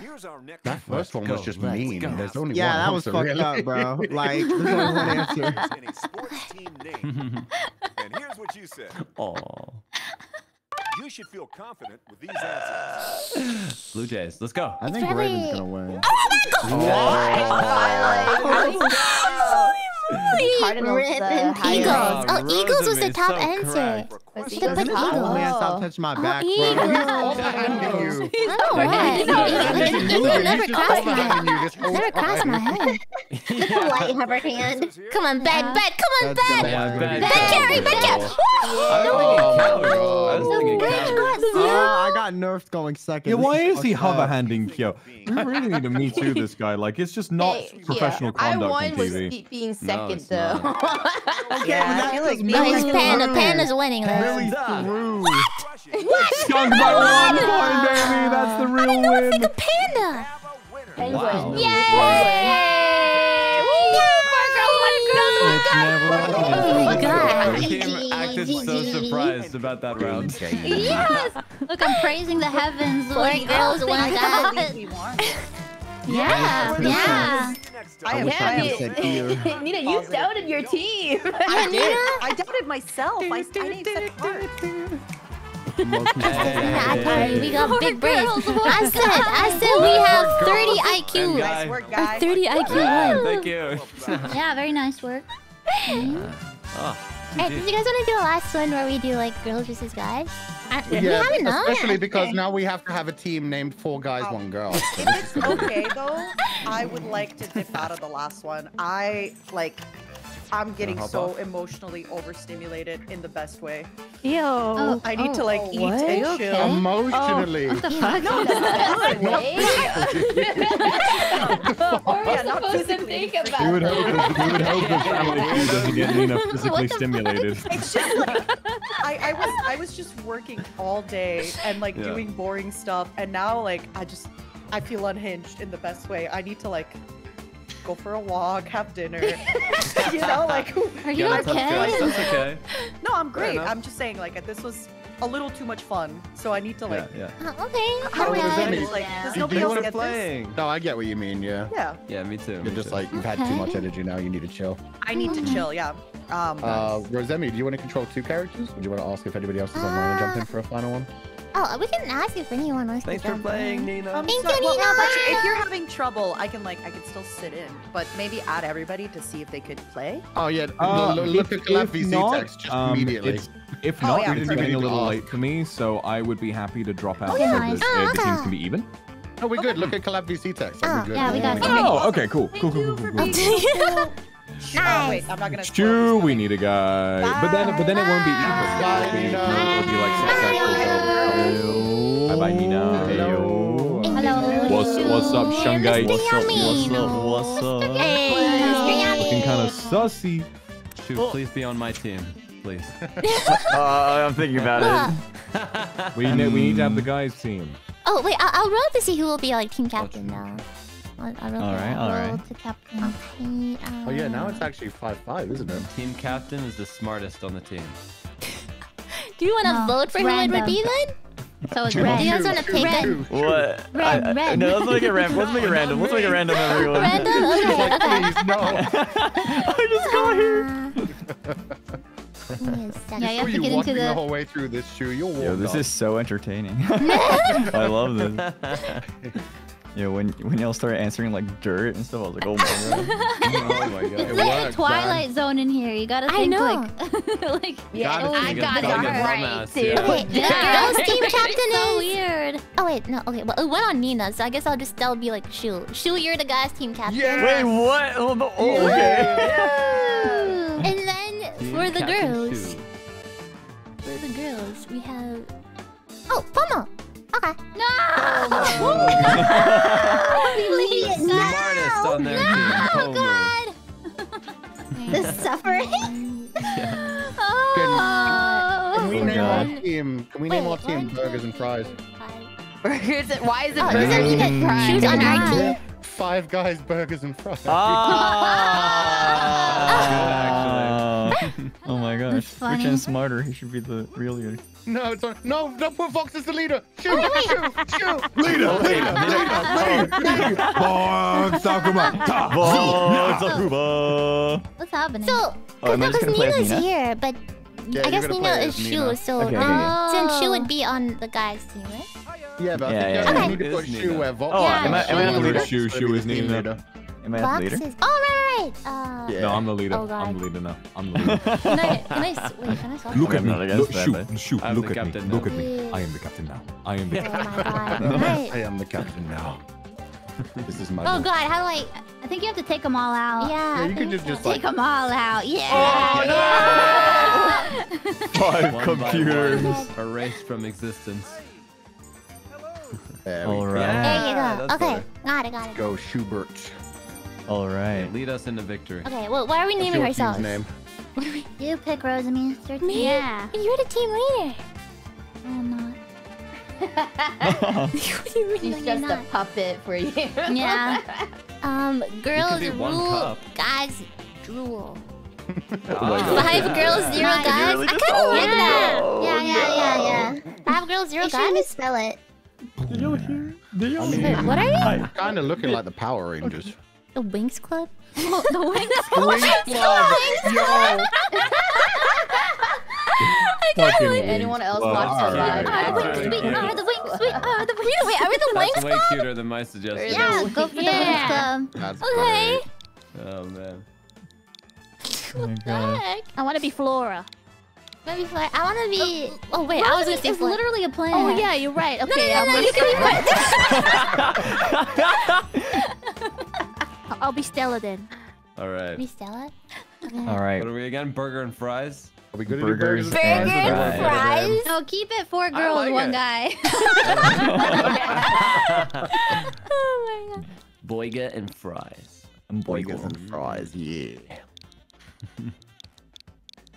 Here's our next That first one was just let's mean. go. There's only Yeah, one that was fucked really. up, bro. <laughs> Like, there's only one answer. in sports team name. <laughs> And here's what you said. Aw. You should feel confident with these answers. Blue Jays. Let's go. I think really- Raven's gonna win. Cardinals, the Ribbon. highest. Eagles. Oh, Eagles was the top so answer. Correct. Was Should have put Eagles. Oh man, Oh. stop touching my back, Eagles. bro. All behind you. Oh, what? Eagle never crossed my head. you this whole Never crossed my time. head. Polite hover hand. Come on, bed, bed, come on, That's bed. gonna Yeah, Bed carry, bed carry. I was thinking cow. I was thinking got Uh, I got got nerfed going second. Yeah, why is he up. hover handing Kyo? We really need to me too <laughs> this guy. Like, it's just not Hey, yeah. professional I conduct won on with TV. be- being No, second it's though. <laughs> Yeah, I feel like No, it's maybe- Panda. Panda's winning this. Really through. Skunk by one point, baby. That's the real win. It's a panda. Penguin. Yay! Woo! More girls, more girls, more It's girls. never Oh my god. The team acted so surprised about that round. Yes! Look, I'm praising the heavens. Four Like, girls, oh, one thank guy. God. We won. Yeah, yeah. I am, wish I I am could. <laughs> Nina, you doubted your team. <laughs> I did. I doubted myself. I, I didn't accept heart. Not party. We got big brains. I said, I said we have 30 And IQ. Nice work, A guys. 30 IQ Yeah, thank you. <laughs> Yeah, very nice work. Oh, Hey, did you guys want to do the last one where we do like girls versus guys? Uh, I, we Yeah, have enough. especially because Okay. now we have to have a team named Four Guys, One Girl. So If this it's <laughs> okay though, I would like to dip out of the last one. I like. I'm getting so off? emotionally overstimulated in the best way. Ew. Oh, I need to like oh, eat what? and You chill. okay? Emotionally. Oh, what the fuck? No, <laughs> that's not Wait. <laughs> <laughs> Oh, yeah, not physically. think We about would hope that we would hope that Family Feud doesn't get Nina physically stimulated. It's just like I, I was I was just working all day and like Yeah. doing boring stuff and now like I just I feel unhinged in the best way. I need to like go for a walk, have dinner. <laughs> you know, like Are you Yeah, that's okay? That's okay. no, I'm great. I'm just saying like this was a little too much fun, so I need to like. Yeah, yeah. Uh, okay. How does that is mean? it? Like, does Do nobody you else wanna get this? Playing. No, I get what you mean. Yeah. Yeah, Yeah, me too. You're me just too. like you've had too much energy now. You need to chill. I need to chill. Yeah. Um, Uh, Rosemi, do you want to control two characters? Would you want to ask if anybody else is online and jump in for a final one? Oh, we can ask if anyone wants Thanks to for jump playing, in. Nina. Um, Thank so- you, well, Nina. no, but if you're having trouble, I can like I can still sit in, but maybe add everybody to see if they could play. Oh yeah. Uh, look, look at Collab if VC not, text just um, immediately. it's- If Oh, not, yeah. it is It's getting a little already late for me, so I would be happy to drop out Okay, so nice. that uh, the Oh, teams can be even. Oh, we're good. Look at Collab VC text. Oh, good. yeah, we got Yeah. some. Oh, okay, cool, cool, cool, cool, cool. cool. <laughs> Oh, wait, I'm not gonna. Stu, we need a guy, but then but then it won't be even. Bye, It'll be, Nina. it'll be like successful. Bye bye Nina. Hello. Hello. What's what's up, Shungai? Mr. Yummy. What's up? Hey, Mr. Yummy. Looking kind of sussy. Shoot, please be on my team, please. <laughs> Uh, I'm thinking about it. <laughs> We need we need to have the guys team. Oh wait, I- I'll roll to see who will be like team captain now. I'll, I'll roll, All right, I'll all roll right. to captain. Okay, uh, Oh yeah, now it's actually five five, isn't it? Team captain is the smartest on the team. <laughs> Do you want to No, vote for who it would be then? So it's <laughs> Do you guys want to pick Red. a What? Red, I- I- red. No, let's make it random. Let's make it random. Let's make it random, everyone. random? <laughs> Okay, okay. Please no. <laughs> I just got here. Give me a second. Yeah, you have to you get into the... the. whole way through this shoe? You're Yo, warmed this up. is so entertaining. I love this. Yo, when when y'all started answering like dirt and stuff, I was like, oh my god. <laughs> Oh my god. It's It like works, a Twilight Zone in here. You gotta I think know. like, <laughs> like Yeah, Gotta oh I got it gotta get right, dumbass, dude. yeah. Okay, the Yeah. girls <laughs> team captain It's so is. weird. Oh wait, no. Okay, well it went on Nina, so I guess I'll just that'll be like Shu. Shu, you're the guys team captain. Yeah. Wait, what? Oh, no- oh, okay. And then Team for the Captain girls, Shu. for the girls, we have. Oh, Pomu. Okay. <laughs> Please, no. Smartest on their team. Oh God. <laughs> The suffering. Oh. Can we Oh, name God. our team? Can we Wait, name our team one, burgers and fries? Burgers. and- Why is it Oh, burgers does that mean and that fries? Shu's on our team? Five guys, burgers and fries. Ah. <laughs> oh my gosh. Rich funny. and smarter. He should be the real leader. No, it's on. No, don't put Vox as the leader. Shoot, Wait, wait. shoot, shoot. Leader, leader, Vox Akuma. Bon Sakuba. What's happening? So, Oh, am I no, because gonna play as Nina's Nina? here, but Yeah, I guess gonna Nina is as Shu, so Okay, um, then, okay, Shu Oh. would be on the guys team, right? Yeah, but I Yeah, think yeah, yeah, yeah. we need to put Is Shu Nina. where Vox. Oh, Yeah, am I, am I not the Shu, leader? Shu, Shu is Team Nina. Leader. Am I the leader? Boxes. Oh, right, right, right. Uh, Yeah. No, I'm the leader. Oh, I'm the leader now. I'm the <laughs> leader. Can I, can I, s- wait, can I swap? Look at me. not against Look, that, shoot, but- shoot. I'm Look at me. captain Look at me. I am the captain now. I am the Oh captain. my god. <laughs> I am the captain now. This is my. Oh boat. god, how do I... I think you have to take them all out. Yeah, Yeah, I you could just so. just like. Take them all out. Yeah. <laughs> Five One computers. one, erased from existence. There we All go. There you go. that's Okay, better. got it, got it. Go Schubert. All right. Lead us into victory. Okay, well, why are we What's naming your ourselves? team's name? <laughs> <laughs> You pick Rosemi. It's your team. Me? Yeah. You're the team leader. No, I'm not. <laughs> what do you mean She's you're just a puppet for you. Yeah. Um, girls be rule, guys drool. Ah. Five girls, zero Nice. guys. Really I kind of like that. Oh, yeah, yeah, yeah, yeah. Five girls, zero Make sure you guys. spell it. Did you hear? Did you I mean, hear? What are you? Kind of looking like the Power Rangers. The Winx Club? Oh, the <laughs> wings. <laughs> <laughs> Fucking Did anyone else Well, watch all Survive? right. Ah, the wings, sweet. Ah, the wings, sweet. Ah, the wings. Wait, are we the That's Winx way cuter than my suggestion. Yeah, go for the Yeah. wings club. That's Okay. Oh man. Oh my god. Heck. I want to be Flora. Maybe Flora. I want to be. Oh wait, I was gonna Rosemi say is Flora. literally a plant. Oh yeah, you're right. No, no, Okay, no, no, you can be part. I'll be Stella then. All right. Be Stella. <laughs> All right. What are we again? Burger and fries. Are we good to Burgers. burgers? and Burger and fries. fries. No, keep it four girls, like one it. guy. <laughs> Oh my god. Boiga and fries. And Burgers boigel. and fries, yeah. <laughs>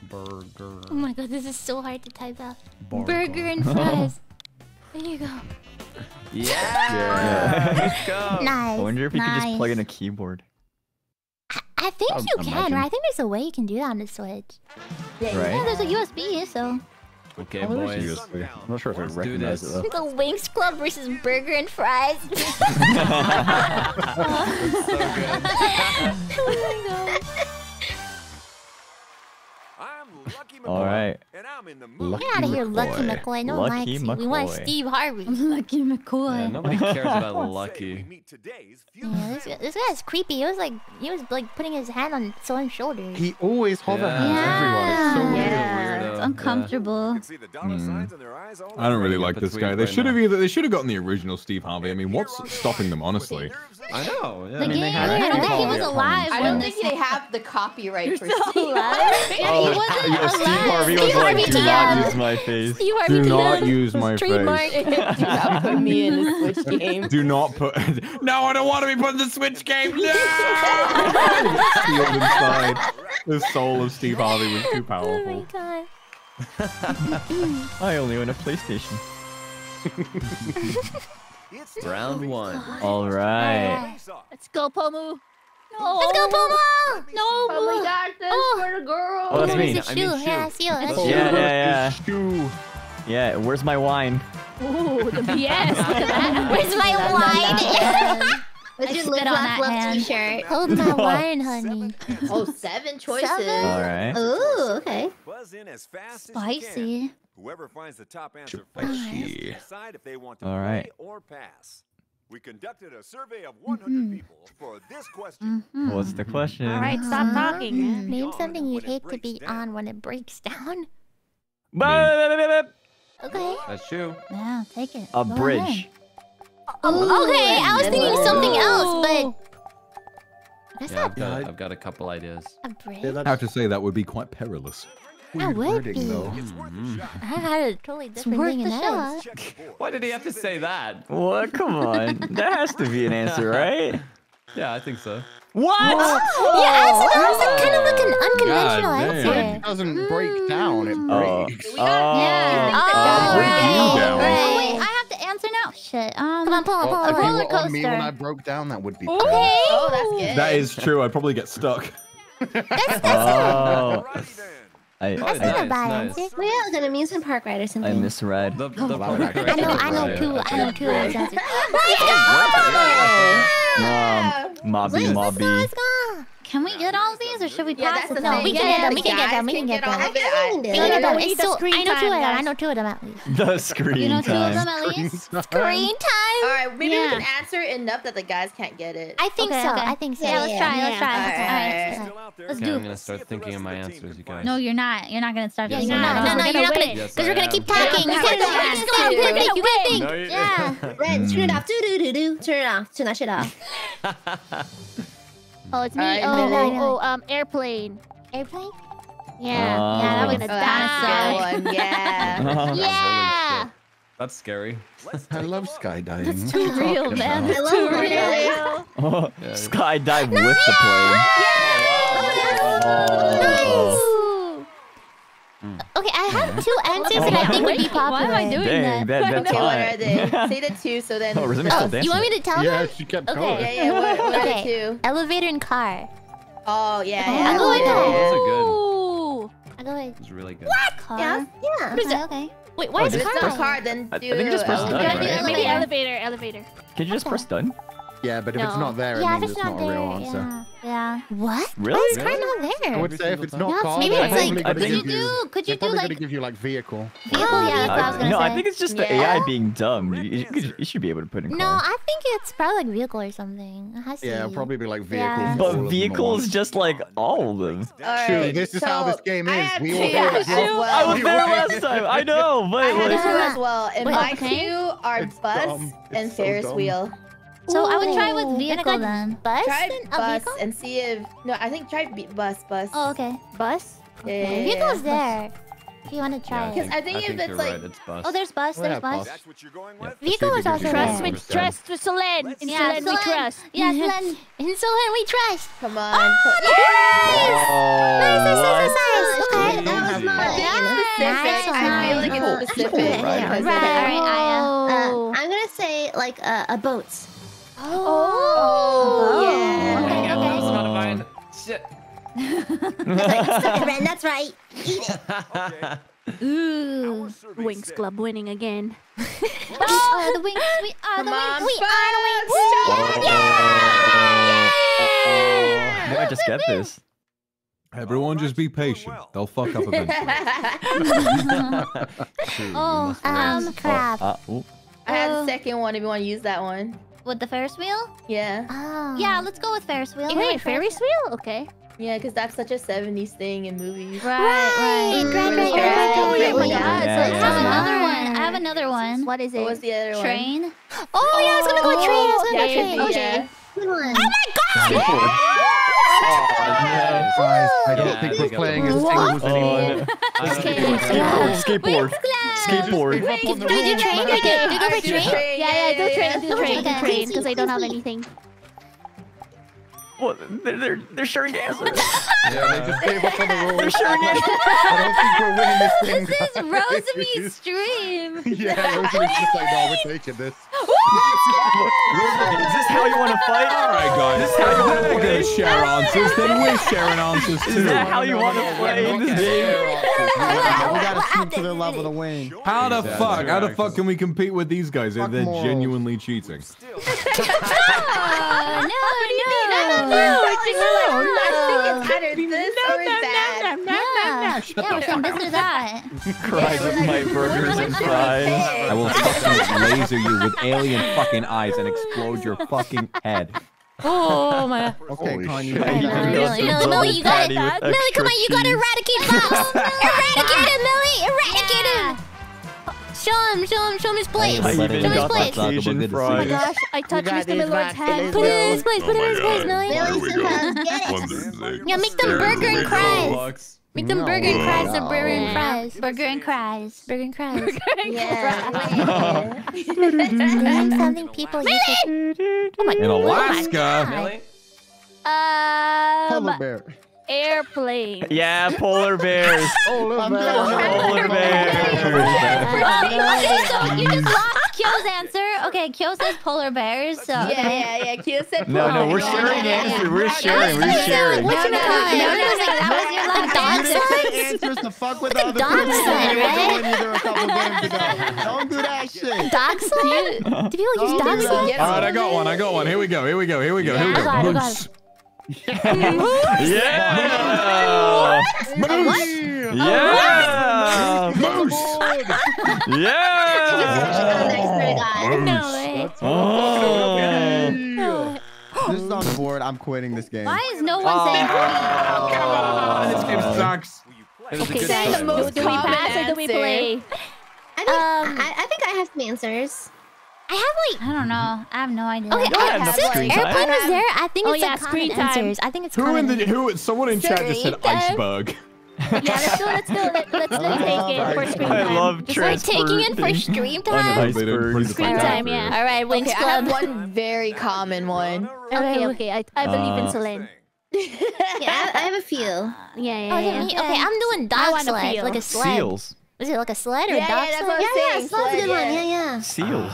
Burger. Oh my god, this is so hard to type out. Burger. Burger and fries. There you go. <laughs> Yeah. Let's go. Nice. I wonder if you could just plug in a keyboard. I think I'll you can, imagine. right? I think there's a way you can do that on the Switch. Yeah, Right? there's a USB, so. Okay, Oh, boys. I'm not sure if I Let's do recognize it though. The Winx Club versus Burger and Fries. <laughs> <laughs> oh my god. All right. and I'm in the mood. Lucky Get out of here, Lucky McCoy. McCoy. No one Lucky likes you. We want Steve Harvey. <laughs> Lucky McCoy. Yeah, nobody <laughs> cares about Lucky. Yeah, this, guy- this guy's creepy. He was like, he was like putting his hand on someone's shoulder. He always hover Yeah. hands everyone. It's so Yeah. weird. Yeah, it's uncomfortable. You can see the dollar hmm. signs in their eyes all I don't really like this between guy. They should have either they should have gotten the original Steve Harvey. I mean, what's stopping them, honestly? I know. Yeah. The I mean, they game, have I don't think he was alive. I don't this think they have the copyright <laughs> for You're so Steve. alive. Yeah, Oh, he wasn't yeah, Steve alive. Harvey was Steve like, Harvey do not use my face. Steve Harvey Do not TM. use my Trademark. face. <laughs> Do not put me in the Switch game. Do not put. <laughs> no, I don't want to be put in the Switch game. No! <laughs> Sealed inside. The soul of Steve Harvey was too Oh my powerful. god. I only own a PlayStation. Round one. All right. Let's go, Pomu. No. Let's go, Pomu! No. Oh my god, this Oh. for the girl. Oh, that's That me. is a I mean shoe. shoe. Yeah, see you. That's Oh, shoe. Yeah, yeah, it's Yeah, where's my wine? Ooh, the BS. Look at that. Where's my wine? What's <laughs> I your spit lip on that love t-shirt? Hold my <laughs> oh, wine, honey. Oh, seven choices. Seven? All right. Ooh, okay. Buzz in as fast as you can. Spicy. Whoever finds the top answer first Spicy. has to decide if they want to All play or pass. We conducted a survey of 100 people for this question. Mhm. What's the question? All right, stop Uh-huh. talking. Name something you'd hate to be down. on when it breaks down. Okay. That's true. Yeah, take it. A Go bridge. ahead. Okay, I was thinking something else, but that's Yeah, I've not got, I've got a couple ideas. a bridge. I that's have to say that would be quite perilous. That weird would wording, be. though. It's worth Mm-hmm. a shot. I had a totally different worth thing in the that. shot. Check the board. Why did he have to say that? What? Come on. <laughs> That has to be an answer, right? <laughs> Yeah, I think so. What? Yeah, that's, that was kind of like an unconventional God damn. answer. It doesn't break down, it Oh. breaks. Oh. Yeah. Oh, break right, down. Oh, wait, I have to answer now. Shit. Um, Come on, pull on, pull Well, on. if you roller were on me when. I broke down, that would be Okay. Oh, that's good. That is true. I'd probably get stuck. <laughs> Oh. Alrighty then. I, That's nice, not a bad nice. answer. we have like an amusement park ride or I something. misread. The, the Oh, wow, perfect I know, I know right. two, I know two of those answers. Um, Mobby, Let's go, Mobby. Let's go. Can we get all these or should we Yeah, pass that's No, we can Yeah, get them, we can get them, we can get them. of it. I- I can We can get them. It's so, I know two of them. I know two of them at least. <laughs> The screen You know two of them at least? Screen time. All right, maybe we Yeah. can answer enough that the guys can't get it. I think Okay, so. okay. I think so. Yeah, let's try, let's try. Alright. Alright. Still out there. Let's Okay, do I'm gonna start thinking of my answers, you guys. No, you're not. You're not gonna start. Yeah, thinking you're not. No, no, you're not gonna gonna. wait. Yes, Because we're gonna keep talking. You Yeah, gotta yeah, go. yeah. Just go. You gotta think. You gotta think. Yeah. Red, turn it off. Hmm. Do do do do. Turn it off. Turn that shit off. Oh, it's me. Alright, oh, Millie. oh, oh, um, airplane. Airplane. Yeah. Oh. yeah, that was Oh, a that's dinosaur. one. Yeah. <laughs> <laughs> Yeah. That's scary. I love skydiving. That's too real, man. about? I love too it. real. Oh, Yeah. <laughs> skydive with the plane. Oh. Mm. Okay, I have two answers that I think would be popular. why am I doing Dang, that? that, that's Okay, what are they? Say the two, so then. Oh, Rosemi's Oh, still dancing. you want me to tell Yeah, them? she kept Okay. going. Yeah, yeah. What, what are the Okay. two? Elevator and car. Oh, yeah, I'll yeah. go with yeah. that. Those are good. Ooh. I go with It's really good. car. Yeah, yeah. What is Okay, it? okay. Wait, why Oh, is just If it's car? not car, then I- I think just press done, right? Maybe Elevator. elevator, elevator. Can you just press done? Yeah, but if it's not there, Yeah, it if means it's it's not not a real answer. yeah. Yeah. What? Really? Why is car Really? not I would say if it's not Yeah, car, maybe it's like- Could you give you. do- could you do, like- gonna give you like vehicle. Oh, vehicle, yeah, that's what I was gonna no, say. I think it's just the AI being dumb. You, you, you should be able to put in car. No, I think it's probably like vehicle or something. It has to Yeah, be. it'll probably be like vehicle. Yeah. for all of But them at vehicles just like all of them. All True, right, this is how this game is. have We two all do it as as well. well. I was <laughs> there last time. I know, I but have like, two as well, and my okay. two are It's bus and so Ferris wheel. So I would try with vehicle and then. Bus Try and a bus vehicle? and see if no. I think try be- bus, bus. Oh, okay. Bus? yeah, yeah, yeah, Vehicle's yeah. there. If you want to try Yeah, I it. Because think, I think if it's you're like- right. It's bus. Oh, there's bus, Yeah, there's bus. bus. That's what you're going Yeah. with? Vehicle is also Trust there. with trust with Selen. In Yeah, Selen we trust. Yeah, Selen. In Selen we trust. Come on. Oh, put- nice! oh, Nice, nice, nice, nice. Okay. That was I mine. Yeah. specific. Nice I feel like it's specific. Okay, Right. Right, that. right, Aia. Uh, I'm gonna say like a, a boat. Oh, yeah. Okay, okay. It's not mine. Shit. Ren, that's right. Eat <laughs> it. Ooh. survey Wings Club winning again. Oh, the wings. We are Come the on, wings. We bus. are the wings. Oh. Did I just get this? Everyone just be patient. They'll fuck up eventually. <laughs> <laughs> Oh, um, crap. Uh, ooh. I have the second one if you want to use that one. With the Ferris wheel? Yeah. Oh. Yeah, let's go with Ferris wheel. Wait, Ferris wheel? Okay. Yeah, because that's such a 70s thing in movies. Right, Right, right, right, right, right. Oh, yeah, my Yeah, God. So yeah, let's have yeah. another one. I have another one. What is it? What was the other one? Train? Oh, yeah, I was gonna go with oh, train. I was gonna Yeah, go train. could be, Okay. yeah. Good one. Oh skateboard. Guys, oh, I don't Yeah, think we're playing as What? singles Oh, anymore. no. <laughs> I don't Okay. think Skateboard. Skateboard. Skateboard. Wait, Do we train? Do we do, do we go for train? train. Yeah, yeah, do train, do train, do train, because I don't have anything. Well, they're, they're, they're sharing answers. <laughs> Yeah, they just gave up on the rules. They're sharing answers. <laughs> I don't think we're winning this thing. This is guys. Rosemi's stream. yeah, Rosemi's just like, no, we're taking this. <laughs> Is this how you want to fight? All right, guys. This is how you want to They're play? gonna share answers, then we're sharing answers too. Is that how you want to play in this game? We gotta stoop to the level of the wing. How the fuck? How the fuck can we compete with these guys if they're genuinely cheating? Oh, no, no, No, no, I think it's either this or that. Yeah, yeah, we can visit that. <laughs> Cries with my burgers and fries. I will fucking laser you with alien fucking eyes and explode your fucking head. Oh my <laughs> god. Okay, Holy Kanye. Millie, Millie, Millie, Millie, you got it. Millie, come on, you gotta eradicate Vox. eradicate him, Millie. Eradicate him. Show him, show him, show him his place. Show him his place. Oh my gosh, I touched got Mr. this Milord's back in hand. his Put it in his place. Put it in his place, Millie. Millie somehow get it. Yeah, make them burger and fries. Make them No. burger and fries. The burger and fries. Burger and cries. Burger and fries. Yeah. <laughs> Name something people use to... Oh my In Alaska, Millie? Polar Um, bear. Airplane. Yeah, polar bears. <laughs> Polar bear. Polar bears. Okay, so <laughs> oh, you just lost Kyo's answer. Okay, Kyo says polar bears. So Yeah, yeah, yeah. Q said No, no, we're Yeah, sharing yeah, yeah. answers. We're sharing. We're sharing. What you No, no, no, no, no, that was your Like last dog You signs? answers to fuck with the other dog people. right? won either a couple games ago. Don't do that shit. Dog sign? Do people use Don't dog do. All right, I got one. I got one. Here we go. Here we go. Here we go. Here we I got it, I Moose. Yeah. Yeah. Yeah. No way. Oh. This is on the board. I'm quitting this game. Why is no one saying Ah, this game sucks. It was a Okay, good guys, do, most do we pass or do we play? I think, Um, I, I think I have some answers. I have like... I don't know. I have no idea. Okay, I have uh, since screen airplane time. was there, I think Oh, it's yeah, like screen common time. answers. I think it's Who in the who? Someone in chat just said iceberg. Yeah, let's do let's do it. Let's let's take it for screen I time. love Just like taking it for transporting stream on an time. iceberg. Screen time, yeah. All right, Wings Okay, I have one very common one. Okay, okay. I, I believe in Uh, Selen. Yeah, I, I have a few. Yeah, Oh, yeah, yeah, yeah. me? Okay, I'm doing dog wanna sled, feel. like a sled. Seals. Is it like a sled or Yeah, dog yeah, that's sled? what I'm Yeah, yeah, saying. sled's a good one. Yeah, yeah. Seals.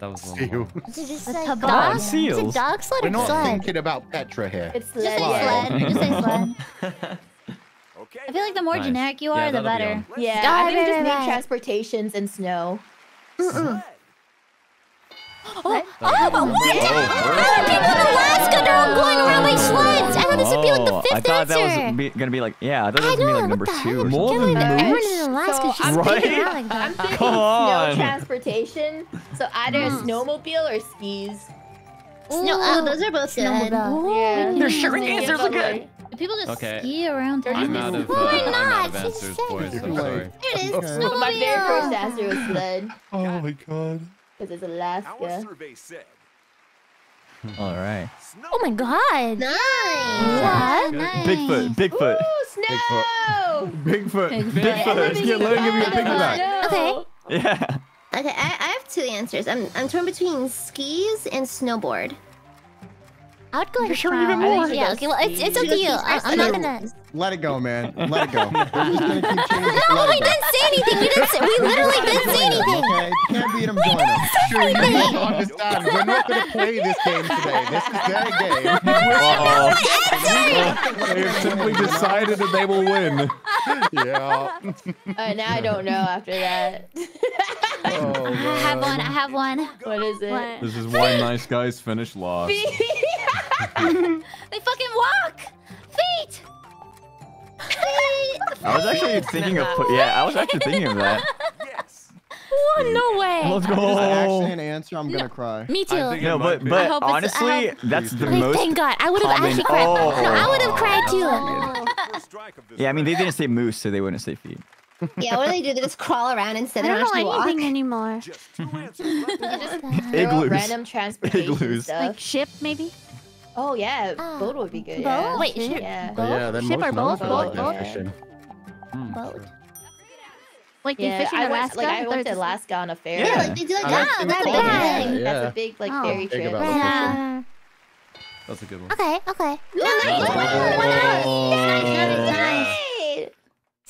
That was one Ew. more. Is it just A like toboggan. dog? Is Seals. it dog sled We're not sled? thinking about Petra here. It's Just sled. say sled. Just say <laughs> sled. Okay. I feel like the more Nice. generic you Yeah, are, the that'll be better. Yeah, Right, I think just right, make transportations in snow. Sled. Oh, but yeah! People in Alaska, they're all going around by sleds. I thought this would be like the Oh, fifth I thought that was be, gonna be like yeah. I thought that I was gonna be like number two or More than that everyone moose? in Alaska So just I'm Right? thinking around like I'm thinking Come on. snow transportation. So either a snowmobile or skis. Snow, Oh, those are both good. snowmobile. Yeah. Their short Thinking answers are good. like- People just Okay. ski around. I'm out of, uh, Well, we're I'm out of not. answers, boys. I'm sorry. Here it is. Okay. <laughs> My very first answer was sled Oh my god. Because it's Our Alaska. survey said <laughs> All right. snow Oh my god. Nice. What? Nice. Bigfoot. Bigfoot. Ooh, snow! Bigfoot. <laughs> Bigfoot. Bigfoot. Let's get let him give you a piggyback. Okay. Yeah. Okay, I, I have two answers. I'm I'm torn between skis and snowboard. I would go with sure crown. even more. Yeah, okay, well, it's, it's up to you. I'm not gonna. Let it go, man. Let it go. <laughs> We're just gonna keep changing. No, Let we go. didn't say anything. We didn't say. We literally didn't say anything. Okay, can't beat them, join them. Sure, you need to understand. We're not going to play this game today. This is their <laughs> game. Uh-oh. They have simply decided that they will win. <laughs> yeah. Alright, now I don't know after that. Oh, I have one. I have one. what is it? What? This is why nice guys finish last. They fucking walk. Feet. I was actually thinking of put, yeah. I was actually thinking of that. yes. Oh, no way. Let's If it's actually an answer, I'm gonna cry. Me too. No, but but hope it's- I honestly, hope- that's the Okay, most. thank God. I would have common- actually cried. Oh. No, I would have cried too. First strike of this Yeah, I mean they didn't say moose, so they wouldn't say feet. <laughs> Yeah, what do they do? They just crawl around instead. of They don't don't know actually walk. anything anymore. Just two. <laughs> They're Igloos. random transportation Igloos. stuff. Like ship, maybe. Oh yeah, Ah. boat would be good. Boat? Yeah. Wait, ship. Yeah. Boat? Yeah, then Ship most or boat? nuns are Boat? they're fishing. Boat. Like they Yeah, fish in I Alaska. went, like I or went to just- Alaska on a ferry. Yeah, Yeah. like they do like I that. actually That's thought big. about Yeah. that, That's a big like Oh. ferry trip. Yeah. That's a good one. Okay, okay. Nice.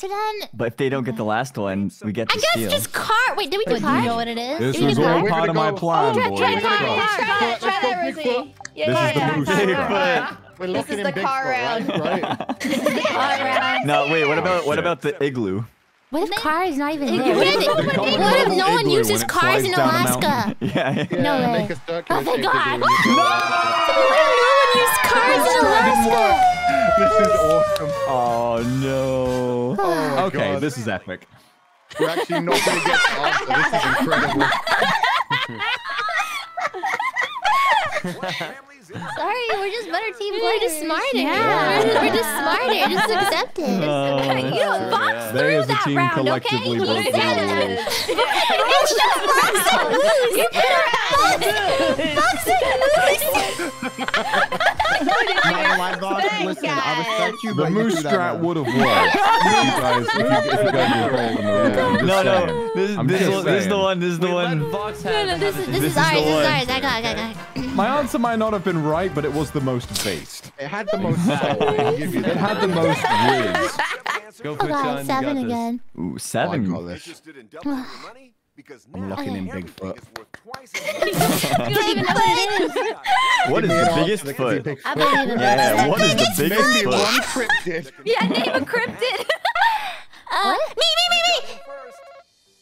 So then, But if they don't get the last one, we get I guess steal. just car. Wait, did we do Wait, do car? you know what it is? This You was all part of my oh, plan, Try, boys. try, Let's try, go. try, try that, try that, Rosie. Yeah, This try is the that, moose Bigfoot. We're This is the big car round. right? <laughs> Alright. No, wait. What about what about the igloo? What if car is not even Igloo. there? What if, They call it what if no one uses cars in Alaska? mountain. Yeah. <laughs> yeah. Yeah, No way. make a oh circular Oh, thank shape God. to do it. <laughs> What if no one uses cars in Alaska? This is awesome. Oh no. Oh, oh Okay, God. this is epic. We're actually not going to get the answer. This is incredible. <laughs> Families in Sorry, we're just better team We're just smarter. Yeah, we're, we're just smarter. Just accept it. <laughs> Oh, <laughs> you know, Vox Yeah. Through that team round, collectively okay? broke the rules. it's <laughs> just Vox and Moose. Vox and Moose. Not gonna lie, Vox, Listen, I respect you, The but you moose threw strat would have worked. you guys, if you, if you guys were rolling the rules. I'm No, no. This, I'm this, just is, this is the one. This is the We one. Vox No, no, have this is this This is is ours. This is ours. I got, I got, I got. My answer might not have been right, but it was the most based. It had the most <laughs> soul. I'll give you It had the most whiz. <laughs> Go Oh for god, John. Seven again. Ooh, Oh, I seven. got this. Interested in doubling your <sighs> money? Because I'm now locking in everything Bigfoot. is worth twice as <laughs> much. You don't even know what it is. What is the biggest answer that could foot? be I Bigfoot. believe in Yeah, what is the biggest foot? one cryptid. Yeah, name a cryptid. Uh, me, me, me, me.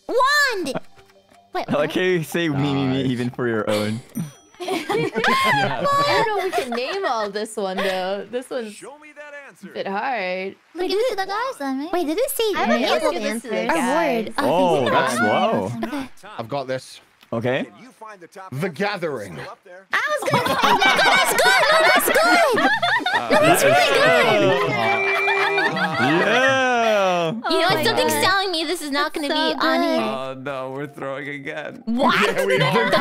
Wand. Wait, I like how you say me, me, me, even for your own. <laughs> Yeah. I don't know if we can name all this one though. This one's Show me that answer. a bit hard. Wait, give it to the guys then, man. Wait, did it say I haven't me able or to Give this to the answer. guys. word? Oh, oh that's slow. I've got this. Okay. The Gathering. I was gonna oh call No, that's good. No, that's good. <laughs> That's really good. Yeah. You know what? Something's telling me this is not going to be on here. Oh no, we're throwing again. What? the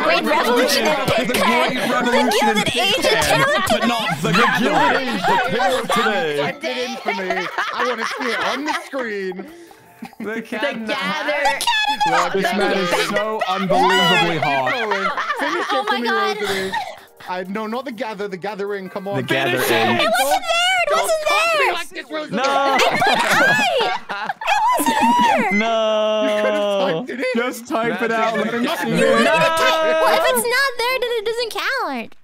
Great Revolution in Pitcairn. The Gilded Age of Talent. But not the Gilded <laughs> Age, the pillar of today. Typed it in for me. I want to see it on the screen. The cat. Gather. Lord, this man is so unbelievably hot. Finish it Oh my me, God. Rosalie. I no, not the gather, the gathering. Come on. The gathering. It wasn't there. It wasn't there. Like this, Rosalie. No. <laughs> No. Typed it in. Just type it out. Let him see You it. type. Well, if it's not there, then it doesn't count.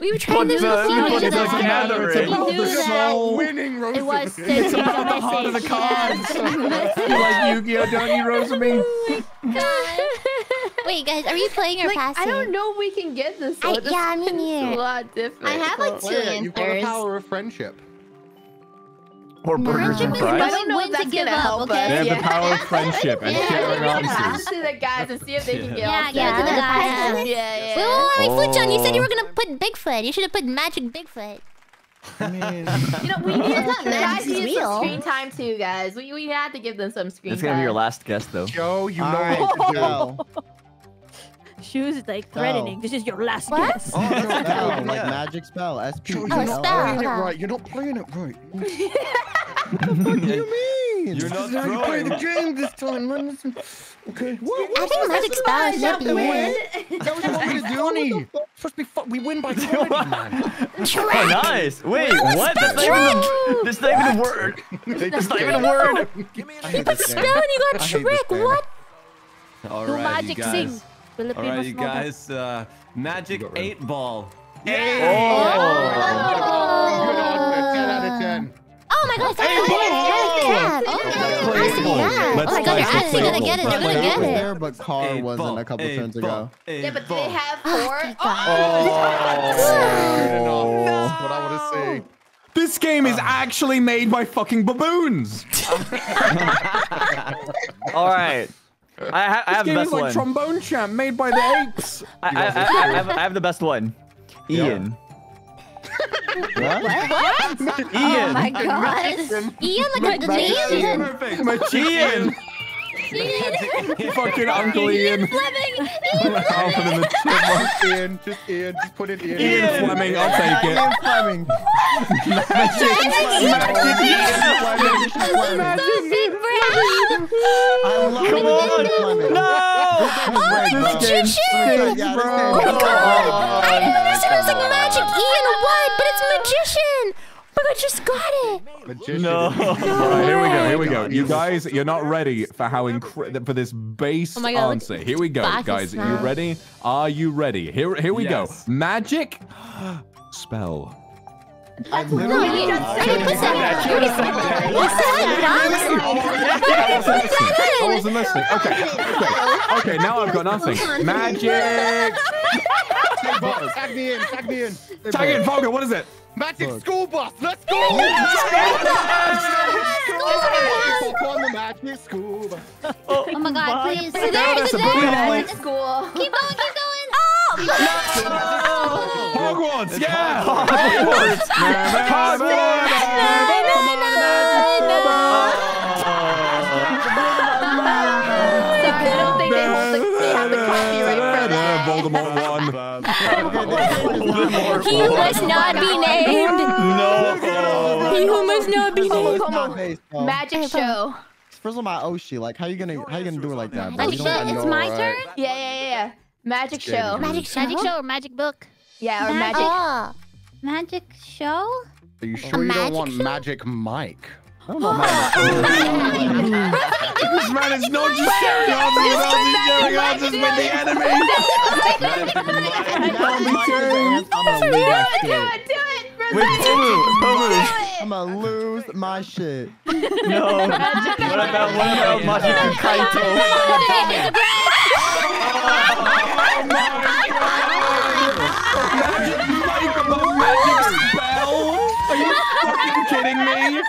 We were trying Put this the- before. put you the know. gathering. It's about the knew that. soul. Winning, Rosalie. It was to It's about the heart of the cards. <laughs> you like Yu-Gi-Oh, don't you, Rosalie? Oh wait, guys, are you playing or Like, passing? I don't know if we can get this. I- one. This yeah, me one's neither. A lot different. I have like two Play it. You've got the power of friendship. Or burgers and Friendship is fries. I don't know When if to that's give gonna up, help okay? us. They have yeah. the power of friendship and <laughs> sharing Pass answers. to the guys and see if they can get Yeah. off. Yeah, to the yeah. guys. Yeah, yeah. Wait, wait, wait, Fluchon, you said you Oh. were gonna oh. put Bigfoot. You should have put Magic Bigfoot. I mean, <laughs> You know, <laughs> we need It's not the guys magic, it's need some real. screen time too, guys. We we have to give them some screen It's time. gonna be your last guess, though. Joe, you know all right, what to do. Bell. Shoes like threatening. Oh. This is your last What? guess. Oh, that's Spell, spell, yeah. like magic spell. S P Joe, oh, you're not playing it right. You're not playing it right. <laughs> What the fuck do you mean? You're not This is how you play the game this time, man. Listen. Okay. I think Magic Spell is should be it. That was what we funny. Supposed to be fun. We win by <laughs> 20, man. Oh, nice. Wait, what? That's not even a, that's not even a word. That's not even a word. I hate this. Spell and you got I hate this Trick. What? All Do you magic guys. Sing. All you guys. Uh, magic eight ball. Oh. Good answer. 10 out of 10. Oh my god, it's crap. I see that. Let's Oh my god, play they're actually gonna get it. They're gonna I get was it. there, but Car Eight wasn't ball, a couple eight turns ball, ago. eight Yeah, but they have Oh, four? thank God. Good enough. That's what I want to see. This game is actually made by fucking baboons. <laughs> All right. I, ha- I This have the game best is like one. Trombone Champ made by the apes. <laughs> I, I, I, I, have, I have the best one. Ian. <laughs> What? Oh Ian. my god. Ian, like the name? Perfect. Magician. Fucking <laughs> Uncle Ian. Fleming. Alfred and the <laughs> Ian, just Ian, just put it in. Ian Fleming, I'll take it. Ian Fleming. <laughs> I love Come Ian on. Fleming. No. This game This game Yeah, bro. Oh my sucks. god! I didn't understand it was like Magic Ian what, but it's Magician. Oh but I just got it. Magician. No. <laughs> All right, here we go. Here we go. You guys, you're not ready for how incredible for this base Oh my God, look- answer. Here we go, guys. Are you ready? Are you ready? Here, here we Yes. go. Magic spell. I No, you, I didn't put that. You already said that. You that. I wasn't listening. Okay, okay, okay. Now I've got nothing. Magic. <laughs> Tag me in, tag me in. Tag in, Volga. What is it? Magic Look. school bus, let's go! Pop on the magic school bus. Oh my god, please. Is it there? Is it there? That's cool. Keep going, keep going. Hogwarts. Yeah. Hogwarts. I He who must not be named. No. He who must not be named. it's not. Magic show. First of all, my Oshi, like, how you gonna, how you gonna do it like that. Magic show. It's my turn. Yeah, yeah, yeah, yeah. Magic show. Magic show. Magic show or magic book? Yeah, or Magic- magic. Show? Are you sure you don't want? Magic Mike? I don't know, man. This man is not just sharing answers, he's sharing answers with the enemy. I'm gonna lose my Do shit. it, do it. Wait, Pomu, Pomu. I'm gonna lose my shit. No. What about what about Magic Kaito? Mike about magic spell? Are you fucking kidding me?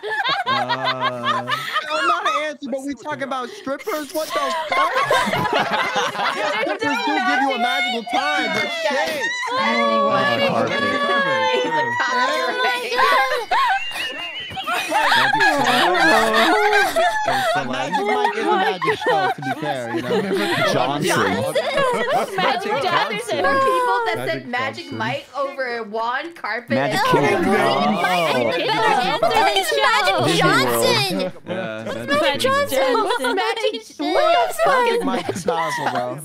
Uh, I'm not an answer, but we talk about strippers. What the <laughs> fuck? strippers do get single time, but shit. Magic Mike is a magic show, to be fair, you know. Johnson. Magic Johnson. There were people that Magic said Magic Johnson. Mike over Juan Carpet. Magic and- King. It's Magic Johnson. Yeah, that's Magic Johnson. Magic Johnson. Magic Johnson? Magic Mike is powerful, bro.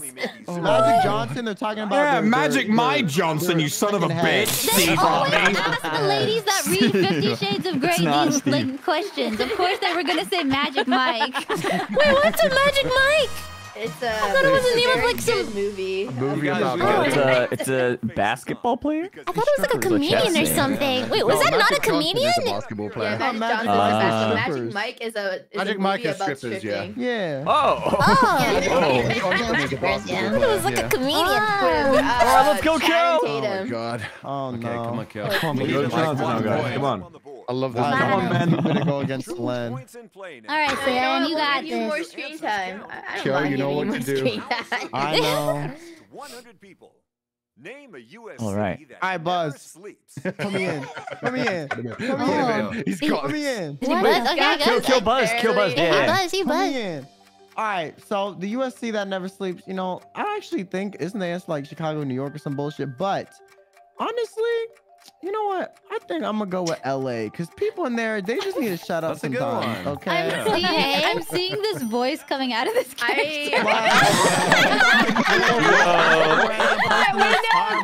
Magic Johnson, they're talking about. Yeah, their- Magic their- My their- Johnson, you son of a freaking bitch, head. Steve always ask the ladies that read <laughs> Fifty Shades of Grey these Steve. like questions. Of course, they were gonna say Magic <laughs> Mike. Wait, what's a Magic Mike? It's a. thought it was the name of, like, some- good movie. Movie Guys, about we gotta- It's a it's a basketball player. I thought it was like a Strippers, a comedian or chess something. Wait, was No, that not a Johnson comedian? is a basketball player. Magic Magic Johnson is Johnson. Uh, <laughs> Magic Mike is a is Magic a Mike movie is about strippers, stripping. Yeah. Oh. Oh, it was like a comedian. With, uh, Oh, let's go, Kel. Oh my god. Oh no. Okay, come on, Kel. Come on, We Go need to Johnson one now, guys. point. Come on. I love this. I Come on, man. I'm gonna go against Len. Points in play now. All right, So you know Sam, you got give you more this. screen time. I, I don't Kel, you know giving what more to do. screen. <laughs> I <laughs> know. 100 people. Name a U.S. All right. city that All right, Buzz. sleeps. <laughs> Come in. Come in. Come Oh. in. He's Come this. in. He buzzed? Okay, Kill, good. kill Buzz, kill Buzz. He Yeah. buzzed, he Come in. All right, so the USC that never sleeps, you know, I actually think isn't the answer like Chicago, New York, or some bullshit. But honestly, you know what? I think I'm gonna go with LA because people in there they just need to shut up That's a good sometimes. one. Okay. I'm seeing, <laughs> I'm seeing this voice coming out of this character. <laughs>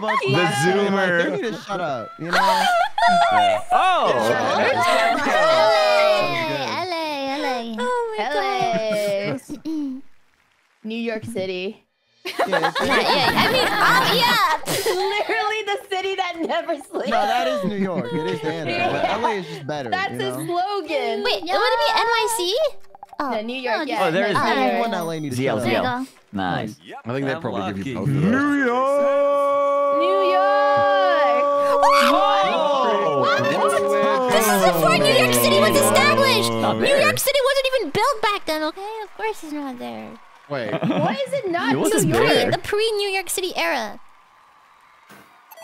The Zoomer. They need to shut up. You know. <laughs> Oh. LA, LA. Oh my LA. New York City. Yeah, Yeah, yeah. I mean, oh, yeah. <laughs> Literally the city that never sleeps. No, that is New York. It is the answer. But LA is just better. That's you his know? slogan. Wait, would it be NYC? Oh, No, New York, no, yeah. Oh, there is- no, New Everyone York. in LA need to ZL, shut up. There you ZL. Nice. Yep. I think they'd probably give you both lucky. of those. New York. New York. This is before New York City was established. New. York City wasn't even built back then, okay? Of course it's not there. Wait. <laughs> Why is it not It New York? there. the pre-New York City era.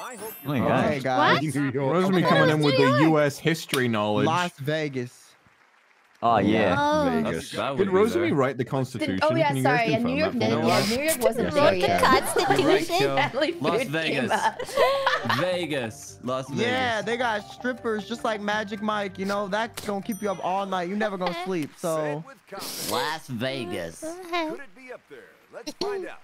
I hope Oh my oh you're god. Okay, guys. <laughs> New York. Rosemary Okay. coming in with the U.S. history knowledge. Las Vegas. Oh yeah. Oh. Vegas. Did be Rosemary write the Constitution? Oh yeah, Can sorry. Yeah, New York that did. for me? Yeah, New York wasn't Yeah, there the. Constitution. Right, <laughs> Las Vegas. Vegas. Las Vegas. Yeah, they got strippers just like Magic Mike. You know that's gonna keep you up all night. You're never gonna sleep. So. Las Vegas. Could it be up there? Let's find out.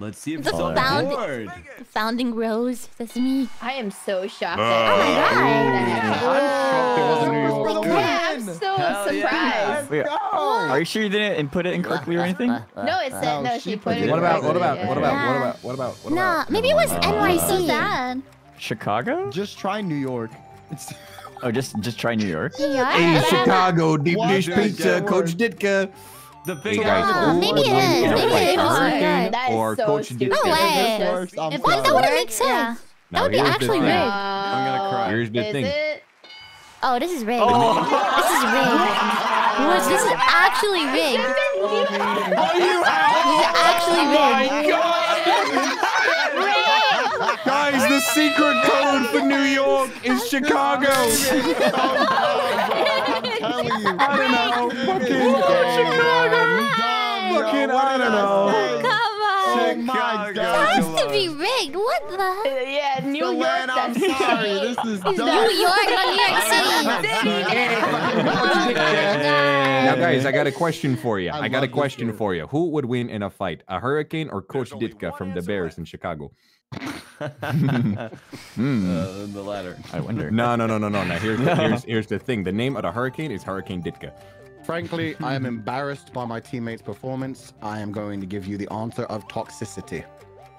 Let's see if The it's on found- board. The founding rose. That's me. I am so shocked. Oh my god. I'm shocked it wasn't New York. For the too. Yeah, I'm so Hell surprised. yeah. Wait, are you sure you didn't input it incorrectly or anything? No, it said No, no. she She put put it it. What about? correctly, What about? yeah. What about? What Yeah. about? What about? What Nah, about? maybe it was So NYC. sad. Chicago? Just try New York. It's Oh, just just try New York. New York? Hey, Chicago, deep dish pizza, Coach Ditka. The big So guys, Oh, who maybe would it win is. in a Maybe it is. Hurricane That is or so Coach stupid. Ditka? No way. If I'm What? That wouldn't make sense. yeah. That would be actually thing. rigged. I'm gonna cry. Here's the Is thing. it? Oh, this is rigged. Oh. This is rigged. <laughs> What? This is actually rigged. Oh, this is actually oh, rigged. My God. Guys, the secret code for New York is Chicago. <laughs> I'm you. I don't know. Fucking Chicago. Fucking, I don't know. Come Oh on. my It has to be rigged. What the? heck? Yeah, New The York. land, I'm sorry. This is New. York, not New York City. <laughs> Now, guys, I got a question for you. I, got a question for you. Who would win in a fight, a Hurricane or Coach Ditka from the Bears in Chicago? Hmm. Uh, the latter. I wonder. No, no, no, no, no. Now, here's <laughs> the, here's, here's the thing. The name of the Hurricane is Hurricane Ditka. Frankly, I am embarrassed by my teammates' performance. I am going to give you the answer of toxicity.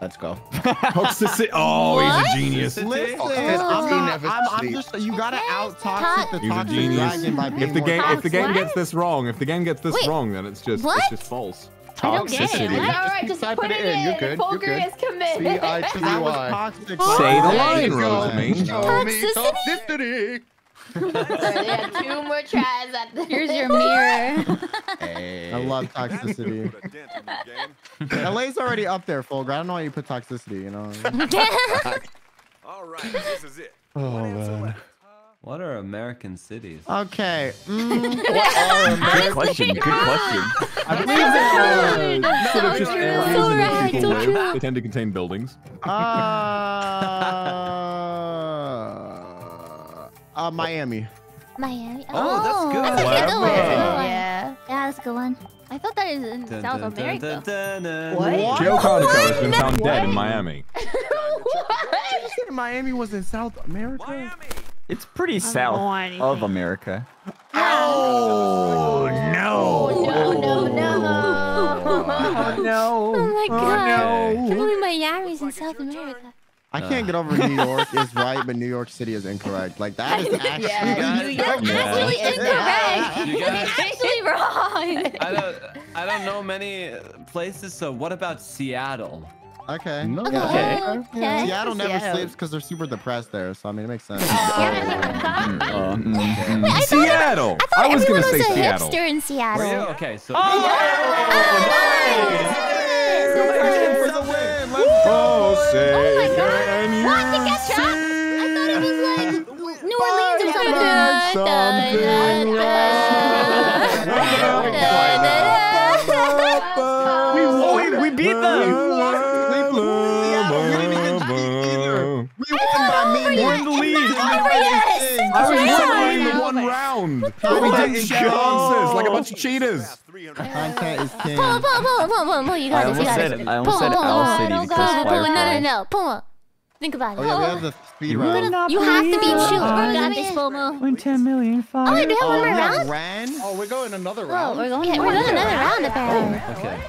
Let's go. <laughs> Toxicity. Oh, he's a genius. Listen. I'm, not, never I'm, I'm just you gotta out Talk- toxic the He's a toxic genius. dragon by being If the game, if the game What? gets this wrong, if the game gets this Wait, wrong, then it's just, what? it's just false. I don't get it. Toxicity. What? All right, just Type put it it in. in. You're good, you're good. is committed. That was C-I-T-Y. toxic. Say the line, you go. Rosemary. Show me Toxicity? toxicity. <laughs> <laughs> yeah, two more tries at the Here's your <laughs> mirror. I love toxicity. LA's already up there, Fulgur. I don't know why you put toxicity, you know? All right, this is it. oh, man. What are American cities? Okay. Mm, <laughs> Good question. Good question. <laughs> I believe they are sort of just areas So in right, which people live. true. They tend to contain buildings. uh, uh, Miami. Miami. Oh, that's. That's a good one. That's a good one. Yeah. Yeah, that's a good one. I thought that is in Dun, South dun, dun, America. dun, dun, dun. What? Joe Conaco has been found dead in Miami. <laughs> You said Miami was in South America? It's pretty don't know south of America. Oh, no. No, no, no. Oh, no. Oh my god. no. Can't believe Miami's in South America. I can't get over New York is right, but New York City is incorrect. Like, that is <laughs> actually... Yeah, New York Yeah. actually incorrect. You guys, Actually wrong. I don't, I don't know many uh, places. So what about Seattle? Okay. No, Okay. Yeah. Okay. Seattle never Seattle. sleeps because they're super depressed there, so I mean, it makes sense. Uh, mm, mm. Wait, I thought, Seattle. I thought was everyone gonna was say a Seattle. hipster in Seattle. Were you? Okay, so Oh, say Oh my God. can you What? The ketchup? I thought it was like New Orleans or something. Da. <laughs> We. We beat them. We're in the lead. Yes. I was Yeah. winning one round. We Content did is chances like a bunch of cheaters. Content is king. Pull, pull, pull, pull, pull, pull. You got I this. You got this. it. I almost said pull, Owl pull. City Pull, because pull, pull. No, no, no. Pull. Think about Oh it. yeah, we have the speed You round. You have to beat shoot. We got this, Pomu. Win 10 million Oh, wait, do we have one Oh, more round? Ran. Oh, we're going another Oh, round. we're going Yeah, we're doing another round apparently. okay.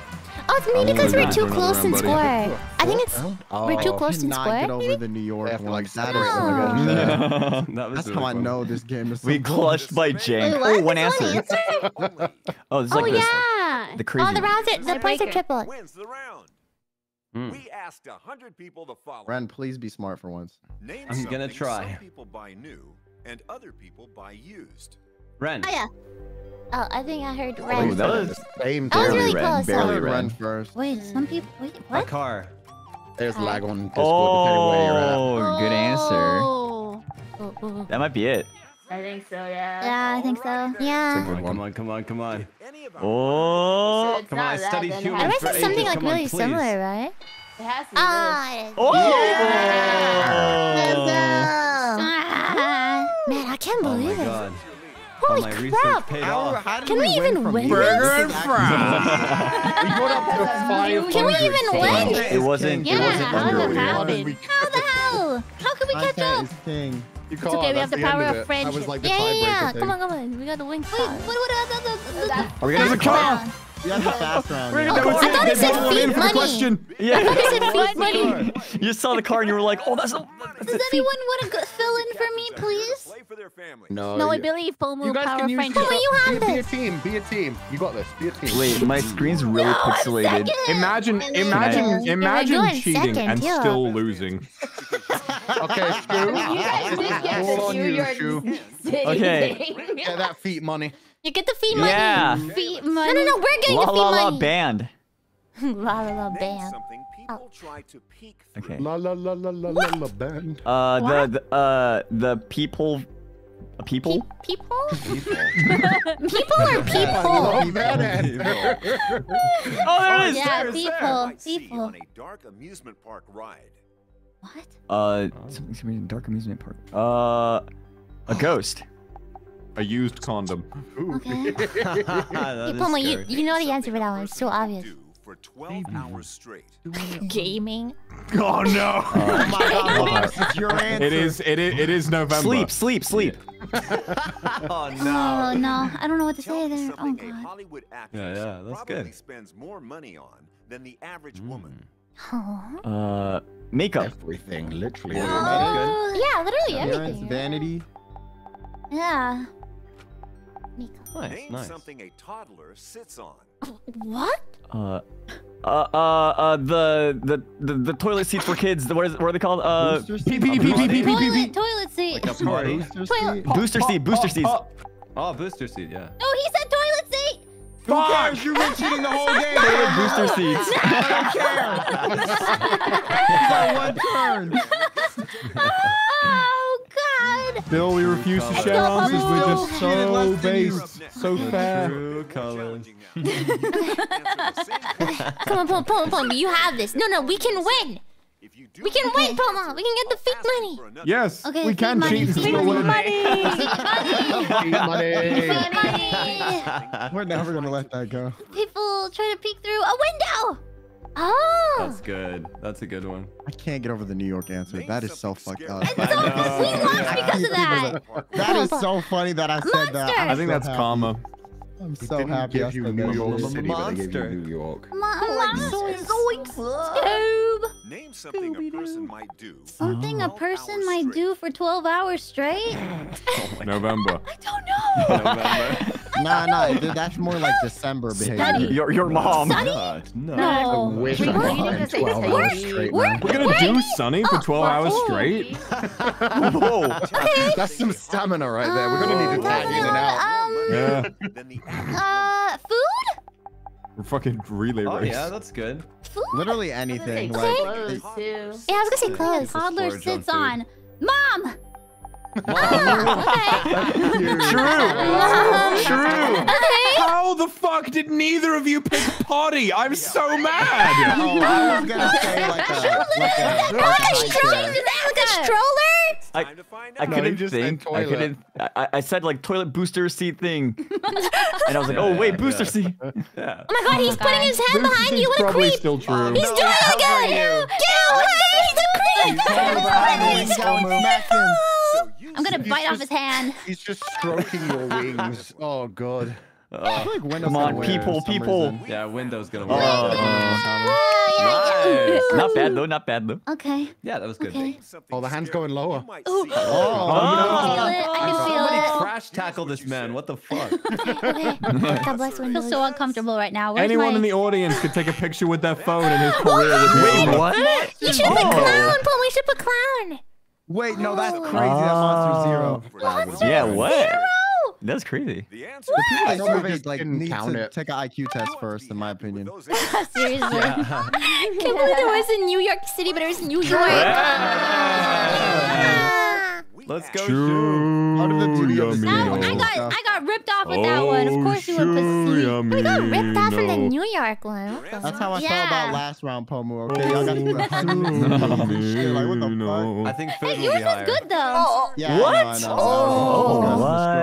Oh, it's maybe because we're too close in round, score. buddy. I think it's we're too Oh. close in Cannot get score. over the New York After, one. like, That separate is them so again. good. That was That's really how I know this game is so We clutched by Jen. Wait, Oh, what? one There's answer. answer? <laughs> Oh, it's Oh, like this. yeah. The crazy. Oh, the rounds are the points are Tiebreaker. triple. Wins the round. Hmm. We asked a hundred people the following. Ren, please be smart for once. Name I'm gonna try. Some people buy new and other people buy used. Ren. Oh yeah. Oh, I think I heard red. Oh, red. that was Same That was really ran, close. barely though. Ren ran. first. Wait, some people. Wait, A what? car. There's lag on Discord depending where you're at. Oh, good answer. Oh. Oh, oh, oh. That might be it. I think so, yeah. Yeah, I think so. Yeah. Come on, come on, come on, come on. Any of our Oh. It's Come on, I not studied then humans I has- read it's something ages. like Come really please. similar, right? It has to be Ah, it is. Oh. Ah. man, I can't Oh my believe it. God. All Holy my crap. paid How, off. how Can we win even win here? this? This is actually- We got up to 500. <laughs> Can we even win? It wasn't. Yeah, it wasn't how under did that win. happen? How the hell? How can we catch up? is king. You It's okay, we have the power of I was friendship. like the Yeah, yeah, yeah. tiebreaker Come on, come on. We got the win Wait, spot. what would I Are we gonna There's a car. You have the fast round. We're yeah. gonna go I thought it it. said feet in the money. question. I thought it said feet money. You just saw the car and you were like, oh, that's. A, Does anyone want to go fill in for me, please? play for their family. No, No, I you- believe FOMO You guys power can use friendship. Come on, you have be, be a team. Be a team. You got this. Be a team. Wait, my screen's really pixelated. Imagine, And then- imagine, Yeah, we're imagine cheating second, and yeah. still losing. <laughs> Okay, Stu. You guys did get All to on do your city Okay. <laughs> Get that feet money. You get the feet money. Yeah. Feet No, money. no, no. We're getting La the feet la la money. band. <laughs> La la la band. something people try to. Okay. La la la la la la la band. Uh, the, the uh the people, uh, people. Pe- people? people or <laughs> people? Oh, man. <laughs> Oh, there it is. Yeah, You people. might People. on a dark amusement park ride. What? Uh, something, something in dark amusement park. Uh, a ghost. A used condom. Okay. <laughs> That You, Pomu, you, you know the answer for that one. It's so obvious. For 12 hours straight. Gaming. Oh no! <laughs> Oh my god, Lost, it's your answer. It is, it is, it is November. Sleep, sleep, sleep. <laughs> Oh Oh no. no, I don't know what to Tell say there. Oh god. Hollywood actress Yeah, yeah, that's probably good. spends more money on than the average Mm. woman. Oh. Uh, makeup. Everything, literally. Yeah. everything. Yeah, literally everything. vanity. Yeah. Makeup. Nice, Name nice. something a toddler sits on. What? Uh, Uh, uh, uh, the, the, the, the toilet seats for kids. What is, what are they called? Uh, Booster pee, pee, pee, pee, pee, pee, pee, Toilet, pee. toilet seat. Like a party. Booster Toilet. seat? Booster seat, booster seats. Oh, booster seat, yeah. No, he said toilet seat. Who cares? You've been cheating the whole <laughs> game. Toilet booster seats. I don't care. <laughs> He's on one turn. <laughs> God. Bill, we refuse to share answers. We're just so less than you. based, so fair. True colors. <laughs> Come on, Pom Pom Pom. You have this. No, no, we can win. We can win, Pomu. We can get the fake money. Yes, Okay, we feed can money, cheat and feed still win. money. Money. money. We're never gonna let that go. People try to peek through a window. Oh. That's good. That's a good one. I can't get over the New York answer. That is so fucked up. So, we lost because of that. <laughs> That is so funny that I said that. I'm I think that's happy. karma. I'm so didn't happy. I give you said New that. York City, but they gave monster. you New York. Monster going Scoob. Name something a person might do. Something a person might do for 12 hours straight? <laughs> November. <laughs> I don't know. <laughs> November. Nah, nah, dude, that's more like December behavior. Study. Your, your mom. God, no. No. Wish I what? could You find didn't 12 study. hours straight, We're- We're gonna do Sunny for 12 hours oh. straight. Whoa. That's some stamina right there. We're gonna need to tag in and out. Um, Yeah, Then the uh, food? we're fucking relay Oh race. yeah, that's good. Food? Literally I was gonna say anything. Like, clothes it- too. Yeah, I was gonna say clothes. Toddler sits on. Mom! Um, True. How the fuck did neither of you pick potty? I'm so mad. <laughs> oh, I was gonna say like a, like a, Like a stroller? Like a stroller? I, time to find out. No, couldn't just think. I couldn't. I, I said like toilet booster seat thing, <laughs> and I was like, oh wait, booster yeah. seat. Yeah. Oh my god, he's putting his hand Booster behind you. seat's What a probably creep. still true. He's doing it again. Get away. He's a creep. He's a creep. I'm gonna He's bite off his hand. <laughs> He's just stroking your <laughs> wings. Oh god. Uh, I feel like Come on, gonna win for people, people. reason. Yeah, Windows gonna Oh, win. Oh, yeah, Nice. Not bad though. Not bad though. Okay. Yeah, that was good. Okay. Oh, the hand's going lower. Ooh. Oh, I can feel it. I can Somebody feel it. crash tackle this man. What the fuck? <laughs> Okay. God bless Windows. I feel Windows. so uncomfortable right now. Where's Anyone my... in the audience could take a picture with their phone and his career would be Wait, what? You should put clown, Paul. We should put clown. Wait, no, that's crazy. That monster zero. Yeah, what? That's crazy. The answer I I know know they just like didn't need count to it. take an IQ test first, in my opinion. those <laughs> answers. Seriously. I <laughs> can't <laughs> believe it was in New York City, but it was in New York. Ah. Let's go. Shoo, Out of the beauty of this No, game. I got I got ripped off with that one. Of course you would proceed. We got ripped off in the New York one. That's how I felt about last round, Pomu. Okay, y'all got to put a hundred. Shit, like what the fuck? I think food Hey, yours was higher. good though. Oh, oh. Yeah, What? I know, I know. Oh, Oh,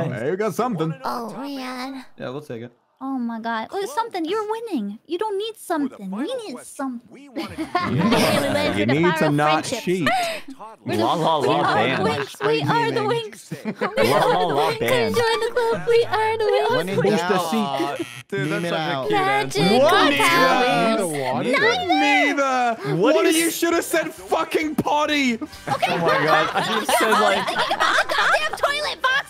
what? Hey, we got something. Oh man. Yeah, we'll take it. Oh my god. Well, something. You're winning. You don't need something. We need question, something. we <laughs> to Yeah. You need to not cheat. We're La la we la are the band. Winx. We are the Winx. La la la <laughs> Come band. join the club. We are the When Winx. in Booster doubt, seat. Dude, Meme that's it <laughs> such a cute answer. Magical What? Neither. Neither. What What, is- you should have said fucking potty. Oh my god! I should have said like. Think about the goddamn toilet box.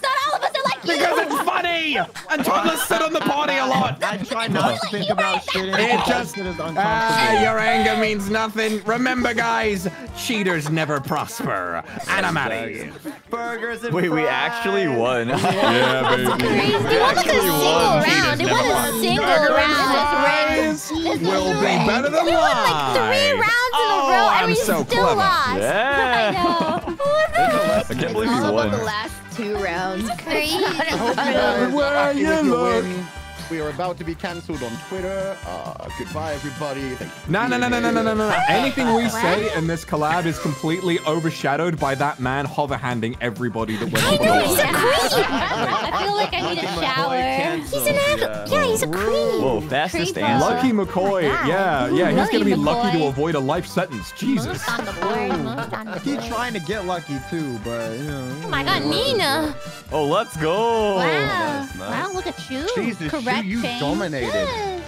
Because it's funny. And toddlers sit on the potty a lot. I try not to think about shit. It just shit is ah, uncomfortable. your anger means nothing. Remember, guys, cheaters never prosper. And I'm out of here. Burgers and Wait, we actually won. Yeah, <laughs> baby. Crazy. It wasn't a single round. It wasn't a single round. Fries will be better than We won like three live. rounds in a Oh, row, and I'm we so still clever. lost. <laughs> Yeah. <laughs> What the I can't believe All you about the won. last two rounds. crazy? <laughs> Where are Happy you, with your look? Win. We are about to be cancelled on Twitter. Uh, goodbye, everybody. Thank you for No, no, no, no, no, no, no, <laughs> no. Anything we say in this collab is completely overshadowed by that man hover-handing everybody that went on the know, he's a creep. <laughs> I feel like I need a shower. He's an act. Yeah, he's a creep. Whoa, fastest Creeper. answer. Lucky McCoy. Yeah. Yeah, yeah. He's gonna be lucky to avoid a life sentence. Jesus. Most on the board. Most on the I keep trying to get lucky too, but you know. Oh my god, Nina. Oh, let's go. Wow. nice, nice. Wow, look at you. Jesus, Correct you, uh, you change. dominated.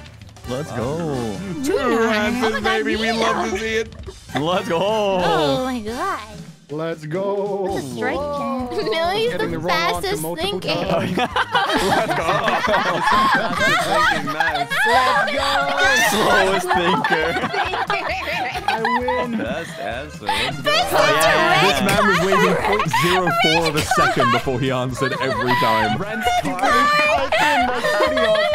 Let's go. Two Oh my answers, God, baby. We Nina. love to see it. Let's go. Oh my god. Let's go. It's a strike chance. <laughs> Millie's Getting the the wrong answer fastest multiple thinking. times. <laughs> Slowest thinker. I win. Best answer. Let's go. This man was waiting 0.04 of a second before he answered every time. Brent's card. I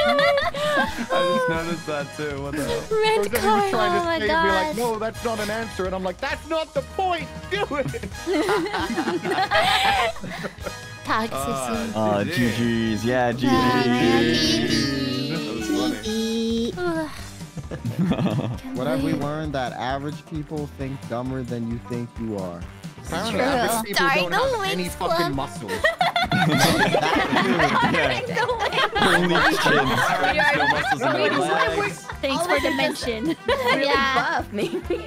just noticed that too. What the hell? Rose Red was card. trying to Oh my save me like, no, that's not an answer. And I'm like, that's not the point. Do it. <laughs> Toxicity. Uh, GG's. Yeah, GG's. Ugh. What have we learned? That average people think dumber than you think you are. Apparently, True. average people Start don't the have any Winx fucking Club. muscles. Only chins. No muscles in my legs. Thanks for the mention. Really Yeah. buff, maybe.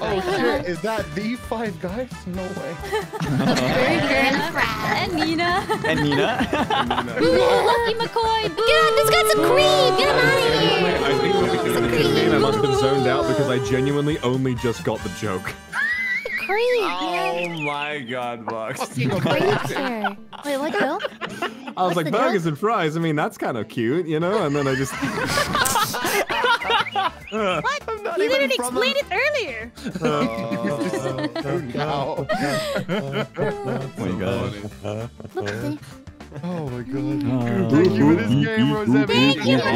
Oh shit, is that the five guys? No way. Burger and fries. And Nina. And Nina. Lucky McCoy. Boo. God, this guy's a creep. Get him out of here. I think when it came to this game, I must have zoned out because I genuinely only just got the joke. Creep. Oh my god, Vox. Creature. <laughs> Wait, what though? I was What's like, burgers and fries. I mean, that's kind of cute, you know? And then I just. <laughs> What? You didn't explain it earlier. <laughs> Oh, now. Oh my god. Oopsie. Oh my god. Thank you for this game, Rose. Thank you. Thank you for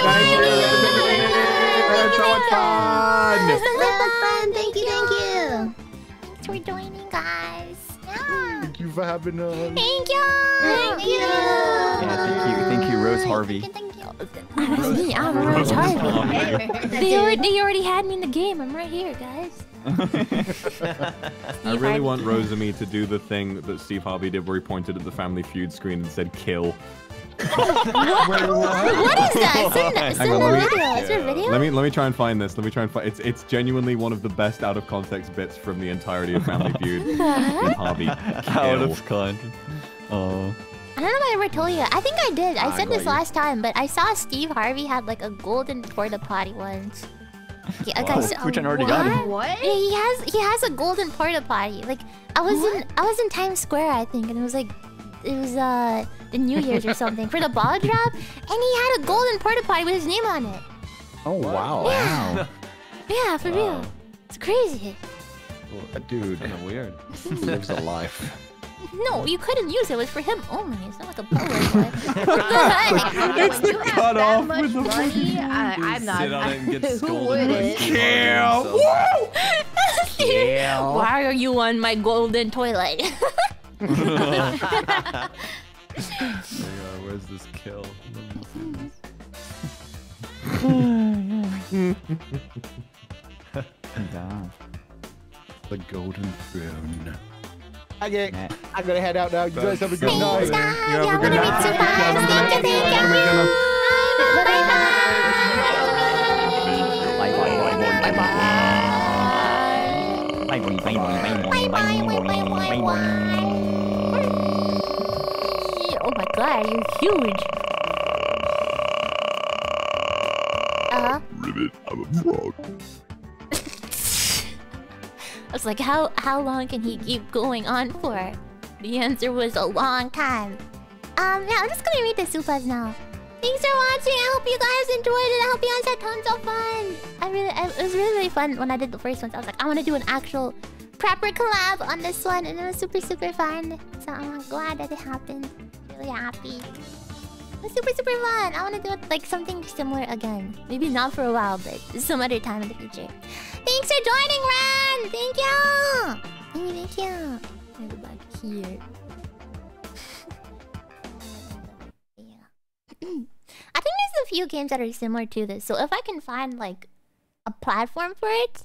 joining. So much fun! That was fun. Thank you, thank you. Thanks for joining, guys. Yeah. Thank you for having us. Thank you. Thank you. Yeah, thank you, thank you, Rose Harvey. Thank you. That's me. I'm Rose Harvey. They already, they already had me in the game. I'm right here, guys. <laughs> I really want Rosemi to do the thing that Steve Harvey did where he pointed at the Family Feud screen and said kill. What is that? Send, that- Hang send on, the let me- video. Is there a video? Let me let me try and find this. Let me try and find. It's it's genuinely one of the best out of context bits from the entirety of Family <laughs> Feud. Steve Harvey. Out Kill. of context. Oh. I don't know if I ever told you. I think I did. I I said got this you. last time, but I saw Steve Harvey had like a golden porta potty once. Yeah, like I Oh, saw- Fuchan already got it. What? Yeah, he has he has a golden porta potty. Like I was in I was in Times Square, I think, and it was like it was uh the New Year's or something for the ball <laughs> drop, and he had a golden porta potty with his name on it. Oh wow. Yeah, <laughs> yeah, for real. It's crazy. That dude Kind of weird. <laughs> lives a life. No, you couldn't use it. It was for him only. It's not like a Polaroid. boy. what the heck? It's the cutoff That with the money? I, I'm not. Sit on it and get Who scolded by wouldn't? Steve Why are you on my golden toilet? Oh my god, where's this kill? The golden throne. Okay, Nah. I'm gonna head out now. You guys have a good Thanks, night. guys. You have a Yeah, I'm good gonna night. meet you guys. Thank you, thank you. Bye bye bye bye bye bye. Bye bye bye bye bye bye bye bye bye. Oh my god, you're huge. Uh huh. Ribbit, I'm a frog. I was like, how how long can he keep going on for? The answer was a long time. Um, yeah, I'm just gonna read the supas now. Thanks for watching. I hope you guys enjoyed it. I hope you guys had tons of fun. I really, I, it was really, really fun when I did the first ones. I was like, I want to do an actual proper collab on this one, and it was super, super fun. So I'm glad that it happened. Really happy. Super, super fun. I want to do like something similar again. Maybe not for a while, but some other time in the future. Thanks for joining, Ren. Thank you. Thank you. Let go back here. <laughs> <clears throat> I think there's a few games that are similar to this. So if I can find like a platform for it.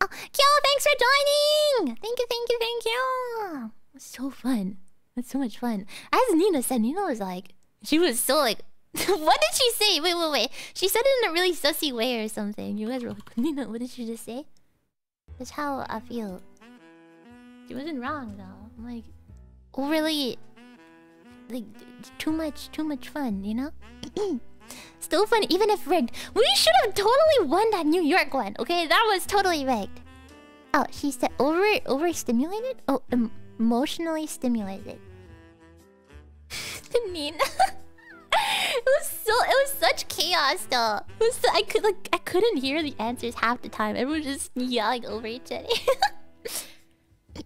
Oh, Kyo, thanks for joining! Thank you, thank you, thank you! So fun. It's so much fun. As Nina said, Nina was like, she was so like, <laughs> what did she say? Wait, wait, wait. She said it in a really sussy way or something. You guys were like, <laughs> Nina, what did she just say? That's how I feel. She wasn't wrong though. I'm like, oh, overly, like, too much, too much fun, you know? <clears throat> Still fun, even if rigged. We should have totally won that New York one, okay? That was totally rigged. Oh, she said over overstimulated? Oh, em- emotionally stimulated. <laughs> Nina. <laughs> it was so it was such chaos though. It was so, I could like I couldn't hear the answers half the time. Everyone was just yelling over each other. <laughs>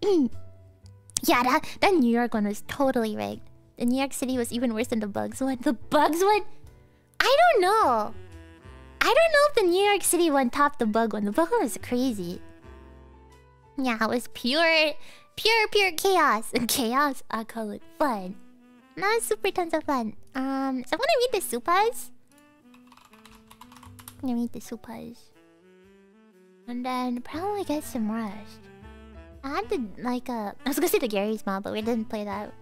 <clears throat> yeah, that that New York one was totally rigged. The New York City was even worse than the Bugs one. The Bugs one, I don't know. I don't know if the New York City one topped the Bug one. The Bug one was crazy. Yeah, it was pure, pure, pure chaos. And chaos, I call it fun. Not super tons of fun. Um, so I'm gonna read the supas. I'm gonna read the supas. And then probably get some rest. I had to, like, uh... <laughs> I was gonna say the Garry's Mod, but we didn't play that.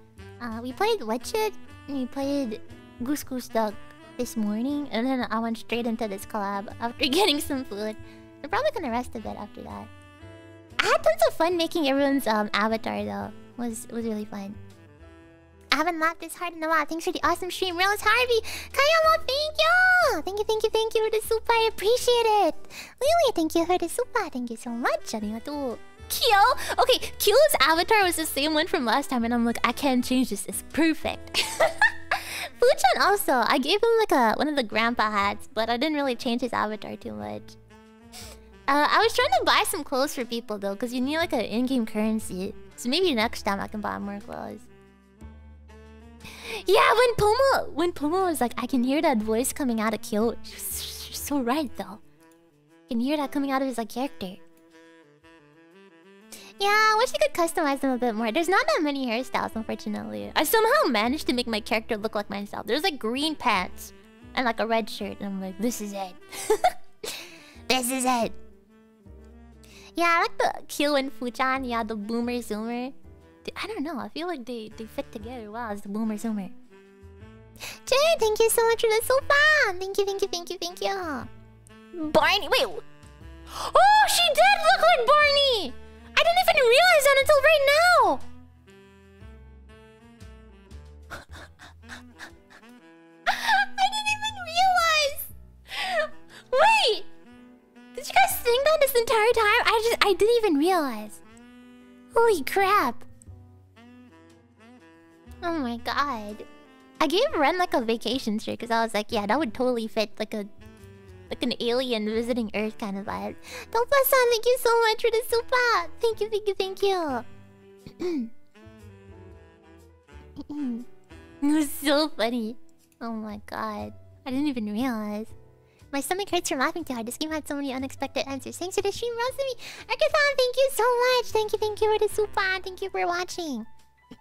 Uh, we played Wetched, and we played Goose Goose Duck this morning, and then I went straight into this collab after <laughs> getting some food. I'm probably gonna rest a bit after that. I had tons of fun making everyone's um avatar though. Was was really fun. I haven't laughed this hard in a while. Thanks for the awesome stream, Real Harvey. Kayama, thank you! Thank you, thank you, thank you for the super. I appreciate it. Lily, thank you for the super. Thank you so much. Arigato. Kyo? Okay, Kyo's avatar was the same one from last time, and I'm like, I can't change this. It's perfect. <laughs> Fuchan also. I gave him like a one of the grandpa hats, but I didn't really change his avatar too much. Uh, I was trying to buy some clothes for people though, because you need like an in-game currency. So maybe next time I can buy more clothes. Yeah, when Pomu when Pomu was like, I can hear that voice coming out of Kyo. She's, so right though. I can hear that coming out of his like character. Yeah, I wish I could customize them a bit more. There's not that many hairstyles, unfortunately. I somehow managed to make my character look like myself. There's like green pants and like a red shirt, and I'm like, this is it. <laughs> this is it. Yeah, I like the Kyo and Fuchan. Yeah, the boomer zoomer. I don't know. I feel like they they fit together well as the boomer zoomer. Jay, thank you so much for the sofa. Thank you, thank you, thank you, thank you. Barney, wait. Oh, she did look like Barney. I didn't even realize that until right now. <laughs> I didn't even realize. Wait. Did you guys sing that this entire time? I just I didn't even realize. Holy crap. Oh my god. I gave Ren like a vacation shirt because I was like, yeah, that would totally fit like a like an alien visiting Earth kind of vibe. Dolpa-san, thank you so much for the super. Thank you, thank you, thank you. <clears throat> it was so funny. Oh my god. I didn't even realize. My stomach hurts from laughing too hard. This game had so many unexpected answers. Thanks for the stream, Rosemi. Arkathon, thank you so much. Thank you, thank you for the super. Thank you for watching.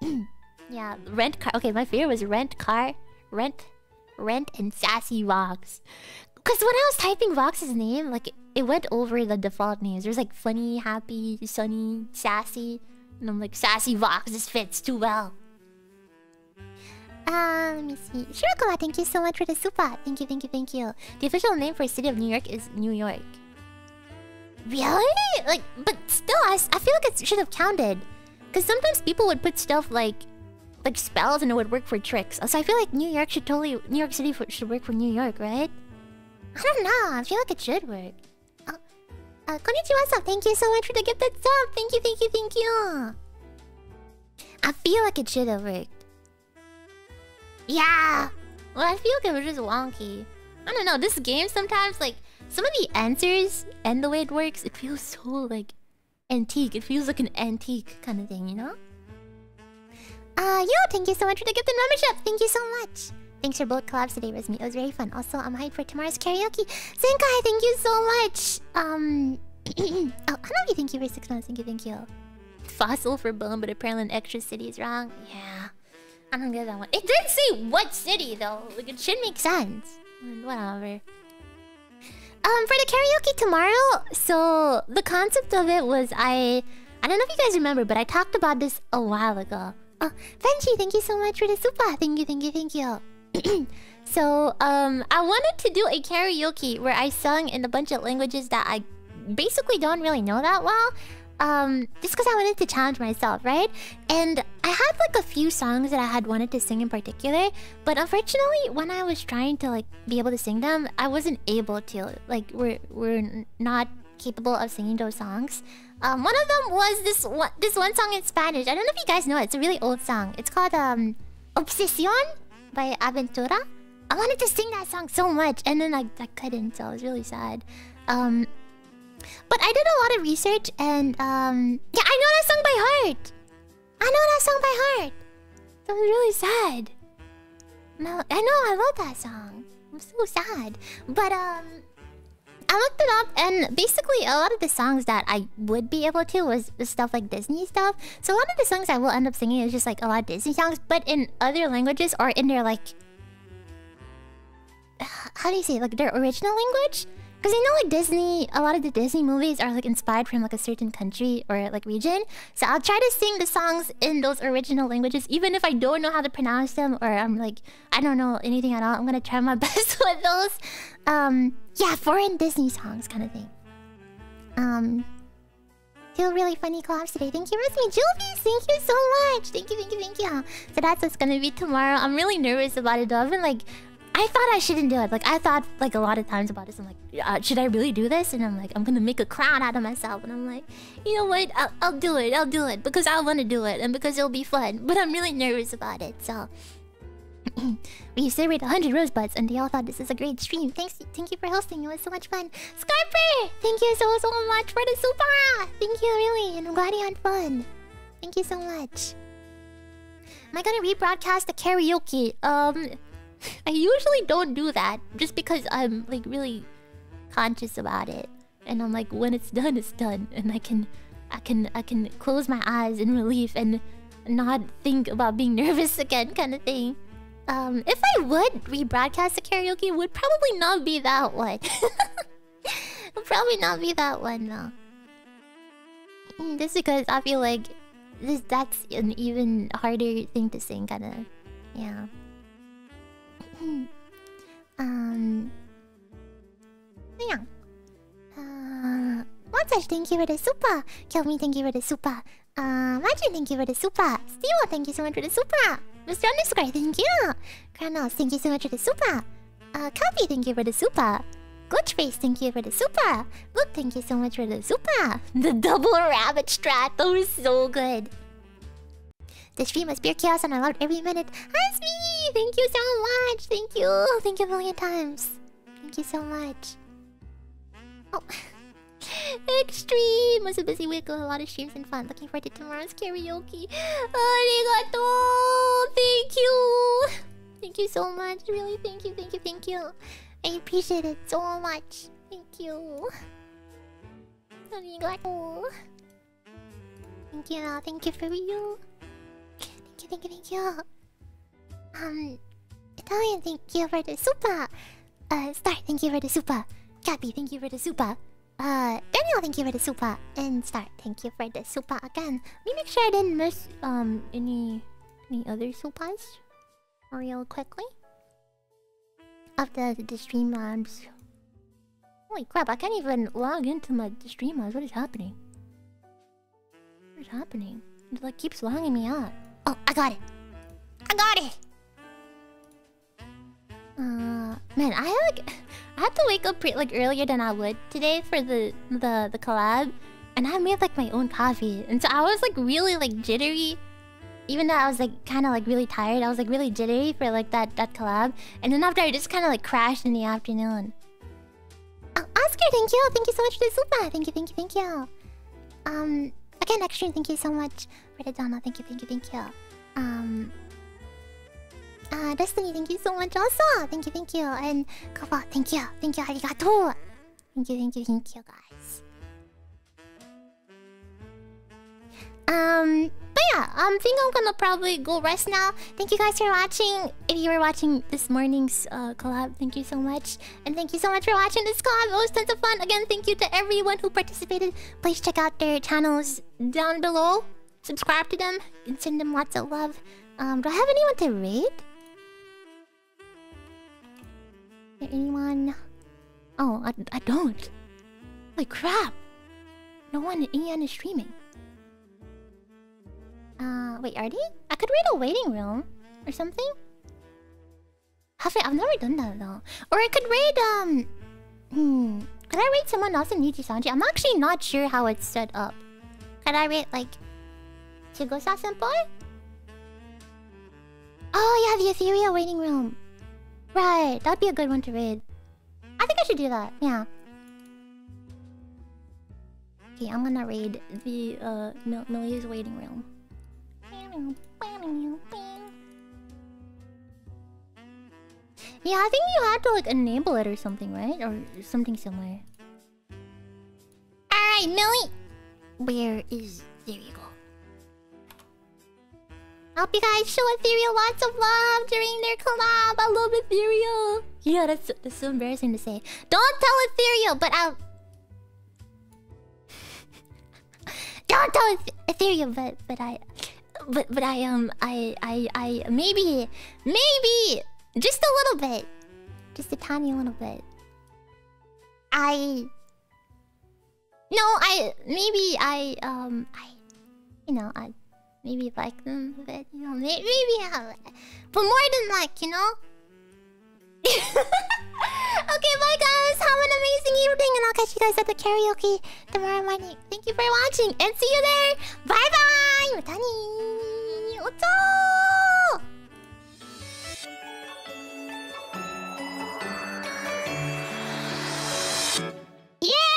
<clears throat> yeah, rent car. Okay, my fear was rent car, rent, rent, and sassy Vox. Because when I was typing Vox's name, like it, it went over the default names. There's like funny, happy, sunny, sassy, and I'm like sassy Vox. This fits too well. Uh, let me see. Shirokuma, thank you so much for the super. Thank you, thank you, thank you. The official name for city of New York is New York. Really? Like, but still, I, I feel like it should have counted. Because sometimes people would put stuff like like spells and it would work for tricks. So I feel like New York should totally... New York City should work for New York, right? <laughs> I don't know. I feel like it should work. Uh, uh, konnichiwa thank you so much for the gifted sub. Thank you, thank you, thank you. I feel like it should have worked. Yeah. Well, I feel like it was just wonky. I don't know. This game sometimes, like, some of the answers and the way it works, it feels so, like, antique. It feels like an antique kind of thing, you know? Uh, yo, thank you so much for the gifted membership. Thank you so much. Thanks for both collabs today, Rosemi. It was very fun. Also, I'm hyped for tomorrow's karaoke. Zenkai, thank you so much. Um, <clears throat> oh, Hanabi, thank you for six months. Thank you, thank you. Fossil for bone, but apparently an extra city is wrong. Yeah. I don't get that one. It didn't say what city though. Like it should make sense. Whatever. Um, for the karaoke tomorrow, so the concept of it was I I don't know if you guys remember, but I talked about this a while ago. Oh, Benji, thank you so much for the super. Thank you, thank you, thank you. <clears throat> so, um, I wanted to do a karaoke where I sung in a bunch of languages that I basically don't really know that well. Um, just because I wanted to challenge myself, right? And I had like a few songs that I had wanted to sing in particular, but unfortunately, when I was trying to like be able to sing them, I wasn't able to. Like, we're we're not capable of singing those songs. Um, one of them was this one this one song in Spanish. I don't know if you guys know it. It's a really old song. It's called um Obsesión by Aventura. I wanted to sing that song so much, and then I, I couldn't, so I was really sad. Um, but I did a lot of research, and um, yeah, I know that song by heart. I know that song by heart. So I was really sad. No, I know I love that song. I'm so sad, but um, I looked it up, and basically a lot of the songs that I would be able to was stuff like Disney stuff. So a lot of the songs I will end up singing is just like a lot of Disney songs, but in other languages or in their like <sighs> how do you say it? like their original language? Because you know, like Disney, a lot of the Disney movies are like inspired from like a certain country or like region. So I'll try to sing the songs in those original languages, even if I don't know how to pronounce them or I'm like I don't know anything at all. I'm gonna try my <laughs> best with those. Um, yeah, foreign Disney songs kind of thing. Um, feel really funny collabs today. Thank you, Rosemi Julvies. Thank you so much. Thank you, thank you, thank you. So that's what's gonna be tomorrow. I'm really nervous about it though. I've been like. I thought I shouldn't do it. Like I thought like a lot of times about this. I'm like, uh, should I really do this? And I'm like, I'm gonna make a clown out of myself. And I'm like, you know what? I'll, I'll do it. I'll do it because I want to do it and because it'll be fun. <laughs> But I'm really nervous about it. So <clears throat> we celebrated 100 rosebuds and they all thought this is a great stream. Thanks, thank you for hosting. It was so much fun. Scarper, thank you so so much for the super. Thank you really, and I'm glad you had fun. Thank you so much. Am I gonna rebroadcast the karaoke? Um. <laughs> I usually don't do that just because I'm like really conscious about it. And I'm like when it's done it's done and I can I can I can close my eyes in relief and not think about being <laughs> nervous again kind of thing. Um if I would rebroadcast the karaoke it would probably not be that one. <laughs> it would probably not be that one though. Mm, Just because I feel like this that's an even harder thing to sing kinda yeah. Um. Yeah. Uh. Montage, thank you for the super. Kill me, thank you for the super. Uh, Majin, thank you for the super. Steve, thank you so much for the super. Mr. Underscore, thank you. Kranos, thank you so much for the super. Uh, Copy, thank you for the super. Glitchface, thank you for the super. Look, thank you so much for the super. <laughs> The double rabbit strat, that was so good. The stream was pure chaos and I loved every minute. Hasmi! Thank you so much! Thank you! Thank you a million times. Thank you so much. Oh. <laughs> Extreme! Was a busy week with a lot of streams and fun. Looking forward to tomorrow's karaoke. Arigato! Thank you! Thank you so much. Really, thank you, thank you, thank you. I appreciate it so much. Thank you. Arigato. Thank you, thank you for you. Thank you, thank you. Um, Italian, thank you for the super. Uh, Star, thank you for the super. Cappy, thank you for the super. Uh, Daniel, thank you for the super. And Star, thank you for the super again. Let me make sure I didn't miss um any any other supers real quickly. Of the the streamlabs. Holy crap! I can't even log into my the streamlabs. What is happening? What is happening? It like keeps logging me out. Oh, I got it. I got it. Uh, man, I like I had to wake up pre like earlier than I would today for the the the collab, and I made like my own coffee, and so I was like really like jittery. Even though I was like kind of like really tired, I was like really jittery for like that that collab, and then after I just kind of like crashed in the afternoon. Oh, Oscar, thank you, thank you so much for the super, thank you, thank you, thank you. Um, again, extreme, thank you so much for the Donna, thank you, thank you, thank you. Um, uh, Destiny, thank you so much also. Thank you, thank you. And Kaba, thank you. Thank you, arigato. Thank you, thank you, thank you, guys. Um, but yeah, I um, think I'm gonna probably go rest now. Thank you guys for watching. If you were watching this morning's uh, collab, thank you so much. And thank you so much for watching this collab. It was tons of fun. Again, thank you to everyone who participated. Please check out their channels down below. Subscribe to them and send them lots of love. Um, do I have anyone to raid? Anyone? Oh, I, I don't. Holy crap! No one in EN is streaming. Uh, wait, are they? I could read a waiting room or something. Have I? I've never done that though. Or I could read um, hmm, Could I rate someone else in Nijisanji? I'm actually not sure how it's set up. Could I rate like Chigosa senpai? Oh yeah, the Ethyria waiting room. Right, that'd be a good one to raid. I think I should do that. Yeah. Okay, I'm gonna raid the uh waiting room. Yeah, I think you had to like enable it or something, right? Or something similar. Alright, Millie! Where is... There you go. Hope you guys show Ethyria lots of love during their collab. I love Ethyria. Yeah, that's, that's so embarrassing to say. Don't tell Ethyria, but I'll... <laughs> Don't tell Eth- Ethyria, but, but I... But, but I, um, I, I, I... Maybe... Maybe... Just a little bit. Just a tiny little bit. I... No, I... Maybe I, um... I... You know, I... Maybe like them, but you know, maybe, maybe uh, but more than like, you know. <laughs> okay, bye guys. Have an amazing evening, and I'll catch you guys at the karaoke tomorrow morning. Thank you for watching, and see you there. Bye bye. Oto. Yeah.